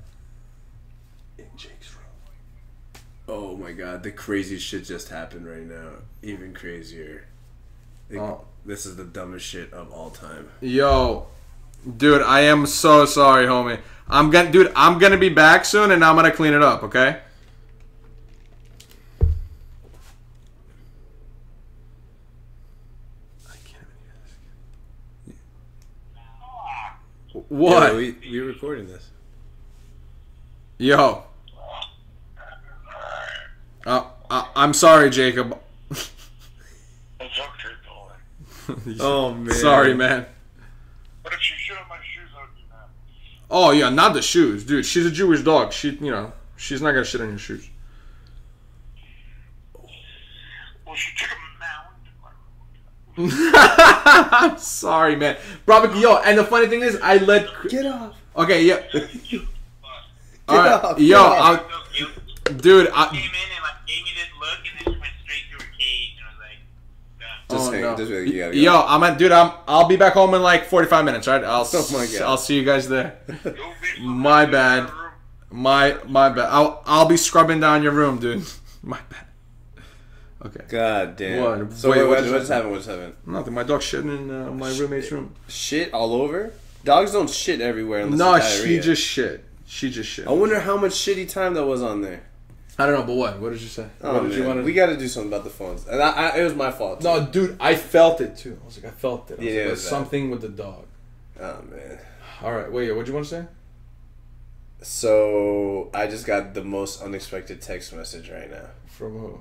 [SPEAKER 1] In Jake's room.
[SPEAKER 2] Oh my god, the craziest shit just happened right now. Even crazier. Like,
[SPEAKER 1] Oh.
[SPEAKER 2] This is the dumbest shit of all time.
[SPEAKER 1] Yo, dude, I am so sorry, homie. I'm gonna, dude. I'm gonna be back soon, and I'm gonna clean it up. Okay. I can't even hear this. What?
[SPEAKER 2] Yeah, we we recording this.
[SPEAKER 1] Yo. Uh, I, I'm sorry, Jacob.
[SPEAKER 3] It's okay, boy.
[SPEAKER 2] Oh man.
[SPEAKER 1] Sorry, man.
[SPEAKER 3] But if she should have my shoes on you now.
[SPEAKER 1] Oh yeah, not the shoes, dude. She's a Jewish dog. She, you know, she's not gonna shit on your shoes.
[SPEAKER 3] Well, she took a mound in my room.
[SPEAKER 1] I'm sorry, man. Probably, yo. And the funny thing is, I let.
[SPEAKER 2] Get off.
[SPEAKER 1] Okay, yeah.
[SPEAKER 3] But
[SPEAKER 1] All right,
[SPEAKER 2] off,
[SPEAKER 1] yo,
[SPEAKER 2] get off.
[SPEAKER 1] I,
[SPEAKER 3] so
[SPEAKER 1] dude. I,
[SPEAKER 3] in and like gave me this look and then she went straight to her cage and I was like, done.
[SPEAKER 2] Just
[SPEAKER 1] Oh,
[SPEAKER 2] hang.
[SPEAKER 1] no.
[SPEAKER 2] Just wait, you gotta go.
[SPEAKER 1] yo, I'm at, dude. I'm. I'll be back home in like 45 minutes. Right? I'll.
[SPEAKER 2] Oh my God.
[SPEAKER 1] I'll see you guys there.
[SPEAKER 3] You'll be so
[SPEAKER 1] My bad. My my bad. I'll I'll be scrubbing down your room, dude. My bad. Okay.
[SPEAKER 2] God damn.
[SPEAKER 1] What?
[SPEAKER 2] So
[SPEAKER 1] Wait,
[SPEAKER 2] wait,
[SPEAKER 1] what
[SPEAKER 2] what,
[SPEAKER 1] just
[SPEAKER 2] happened? What just happened?
[SPEAKER 1] Nothing. My dog's shitting in uh, my roommate's room.
[SPEAKER 2] Shit all over. Dogs don't shit everywhere
[SPEAKER 1] No, she just shit. She just shit.
[SPEAKER 2] I wonder how much shitty time that was on there.
[SPEAKER 1] I don't know, but what? What did you say?
[SPEAKER 2] Oh
[SPEAKER 1] what did
[SPEAKER 2] man,
[SPEAKER 1] you want to?
[SPEAKER 2] we got to do something about the phones. And I, I, it was my fault.
[SPEAKER 1] No, dude, I felt it too. I was like, I felt it. I
[SPEAKER 2] Yeah,
[SPEAKER 1] like,
[SPEAKER 2] it was bad.
[SPEAKER 1] something with the dog.
[SPEAKER 2] Oh man.
[SPEAKER 1] All right, wait. What would you want to say?
[SPEAKER 2] So I just got the most unexpected text message right now.
[SPEAKER 1] From who?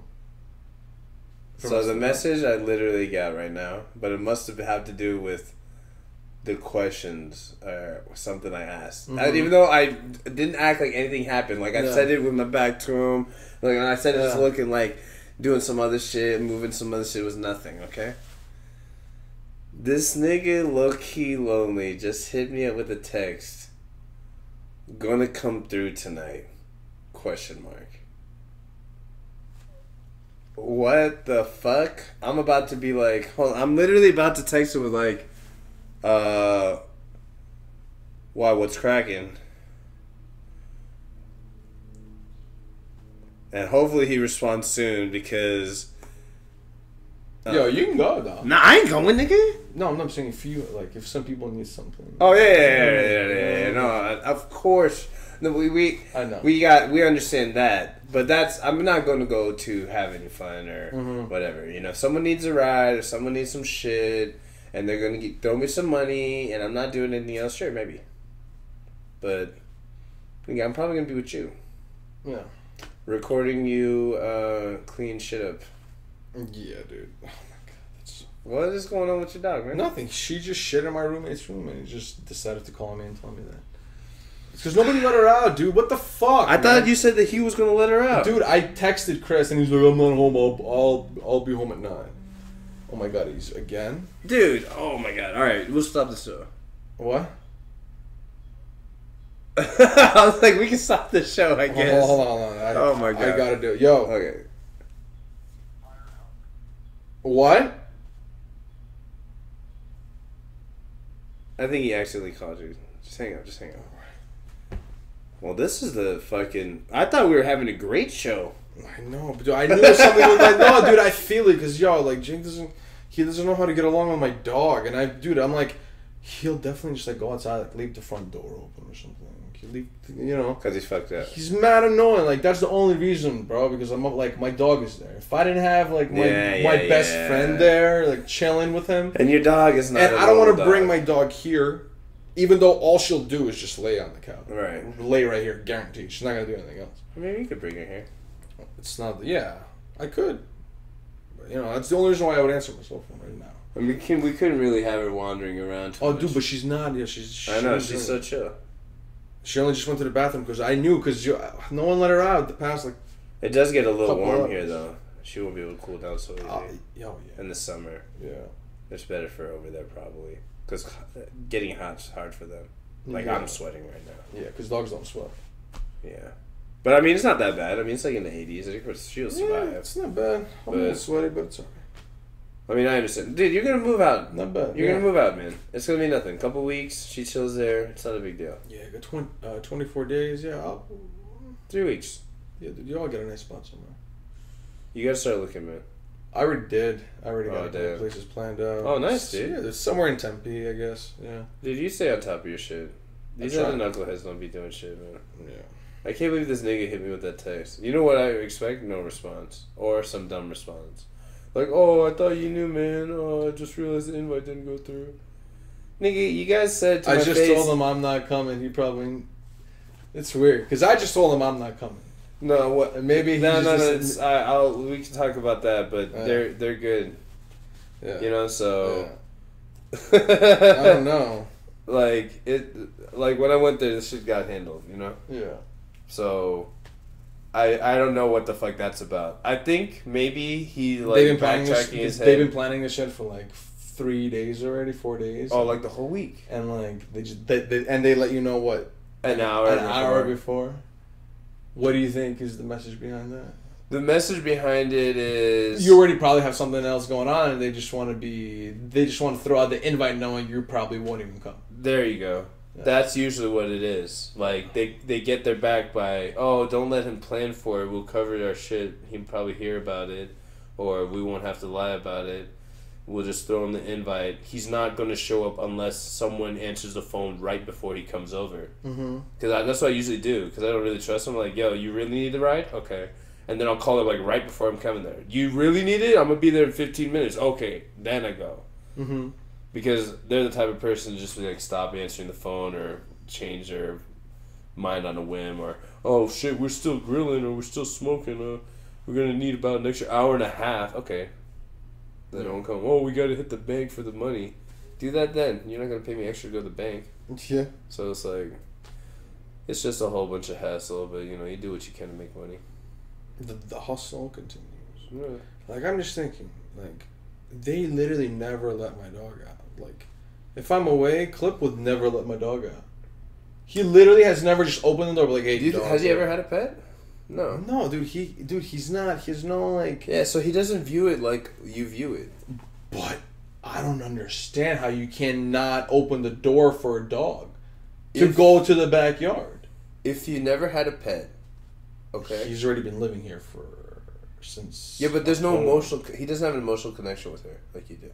[SPEAKER 2] So the message I literally got right now, but it must have had to do with the questions or something I asked. I- mm-hmm. even though I didn't act like anything happened, like I
[SPEAKER 1] Yeah.
[SPEAKER 2] said it with my back to him, like I said it just looking like doing some other shit, moving some other shit was nothing. Okay. This nigga Lowkey Lonely just hit me up with a text. Gonna come through tonight? Question mark. What the fuck? I'm about to be like, hold on, I'm literally about to text him with like, uh, why? What's cracking? And hopefully he responds soon because. uh,
[SPEAKER 1] Yo, you can go though.
[SPEAKER 2] Nah, I ain't going, nigga.
[SPEAKER 1] No, I'm not saying if you like if some people need something.
[SPEAKER 2] Oh yeah, yeah, yeah, yeah, yeah, yeah, yeah. No, of course. No, we we
[SPEAKER 1] I know.
[SPEAKER 2] we got we understand that, but that's I'm not going to go to have any fun or
[SPEAKER 1] Mhm.
[SPEAKER 2] whatever. You know, someone needs a ride or someone needs some shit, and they're gonna get, throw me some money, and I'm not doing anything else. Sure, maybe, but yeah, I'm probably gonna be with you,
[SPEAKER 1] Yeah.
[SPEAKER 2] recording you uh, clean shit up.
[SPEAKER 1] Yeah, dude. Oh my god, that's
[SPEAKER 2] What is going on with your dog, man?
[SPEAKER 1] nothing. She just shit in my roommate's room and he just decided to call me and tell me that. Because nobody let her out, dude. What the fuck?
[SPEAKER 2] I thought you said that he was gonna let her out,
[SPEAKER 1] Dude, I texted Chris and he's like, I'm not home. I'll, I'll, I'll be home at nine. Oh my god, he's again.
[SPEAKER 2] Dude, oh my god! All right, we'll stop this show.
[SPEAKER 1] What?
[SPEAKER 2] I was like, we can stop the show, I
[SPEAKER 1] Hold
[SPEAKER 2] guess.
[SPEAKER 1] on, hold on, hold on. I,
[SPEAKER 2] Oh my god.
[SPEAKER 1] I gotta do it. Yo,
[SPEAKER 2] Okay.
[SPEAKER 1] what?
[SPEAKER 2] I think he accidentally called you. Just hang up, just hang up. Well, this is the fucking. I thought we were having a great show.
[SPEAKER 1] I know, but dude, I knew something was like, no, dude, I feel it because yo, like Jake doesn't, he doesn't know how to get along with my dog, and I, dude, I'm like, he'll definitely just like go outside, like leave the front door open or something. He leave, you know.
[SPEAKER 2] Because he's fucked up.
[SPEAKER 1] He's mad annoying. Like that's the only reason, bro. Because I'm like my dog is there. If I didn't have like my
[SPEAKER 2] Yeah,
[SPEAKER 1] my
[SPEAKER 2] yeah,
[SPEAKER 1] best
[SPEAKER 2] yeah.
[SPEAKER 1] friend there, like chilling with him,
[SPEAKER 2] And your dog is not.
[SPEAKER 1] and
[SPEAKER 2] I
[SPEAKER 1] I don't want to bring my dog here, even though all she'll do is just lay on the couch,
[SPEAKER 2] Right.
[SPEAKER 1] lay right here, guaranteed. She's not gonna do anything else.
[SPEAKER 2] Maybe you could bring her here.
[SPEAKER 1] It's not. Yeah, I could. But, you know, that's the only reason why I would answer my cell phone right now.
[SPEAKER 2] I mean, we, can, we couldn't really have her wandering around. Too
[SPEAKER 1] Oh,
[SPEAKER 2] much.
[SPEAKER 1] dude, but she's not. Yeah, she's.
[SPEAKER 2] I know
[SPEAKER 1] she
[SPEAKER 2] she's so chill.
[SPEAKER 1] She only just went to the bathroom because I knew because no one let her out the past like.
[SPEAKER 2] It does get a little warm
[SPEAKER 1] hours.
[SPEAKER 2] here, though. She won't be able to cool down so easy
[SPEAKER 1] Oh, yeah, oh,
[SPEAKER 2] in the summer.
[SPEAKER 1] yeah.
[SPEAKER 2] It's better for her over there probably because uh, getting hot's hard for them. Like
[SPEAKER 1] Yeah.
[SPEAKER 2] I'm sweating right now.
[SPEAKER 1] Yeah, because dogs don't sweat.
[SPEAKER 2] Yeah. But I mean, it's not that bad. I mean, it's like in the 80s. I think she'll
[SPEAKER 1] Yeah,
[SPEAKER 2] survive.
[SPEAKER 1] it's not bad. I'm a little sweaty, but it's alright.
[SPEAKER 2] I mean, I understand. Dude, you're gonna move out.
[SPEAKER 1] Not bad.
[SPEAKER 2] You're
[SPEAKER 1] yeah.
[SPEAKER 2] gonna move out, man. It's gonna be nothing. Couple weeks, she chills there. It's not a big deal.
[SPEAKER 1] Yeah, got 20, uh, 24 days. Yeah, I'll,
[SPEAKER 2] Three weeks.
[SPEAKER 1] yeah, dude, you all get a nice spot somewhere.
[SPEAKER 2] You gotta start looking, man.
[SPEAKER 1] I already did. I already got
[SPEAKER 2] Oh,
[SPEAKER 1] a places planned out.
[SPEAKER 2] Oh, nice, dude.
[SPEAKER 1] Yeah, it's somewhere in Tempe, I guess. Yeah.
[SPEAKER 2] Dude, you stay on top of your shit. These other knuckleheads don't be doing shit, man.
[SPEAKER 1] Yeah.
[SPEAKER 2] I can't believe this nigga hit me with that text. You know what I expect? No response. Or some dumb response. Like, oh, I thought you knew, man. Oh, I just realized the invite didn't go through. Nigga, you guys said to
[SPEAKER 1] I
[SPEAKER 2] my
[SPEAKER 1] just
[SPEAKER 2] face.
[SPEAKER 1] told him I'm not coming. He probably. It's weird because I just told him I'm not coming.
[SPEAKER 2] No, what?
[SPEAKER 1] And maybe he
[SPEAKER 2] No, no, no. It's, I, I'll. We can talk about that, but
[SPEAKER 1] Yeah.
[SPEAKER 2] they're they're good.
[SPEAKER 1] yeah.
[SPEAKER 2] You know, so.
[SPEAKER 1] I don't know.
[SPEAKER 2] like it, like when I went there, this shit got handled. You know,
[SPEAKER 1] Yeah.
[SPEAKER 2] So. I, I don't know what the fuck that's about. I think maybe he like
[SPEAKER 1] they've been planning this.
[SPEAKER 2] his
[SPEAKER 1] They've been planning this shit for like three days already, four days.
[SPEAKER 2] oh, like the whole week,
[SPEAKER 1] and like they just they, they, and they let you know what
[SPEAKER 2] an hour,
[SPEAKER 1] an
[SPEAKER 2] before.
[SPEAKER 1] hour before. What do you think is the message behind that?
[SPEAKER 2] The message behind it is
[SPEAKER 1] You already probably have something else going on, and they just want to be. They just want to throw out the invite, knowing you probably won't even come.
[SPEAKER 2] There you go. That's usually what it is. Like they they get their back by oh don't let him plan for it. We'll cover our shit. He'll probably hear about it, or we won't have to lie about it. We'll just throw him the invite. He's not going to show up unless someone answers the phone right before he comes over.
[SPEAKER 1] Mm-hmm.
[SPEAKER 2] Because that's what I usually do. Because I don't really trust him. Like, yo, you really need the ride? Okay. And then I'll call him like right before I'm coming there. You really need it? I'm gonna be there in 15 minutes. Okay, then I go
[SPEAKER 1] Mm-hmm.
[SPEAKER 2] Because they're the type of person to just be like stop answering the phone or change their mind on a whim or oh shit we're still grilling or we're still smoking uh we're gonna need about an extra hour and a half okay They don't come. Oh, we gotta hit the bank for the money. Do that then. You're not gonna pay me extra to go to the bank.
[SPEAKER 1] Yeah.
[SPEAKER 2] So it's like, it's just a whole bunch of hassle. But you know, you do what you can to make money.
[SPEAKER 1] The, the hustle continues.
[SPEAKER 2] Yeah.
[SPEAKER 1] Like I'm just thinking, like they literally never let my dog out. Like if I'm away, Clip would never let my dog out. He literally has never just opened the door, like, hey,
[SPEAKER 2] Dude,
[SPEAKER 1] dog,
[SPEAKER 2] has he ever had a pet? No.
[SPEAKER 1] No, dude. He, dude, he's not. He's no like.
[SPEAKER 2] Yeah, so he doesn't view it like you view it.
[SPEAKER 1] But I don't understand how you cannot open the door for a dog to
[SPEAKER 2] If-
[SPEAKER 1] go to the backyard.
[SPEAKER 2] If you never had a pet, okay.
[SPEAKER 1] He's already been living here for since.
[SPEAKER 2] Yeah, but there's no emotional. He doesn't have an emotional connection with her like you do.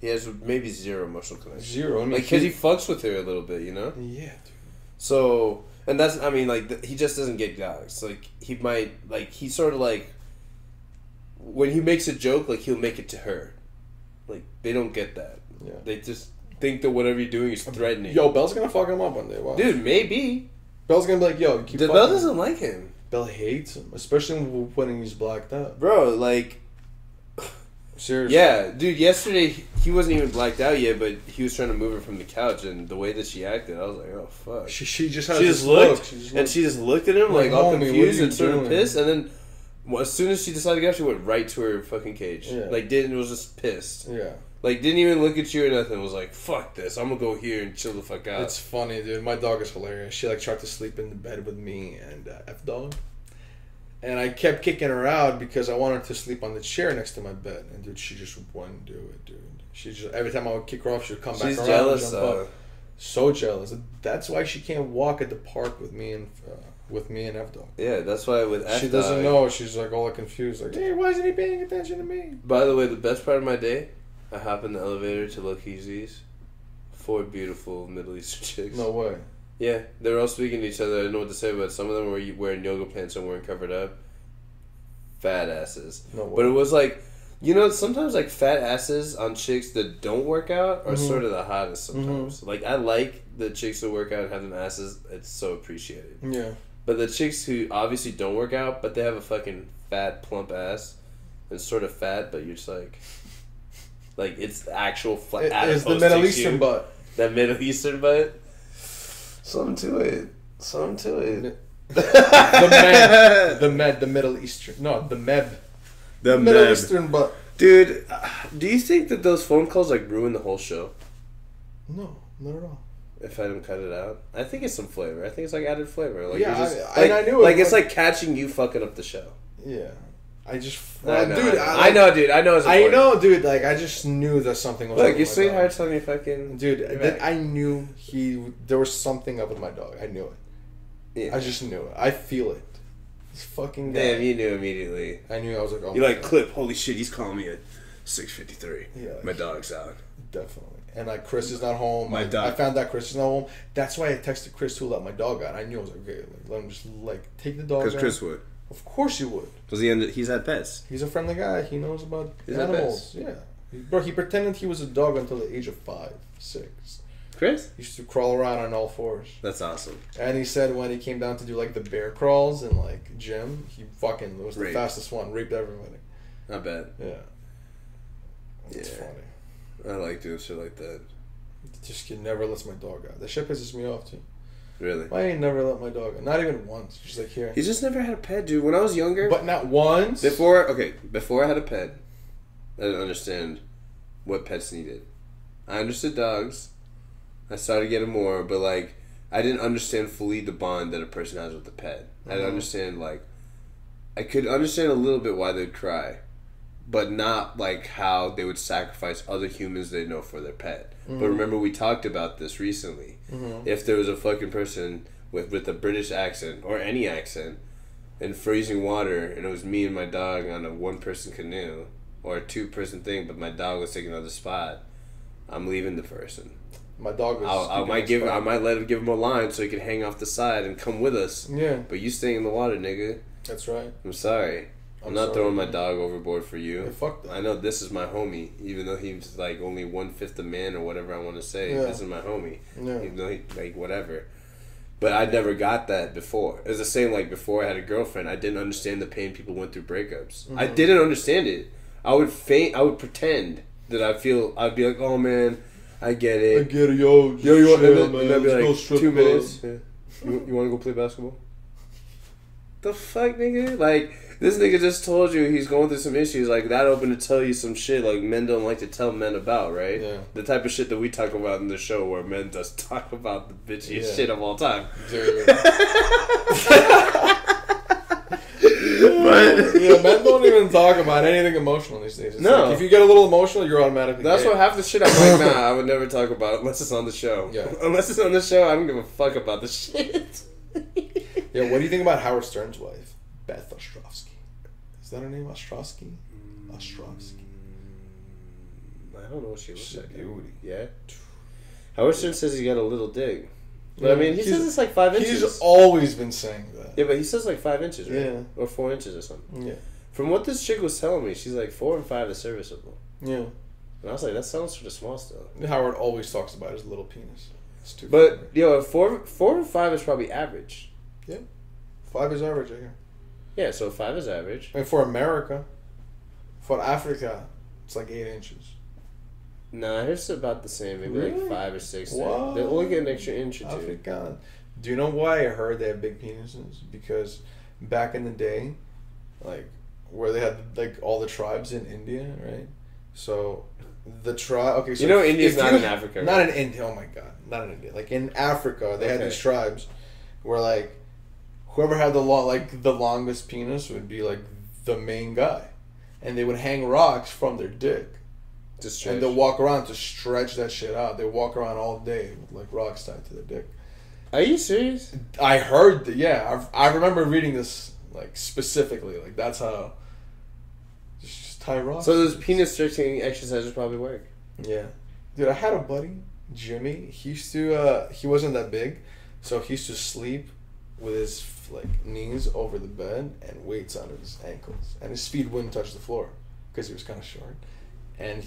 [SPEAKER 2] He has maybe zero emotional connection.
[SPEAKER 1] zero. I mean,
[SPEAKER 2] Like, because he fucks with her a little bit, you know.
[SPEAKER 1] yeah, dude.
[SPEAKER 2] So, and that's, I mean, like, th- he just doesn't get dogs. Like, he might, like, he sort of like, when he makes a joke, like, he'll make it to her. Like, they don't get that.
[SPEAKER 1] Yeah.
[SPEAKER 2] They just think that whatever you're doing is um, threatening.
[SPEAKER 1] Yo, Bell's gonna fuck him up one day. Wow.
[SPEAKER 2] Dude, maybe.
[SPEAKER 1] Bell's gonna be like, yo, keep
[SPEAKER 2] The Bell
[SPEAKER 1] him.
[SPEAKER 2] doesn't like him.
[SPEAKER 1] Bell hates him, especially when he's blacked out.
[SPEAKER 2] Bro, like,
[SPEAKER 1] Seriously.
[SPEAKER 2] yeah, dude, yesterday he wasn't even blacked out yet, but he was trying to move her from the couch, and the way that she acted, I was like, oh, fuck.
[SPEAKER 1] She, she just has
[SPEAKER 2] she just looked,
[SPEAKER 1] look. She just
[SPEAKER 2] and she just looked at him
[SPEAKER 1] Like,
[SPEAKER 2] like, all
[SPEAKER 1] "Homie, what are
[SPEAKER 2] confused and sort of pissed, and then well, as soon as she decided to get out, she went right to her fucking cage.
[SPEAKER 1] Yeah.
[SPEAKER 2] Like didn't was just pissed.
[SPEAKER 1] yeah.
[SPEAKER 2] Like didn't even look at you or nothing. Was like fuck this. I'm gonna go here and chill the fuck out.
[SPEAKER 1] It's funny, dude. My dog is hilarious. She like tried to sleep in the bed with me and uh, F dog, and I kept kicking her out because I wanted to sleep on the chair next to my bed. And dude, she just wouldn't do it, dude. She just every time I would kick her off, she would come back.
[SPEAKER 2] She's jealous.
[SPEAKER 1] And jump
[SPEAKER 2] Uh,
[SPEAKER 1] up. So jealous. That's why she can't walk at the park with me and uh, with me and F dog.
[SPEAKER 2] yeah, that's why with F
[SPEAKER 1] She doesn't know. She's like all confused. Like, hey, why isn't he paying attention to me?
[SPEAKER 2] By the way, the best part of my day, I hop in the elevator to Lowkey's. Four beautiful Middle Eastern chicks.
[SPEAKER 1] No way.
[SPEAKER 2] Yeah, they were all speaking to each other. I don't know what to say, but some of them were wearing yoga pants and weren't covered up. Fat asses.
[SPEAKER 1] No way.
[SPEAKER 2] But it was like, you know, sometimes like fat asses on chicks that don't work out are
[SPEAKER 1] Mhm.
[SPEAKER 2] sort of the hottest sometimes. Like, I like the chicks that work out and have them asses. It's so appreciated.
[SPEAKER 1] yeah.
[SPEAKER 2] But the chicks who obviously don't work out, but they have a fucking fat, plump ass, and sort of fat, but you're just like, like it's actual flat.
[SPEAKER 1] It is the Middle Eastern butt.
[SPEAKER 2] That Middle Eastern butt. Something to it. Something to it.
[SPEAKER 1] the med, the med, the Middle Eastern. No, the med,
[SPEAKER 2] The
[SPEAKER 1] Middle
[SPEAKER 2] Meb.
[SPEAKER 1] Eastern butt.
[SPEAKER 2] Dude, uh, do you think that those phone calls like ruin the whole show?
[SPEAKER 1] No, not at all.
[SPEAKER 2] If I didn't cut it out, I think it's some flavor. I think it's like added flavor. Like
[SPEAKER 1] Yeah,
[SPEAKER 2] just,
[SPEAKER 1] I-
[SPEAKER 2] like,
[SPEAKER 1] and I knew it,
[SPEAKER 2] like it's
[SPEAKER 1] but-
[SPEAKER 2] like catching you fucking up the show.
[SPEAKER 1] Yeah, I just,
[SPEAKER 2] I know,
[SPEAKER 1] dude,
[SPEAKER 2] I know, I know, dude. I know. It's
[SPEAKER 1] I know, dude. Like, I just knew that something was. up
[SPEAKER 2] Look,
[SPEAKER 1] with
[SPEAKER 2] your
[SPEAKER 1] my
[SPEAKER 2] sweetheart's
[SPEAKER 1] dog.
[SPEAKER 2] on your fucking
[SPEAKER 1] Dude,
[SPEAKER 2] your
[SPEAKER 1] that. I knew he. There was something up with my dog. I knew it.
[SPEAKER 2] Yeah.
[SPEAKER 1] I just knew it. I feel it. This fucking guy.
[SPEAKER 2] Damn, you knew immediately.
[SPEAKER 1] I knew. I was like, oh.
[SPEAKER 2] You're
[SPEAKER 1] my
[SPEAKER 2] like,
[SPEAKER 1] God.
[SPEAKER 2] Clip, holy shit, he's calling me at 6.53.
[SPEAKER 1] Yeah, like-
[SPEAKER 2] My dog's out.
[SPEAKER 1] Definitely. And like Chris is not home.
[SPEAKER 2] My dog-
[SPEAKER 1] I found out Chris is not home. That's why I texted Chris to let my dog out. I knew I was like, okay, like, let him just like take the dog.
[SPEAKER 2] Because. Chris would.
[SPEAKER 1] Of course you would.
[SPEAKER 2] Because he ended, he's had pets.
[SPEAKER 1] He's a friendly guy. He knows about
[SPEAKER 2] He's
[SPEAKER 1] animals. Yeah. He- Bro, he pretended he was a dog until the age of five, six.
[SPEAKER 2] Chris?
[SPEAKER 1] He used to crawl around on all fours.
[SPEAKER 2] That's awesome.
[SPEAKER 1] And he said when he came down to do like the bear crawls and like gym, he fucking was the fastest one, raped everybody.
[SPEAKER 2] I bet.
[SPEAKER 1] Yeah. It's
[SPEAKER 2] Yeah.
[SPEAKER 1] funny.
[SPEAKER 2] I like doing shit like that.
[SPEAKER 1] Just kid never lets my dog out. That shit pisses me off too.
[SPEAKER 2] Really.
[SPEAKER 1] I ain't never let my dog. Not even once. Just like here.
[SPEAKER 2] He just never had a pet, dude. When I was younger,
[SPEAKER 1] But not once.
[SPEAKER 2] before okay, before I had a pet, I didn't understand what pets needed. I understood dogs. I started getting more, but like I didn't understand fully the bond that a person has with a pet. I didn't
[SPEAKER 1] Mhm.
[SPEAKER 2] understand like I could understand a little bit why they'd cry, but not like how they would sacrifice other humans they know for their pet. But remember we talked about this recently.
[SPEAKER 1] Mhm.
[SPEAKER 2] If there was a fucking person with with a British accent or any accent in freezing water and it was me and my dog on a one person canoe or a two person thing, but my dog was taking another spot, I'm leaving the person.
[SPEAKER 1] My dog was.
[SPEAKER 2] I might give. I might let him give him a line so he can hang off the side and come with us.
[SPEAKER 1] Yeah,
[SPEAKER 2] But you staying in the water, nigga.
[SPEAKER 1] that's right.
[SPEAKER 2] I'm sorry. I'm,
[SPEAKER 1] I'm
[SPEAKER 2] not
[SPEAKER 1] sorry,
[SPEAKER 2] throwing my dog overboard for you.
[SPEAKER 1] Yeah, fuck that.
[SPEAKER 2] I know this is my homie, even though he's like only one fifth a man or whatever I want to say.
[SPEAKER 1] Yeah.
[SPEAKER 2] This is my homie,
[SPEAKER 1] Yeah.
[SPEAKER 2] even though he like whatever. But I never got that before. It was the same like before I had a girlfriend. I didn't understand the pain people went through breakups. I
[SPEAKER 1] Mhm.
[SPEAKER 2] didn't understand it. I would faint. I would pretend that I feel. I'd be like, "Oh man, I get it."
[SPEAKER 1] I get it, yo.
[SPEAKER 2] Yo, you want?
[SPEAKER 1] chill,
[SPEAKER 2] And then, and I'd be
[SPEAKER 1] Let's
[SPEAKER 2] like, two minutes. Yeah. You, you want to go play basketball? The fuck, nigga! Like this nigga just told you he's going through some issues. Like that open to tell you some shit like men don't like to tell men about, right?
[SPEAKER 1] Yeah.
[SPEAKER 2] The type of shit that we talk about in the show, where men just talk about the bitchiest
[SPEAKER 1] Yeah.
[SPEAKER 2] shit of all time.
[SPEAKER 1] Dude.
[SPEAKER 2] But
[SPEAKER 1] yeah, men don't even talk about anything emotional these days. It's
[SPEAKER 2] No.
[SPEAKER 1] like, if you get a little emotional, you're automatically.
[SPEAKER 2] That's
[SPEAKER 1] gay.
[SPEAKER 2] what half the shit I'm like, nah, I would never talk about it unless it's on the show.
[SPEAKER 1] Yeah.
[SPEAKER 2] Unless it's on the show, I don't give a fuck about the shit.
[SPEAKER 1] Yeah, what do you think about Howard Stern's wife, Beth Ostrosky? Is that her name, Ostrosky? Ostrosky.
[SPEAKER 2] I don't know what she looks
[SPEAKER 1] She's a
[SPEAKER 2] like.
[SPEAKER 1] beauty.
[SPEAKER 2] Yeah. Howard Stern says he got a little dick. But I mean, he says it's like five inches.
[SPEAKER 1] He's always been saying that.
[SPEAKER 2] yeah, but he says like five inches, right?
[SPEAKER 1] Yeah.
[SPEAKER 2] Or four inches or something.
[SPEAKER 1] Yeah.
[SPEAKER 2] From what this chick was telling me, she's like four and five is serviceable.
[SPEAKER 1] Yeah.
[SPEAKER 2] And I was like, that sounds sort of small still.
[SPEAKER 1] Howard always talks about his little penis. It's too
[SPEAKER 2] But
[SPEAKER 1] funny.
[SPEAKER 2] yo, four four and five is probably average. Yeah.
[SPEAKER 1] five is average, I hear.
[SPEAKER 2] Yeah, so five is average.
[SPEAKER 1] And for America, for Africa, it's like eight inches.
[SPEAKER 2] Nah, it's about the same, maybe
[SPEAKER 1] Really?
[SPEAKER 2] like five or six. They they only get an extra inch or two.
[SPEAKER 1] African. Do you know why I heard they have big penises? Because back in the day, like where they had like all the tribes in India, right? So the tribe. Okay, so
[SPEAKER 2] You know India's not
[SPEAKER 1] you-
[SPEAKER 2] in Africa,
[SPEAKER 1] Not
[SPEAKER 2] right?
[SPEAKER 1] in India. Oh my god, not in India. Like in Africa, they had these tribes where like whoever had the long, like the longest penis would be like the main guy, and they would hang rocks from their dick.
[SPEAKER 2] Just
[SPEAKER 1] And they'll walk around to stretch that shit out. They walk around all day with like rocks tied to their dick.
[SPEAKER 2] Are you serious?
[SPEAKER 1] I heard that. Yeah, I, I remember reading this like specifically. Like that's how. Just, just tie rocks.
[SPEAKER 2] So those penis stretching exercises probably work.
[SPEAKER 1] Yeah, dude. I had a buddy, Jimmy. He used to. uh He wasn't that big, so he used to sleep with his like knees over the bed and weights on his ankles, and his feet wouldn't touch the floor because he was kind of short. And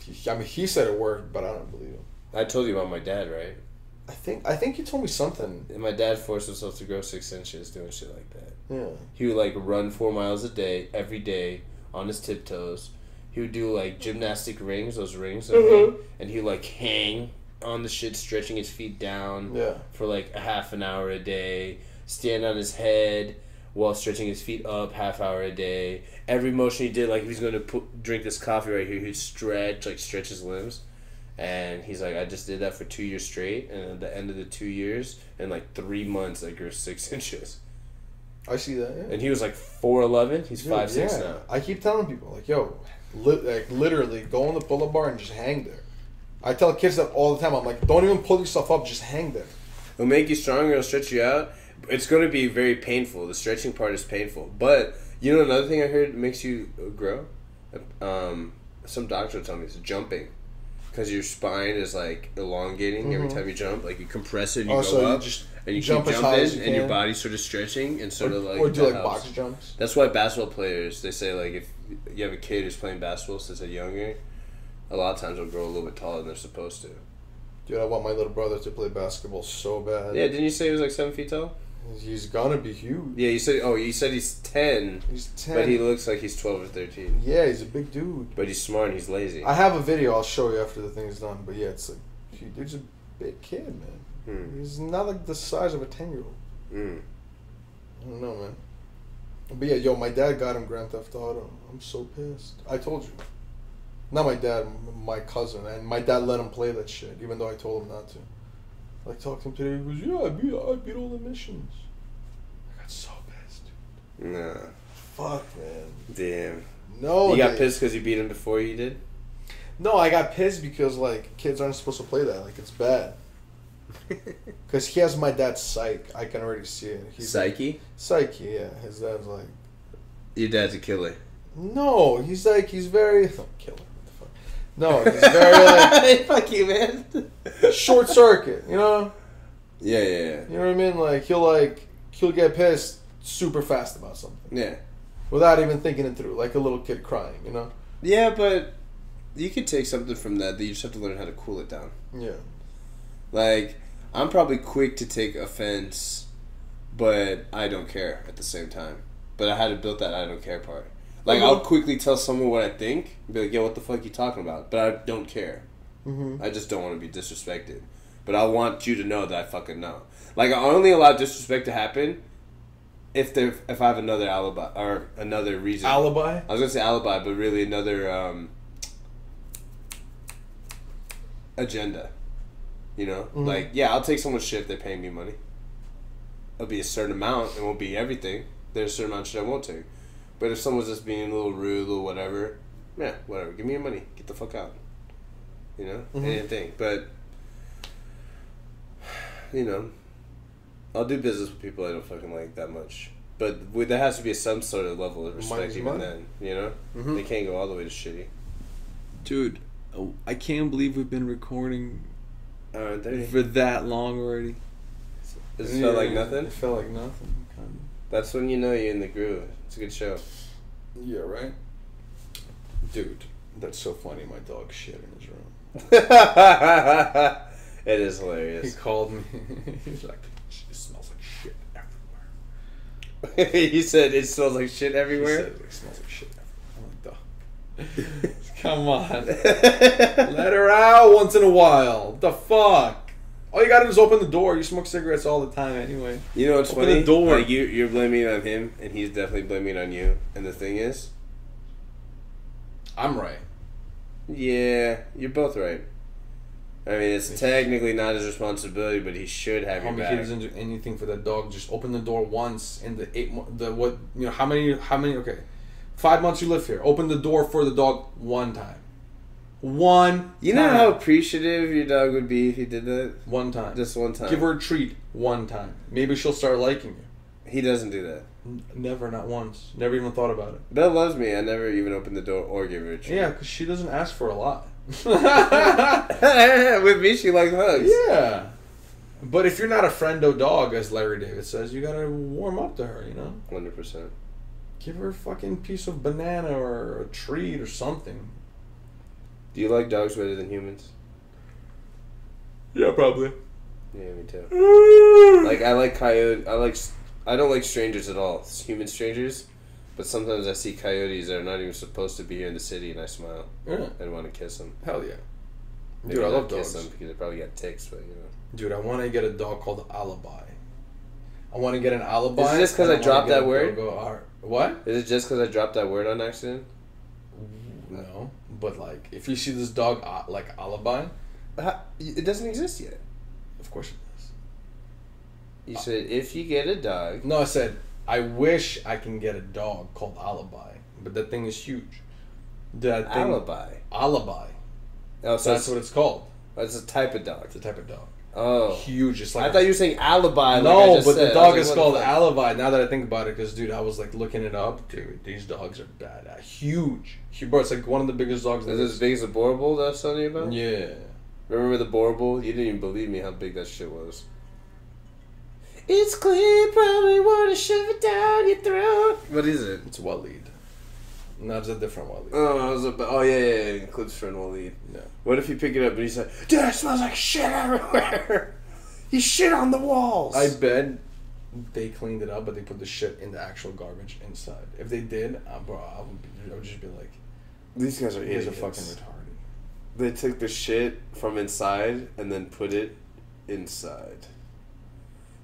[SPEAKER 1] he, he, I mean, he said it worked, but I don't believe him.
[SPEAKER 2] I told you about my dad, right?
[SPEAKER 1] I think I think you told me something.
[SPEAKER 2] And my dad forced himself to grow six inches doing shit like that.
[SPEAKER 1] Yeah.
[SPEAKER 2] He would like run four miles a day, every day, on his tiptoes. He would do like gymnastic rings, those rings, mm-hmm. hang, and he like hang on the shit, stretching his feet down
[SPEAKER 1] Yeah.
[SPEAKER 2] for like a half an hour a day, stand on his head while stretching his feet up half hour a day. Every motion he did, like if he's going to put, drink this coffee right here, he'd stretch, like stretch his limbs. And he's like, I just did that for two years straight, and at the end of the two years, in like three months, I grew six inches.
[SPEAKER 1] I see that. Yeah.
[SPEAKER 2] And he was like four eleven. He's
[SPEAKER 1] Dude,
[SPEAKER 2] five six
[SPEAKER 1] yeah.
[SPEAKER 2] now.
[SPEAKER 1] I keep telling people like, yo, li- like literally go on the pull-up bar and just hang there. I tell kids that all the time. I'm like, don't even pull yourself up, just hang there.
[SPEAKER 2] It'll make you stronger. It'll stretch you out. It's going to be very painful. The stretching part is painful. But you know another thing I heard makes you grow. Um, some doctor told me it's jumping, because your spine is like elongating every
[SPEAKER 1] Mhm.
[SPEAKER 2] time you jump. Like you compress it, and you
[SPEAKER 1] Oh,
[SPEAKER 2] go
[SPEAKER 1] you
[SPEAKER 2] up,
[SPEAKER 1] just
[SPEAKER 2] and you
[SPEAKER 1] jump
[SPEAKER 2] keep
[SPEAKER 1] as high as
[SPEAKER 2] jumping,
[SPEAKER 1] you
[SPEAKER 2] and your body's sort of stretching and sort
[SPEAKER 1] or,
[SPEAKER 2] of like
[SPEAKER 1] or do like
[SPEAKER 2] helps.
[SPEAKER 1] box jumps.
[SPEAKER 2] That's why basketball players they say like if you have a kid who's playing basketball since they're younger, a lot of times they'll grow a little bit taller than they're supposed to.
[SPEAKER 1] Dude, I want my little brother to play basketball so bad.
[SPEAKER 2] Yeah, didn't you say he was like seven feet tall?
[SPEAKER 1] He's gonna be huge.
[SPEAKER 2] Yeah, you said. Oh, you said he's ten,
[SPEAKER 1] He's ten.
[SPEAKER 2] but he looks like he's twelve or thirteen.
[SPEAKER 1] yeah, he's a big dude.
[SPEAKER 2] But he's smart and he's lazy.
[SPEAKER 1] I have a video. I'll show you after the thing's done. But yeah, it's like, he- dude's a big kid, man.
[SPEAKER 2] Hmm.
[SPEAKER 1] He's not like the size of a ten year old.
[SPEAKER 2] Mm.
[SPEAKER 1] I don't know, man. But yeah, yo, my dad got him Grand Theft Auto. I'm so pissed. I told you. Not my dad, my cousin, and my dad let him play that shit, even though I told him not to. Like talked to him today. He goes, "Yeah, I beat, I beat all the missions." I got so pissed. Dude.
[SPEAKER 2] Nah.
[SPEAKER 1] Fuck, man.
[SPEAKER 2] Damn.
[SPEAKER 1] No,
[SPEAKER 2] you got pissed because you beat him before you did.
[SPEAKER 1] No, I got pissed because like kids aren't supposed to play that. Like it's bad. Cause he has my dad's psyche. I can already see it. He's
[SPEAKER 2] Psyche.
[SPEAKER 1] Psyche, yeah. His dad's like,
[SPEAKER 2] Your dad's a killer.
[SPEAKER 1] no. He's like, he's very oh, killer. What the? No, he's very like
[SPEAKER 2] Fuck you, man.
[SPEAKER 1] short circuit. You know,
[SPEAKER 2] Yeah, yeah, yeah.
[SPEAKER 1] you know what I mean. Like he'll like he'll get pissed super fast about something
[SPEAKER 2] Yeah.
[SPEAKER 1] without even thinking it through, like a little kid crying. You know.
[SPEAKER 2] Yeah, but you could take something from that. That you just have to learn how to cool it down.
[SPEAKER 1] Yeah.
[SPEAKER 2] Like, I'm probably quick to take offense, but I don't care at the same time. But I had to build that I don't care part. Like
[SPEAKER 1] Mhm.
[SPEAKER 2] I'll quickly tell someone what I think, and be like, "Yo, what the fuck you talking about?" But I don't care.
[SPEAKER 1] Mm-hmm.
[SPEAKER 2] I just don't want to be disrespected. But I want you to know that I fucking know. Like I only allow disrespect to happen if there if I have another alibi or another reason.
[SPEAKER 1] Alibi.
[SPEAKER 2] I was gonna say alibi, but really another um, agenda. You know,
[SPEAKER 1] Mhm.
[SPEAKER 2] like yeah, I'll take someone's shit if they pay me money. It'll be a certain amount. It won't be everything. There's a certain amount of shit I won't take. But if someone's just being a little rude, a little whatever, yeah, whatever. Give me your money. Get the fuck out. You know,
[SPEAKER 1] Mhm.
[SPEAKER 2] anything. But you know, I'll do business with people I don't fucking like that much. But with, there has to be some sort of level of respect
[SPEAKER 1] Money's
[SPEAKER 2] even
[SPEAKER 1] money.
[SPEAKER 2] then. You know,
[SPEAKER 1] Mhm.
[SPEAKER 2] they can't go all the way to shitty.
[SPEAKER 4] Dude, oh, I can't believe we've been recording
[SPEAKER 2] Uh,
[SPEAKER 4] for that long already.
[SPEAKER 2] does it feel like nothing?
[SPEAKER 1] It felt like nothing. Kind
[SPEAKER 2] That's when you know you're in the groove. It's a good show.
[SPEAKER 1] Yeah, right. Dude, that's so funny. My dog shit in his room.
[SPEAKER 2] it is hilarious.
[SPEAKER 1] He called me. He's like, "It smells like shit everywhere."
[SPEAKER 2] he said it smells like shit
[SPEAKER 1] He
[SPEAKER 2] everywhere.
[SPEAKER 1] said it smells like shit everywhere. I'm like, dog. Come on. Let her out once in a while. The fuck. All you gotta do is open the door. You smoke cigarettes all the time anyway.
[SPEAKER 2] You know what's
[SPEAKER 1] Open
[SPEAKER 2] funny?
[SPEAKER 1] the door.
[SPEAKER 2] Like you, you're blaming on him, and he's definitely blaming on you. And the thing is,
[SPEAKER 1] I'm right.
[SPEAKER 2] yeah, you're both right. I mean, it's technically not his responsibility, but he should have your
[SPEAKER 1] Homie, he
[SPEAKER 2] back.
[SPEAKER 1] doesn't do anything for that dog. Just open the door once in the eight. The what? You know how many? How many? Okay, five months you live here. Open the door for the dog one time. One.
[SPEAKER 2] You know
[SPEAKER 1] time.
[SPEAKER 2] how appreciative your dog would be if he did that
[SPEAKER 1] One time.
[SPEAKER 2] just one time.
[SPEAKER 1] Give her a treat one time. Maybe she'll start liking you.
[SPEAKER 2] He doesn't do that.
[SPEAKER 1] N- Never, not once. Never even thought about it.
[SPEAKER 2] Belle loves me. I never even opened the door or gave her a treat.
[SPEAKER 1] Yeah, because she doesn't ask for a lot.
[SPEAKER 2] With me, she likes hugs.
[SPEAKER 1] yeah. But if you're not a friendo dog, as Larry David says, you gotta warm up to her, you know?
[SPEAKER 2] Hundred percent.
[SPEAKER 1] Give her a fucking piece of banana or a treat or something.
[SPEAKER 2] Do you like dogs better than humans?
[SPEAKER 1] Yeah, probably.
[SPEAKER 2] Yeah, me too. Like I like coyote. I like. I don't like strangers at all. It's human strangers. But sometimes I see coyotes that are not even supposed to be here in the city, and I smile
[SPEAKER 1] Yeah.
[SPEAKER 2] and want to kiss them.
[SPEAKER 1] Hell yeah.
[SPEAKER 2] Maybe
[SPEAKER 1] Dude, I love
[SPEAKER 2] kiss
[SPEAKER 1] dogs.
[SPEAKER 2] them because they probably got ticks. But you know,
[SPEAKER 1] Dude, I want to get a dog called Alibi. I want to get an alibi.
[SPEAKER 2] Is it just 'cause
[SPEAKER 1] and
[SPEAKER 2] I
[SPEAKER 1] wanna
[SPEAKER 2] dropped that word?
[SPEAKER 1] What?
[SPEAKER 2] is it just because I dropped that word on accident?
[SPEAKER 1] No, but like, if you see this dog uh, like Alibi,
[SPEAKER 2] How- It doesn't exist yet.
[SPEAKER 1] of course it does.
[SPEAKER 2] You said if you get a dog,
[SPEAKER 1] No, I said I wish I can get a dog called Alibi, but that thing is huge. That thing,
[SPEAKER 2] alibi.
[SPEAKER 1] Alibi.
[SPEAKER 2] Oh, so
[SPEAKER 1] That's
[SPEAKER 2] it's,
[SPEAKER 1] what it's called.
[SPEAKER 2] it's a type of dog.
[SPEAKER 1] It's a type of dog.
[SPEAKER 2] Oh,
[SPEAKER 1] Huge. It's like
[SPEAKER 2] I thought you were saying alibi. like I
[SPEAKER 1] no, but
[SPEAKER 2] said.
[SPEAKER 1] the dog is
[SPEAKER 2] like,
[SPEAKER 1] called? Alibi. Now that I think about it, because dude, I was like looking it up. Dude, these dogs are bad. Huge. Huge. Bro, it's like one of the biggest dogs.
[SPEAKER 2] Is this as big as the Boerboel that I was telling you about?
[SPEAKER 1] Yeah.
[SPEAKER 2] Remember the Boerboel? You didn't even believe me how big that shit was. It's clear, probably want to shove it down your throat. What is it?
[SPEAKER 1] It's Waleed. No, it's a different Waleed.
[SPEAKER 2] Oh, was about, oh yeah, yeah, yeah. Clip's friend Waleed.
[SPEAKER 1] Yeah.
[SPEAKER 2] What if you pick it up and he's like, dude, it smells like shit everywhere. You shit on the walls.
[SPEAKER 1] I bet they cleaned it up, but they put the shit in the actual garbage inside. If they did, uh, bro, I would, be, I would just be like,
[SPEAKER 2] These guys are
[SPEAKER 1] "You guys
[SPEAKER 2] idiots.
[SPEAKER 1] are fucking retarded."
[SPEAKER 2] They took the shit from inside and then put it inside.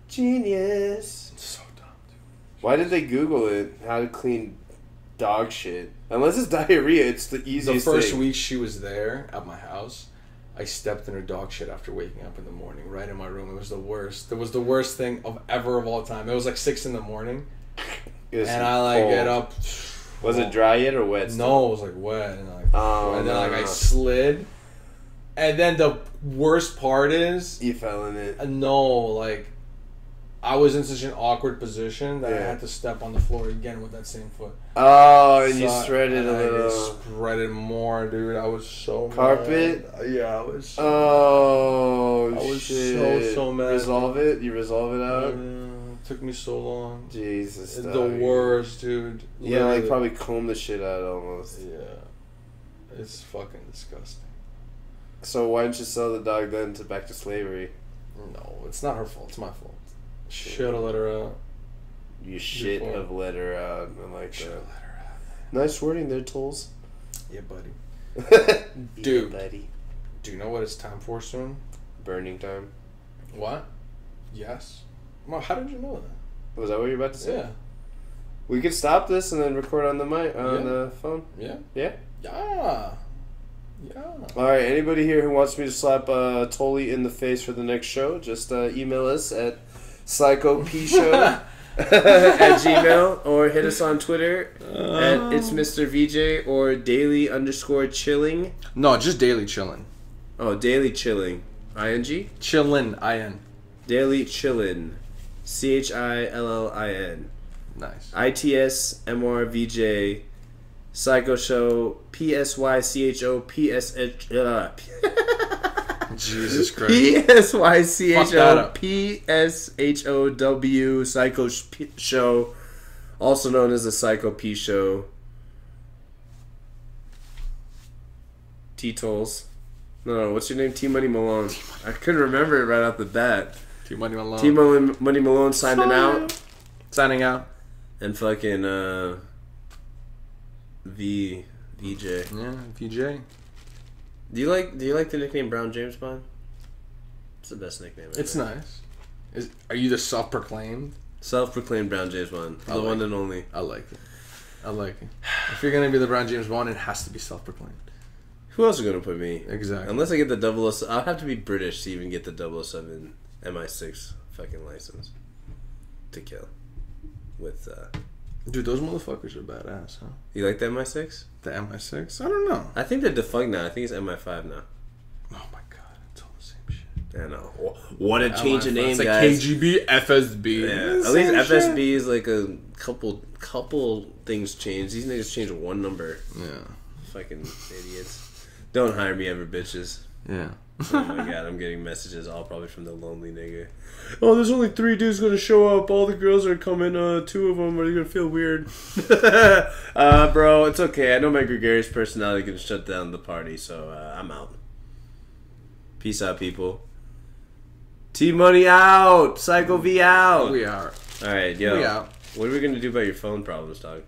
[SPEAKER 2] Genius.
[SPEAKER 1] It's so dumb, dude.
[SPEAKER 2] Why did they Google it? How to clean dog shit? Unless it's diarrhea, it's the easiest.
[SPEAKER 1] The first
[SPEAKER 2] thing.
[SPEAKER 1] week she was there at my house, I stepped in her dog shit after waking up in the morning, right in my room. It was the worst. It was the worst thing of ever of all time. It was like six in the morning, and I like
[SPEAKER 2] cold.
[SPEAKER 1] get up.
[SPEAKER 2] Was it dry yet or wet? still?
[SPEAKER 1] No, it was like wet, and like,
[SPEAKER 2] Oh,
[SPEAKER 1] and then
[SPEAKER 2] no,
[SPEAKER 1] like
[SPEAKER 2] no,
[SPEAKER 1] I slid, and then the worst part is
[SPEAKER 2] You fell in it.
[SPEAKER 1] Uh, No, like I was in such an awkward position that I had to step on the floor again with that same foot.
[SPEAKER 2] Oh, and you spread it a
[SPEAKER 1] I
[SPEAKER 2] little.
[SPEAKER 1] spread it more, dude. I was so
[SPEAKER 2] Carpet?
[SPEAKER 1] mad. Yeah, I was. So
[SPEAKER 2] Oh,
[SPEAKER 1] I was
[SPEAKER 2] shit.
[SPEAKER 1] so, so mad.
[SPEAKER 2] Resolve it? You resolve it out?
[SPEAKER 1] Yeah, it took me so long.
[SPEAKER 2] Jesus.
[SPEAKER 1] It's the
[SPEAKER 2] dog.
[SPEAKER 1] worst, dude.
[SPEAKER 2] Yeah, like probably comb the shit out almost.
[SPEAKER 1] Yeah, it's fucking disgusting.
[SPEAKER 2] So why didn't you sell the dog then to back to slavery?
[SPEAKER 1] No, it's not her fault. It's my fault. Should have let her out.
[SPEAKER 2] You should
[SPEAKER 1] Before.
[SPEAKER 2] have let her out. I like
[SPEAKER 1] Should have
[SPEAKER 2] that.
[SPEAKER 1] let her out.
[SPEAKER 2] Nice wording there, Tolls.
[SPEAKER 1] Yeah, buddy.
[SPEAKER 2] Dude.
[SPEAKER 1] Dude.
[SPEAKER 2] buddy.
[SPEAKER 1] Do you know what it's time for soon?
[SPEAKER 2] Burning time.
[SPEAKER 1] What? Yes. Well, how did you know that?
[SPEAKER 2] Was that what you were about to say?
[SPEAKER 1] Yeah.
[SPEAKER 2] We could stop this and then record on the mic on
[SPEAKER 1] Yeah.
[SPEAKER 2] the phone.
[SPEAKER 1] Yeah.
[SPEAKER 2] Yeah.
[SPEAKER 1] Yeah. Yeah.
[SPEAKER 2] All right. Anybody here who wants me to slap uh, Toly in the face for the next show, just uh, email us at psychopshow at gmail or hit us on Twitter at it's Mr. VJ or daily underscore chilling.
[SPEAKER 1] No, just daily chilling.
[SPEAKER 2] Oh, daily chilling. ing
[SPEAKER 1] Chillin', I N.
[SPEAKER 2] daily chillin. C H I L L I N.
[SPEAKER 1] Nice.
[SPEAKER 2] I T S M R V J. Psycho Show P S Y C H O P S H uh,
[SPEAKER 1] Jesus Christ.
[SPEAKER 2] P S Y C H
[SPEAKER 1] Fuck that
[SPEAKER 2] O
[SPEAKER 1] up.
[SPEAKER 2] P S H O W Psycho Sh- P- Show, also known as the Psycho P Show. T Tolls. No, no, what's your name? T Money Malone. I couldn't remember it right off the bat.
[SPEAKER 1] T Money Malone.
[SPEAKER 2] T Money Money Malone signing out.
[SPEAKER 1] Signing out.
[SPEAKER 2] And fucking uh V VJ.
[SPEAKER 1] Yeah, VJ.
[SPEAKER 2] Do you like do you like the nickname Brown James Bond? It's the best nickname.
[SPEAKER 1] It's nice. Is are you the self proclaimed?
[SPEAKER 2] Self proclaimed Brown James Bond. The
[SPEAKER 1] I like
[SPEAKER 2] one
[SPEAKER 1] it.
[SPEAKER 2] and only.
[SPEAKER 1] I like it. I like it. If you're gonna be the Brown James Bond, it has to be self proclaimed.
[SPEAKER 2] Who else is gonna put me?
[SPEAKER 1] Exactly.
[SPEAKER 2] Unless I get the double I'll have to be British to even get the 007 MI6 fucking license. To kill. With uh
[SPEAKER 1] Dude, those motherfuckers are badass, huh?
[SPEAKER 2] you like the MI6?
[SPEAKER 1] The MI6? I don't know.
[SPEAKER 2] I think they're defunct now. I think it's MI5 now.
[SPEAKER 1] Oh my god, it's all the same shit.
[SPEAKER 2] I know. What a change of name,
[SPEAKER 1] It's like
[SPEAKER 2] guys.
[SPEAKER 1] KGB, FSB.
[SPEAKER 2] Yeah, at least FSB is like a couple couple things changed. These niggas changed one number.
[SPEAKER 1] Yeah.
[SPEAKER 2] Fucking idiots. Don't hire me ever, bitches.
[SPEAKER 1] Yeah.
[SPEAKER 2] Oh my god, I'm getting messages all probably from the lonely nigga. Oh, there's only three dudes gonna show up. All the girls are coming. Uh, two of them are gonna feel weird. uh, bro, it's okay. I know my gregarious personality can shut down the party, so uh, I'm out. Peace out, people. T Money out. Psycho V out.
[SPEAKER 1] We are.
[SPEAKER 2] All right, yo.
[SPEAKER 1] We out.
[SPEAKER 2] What are we gonna do about your phone problems, dog?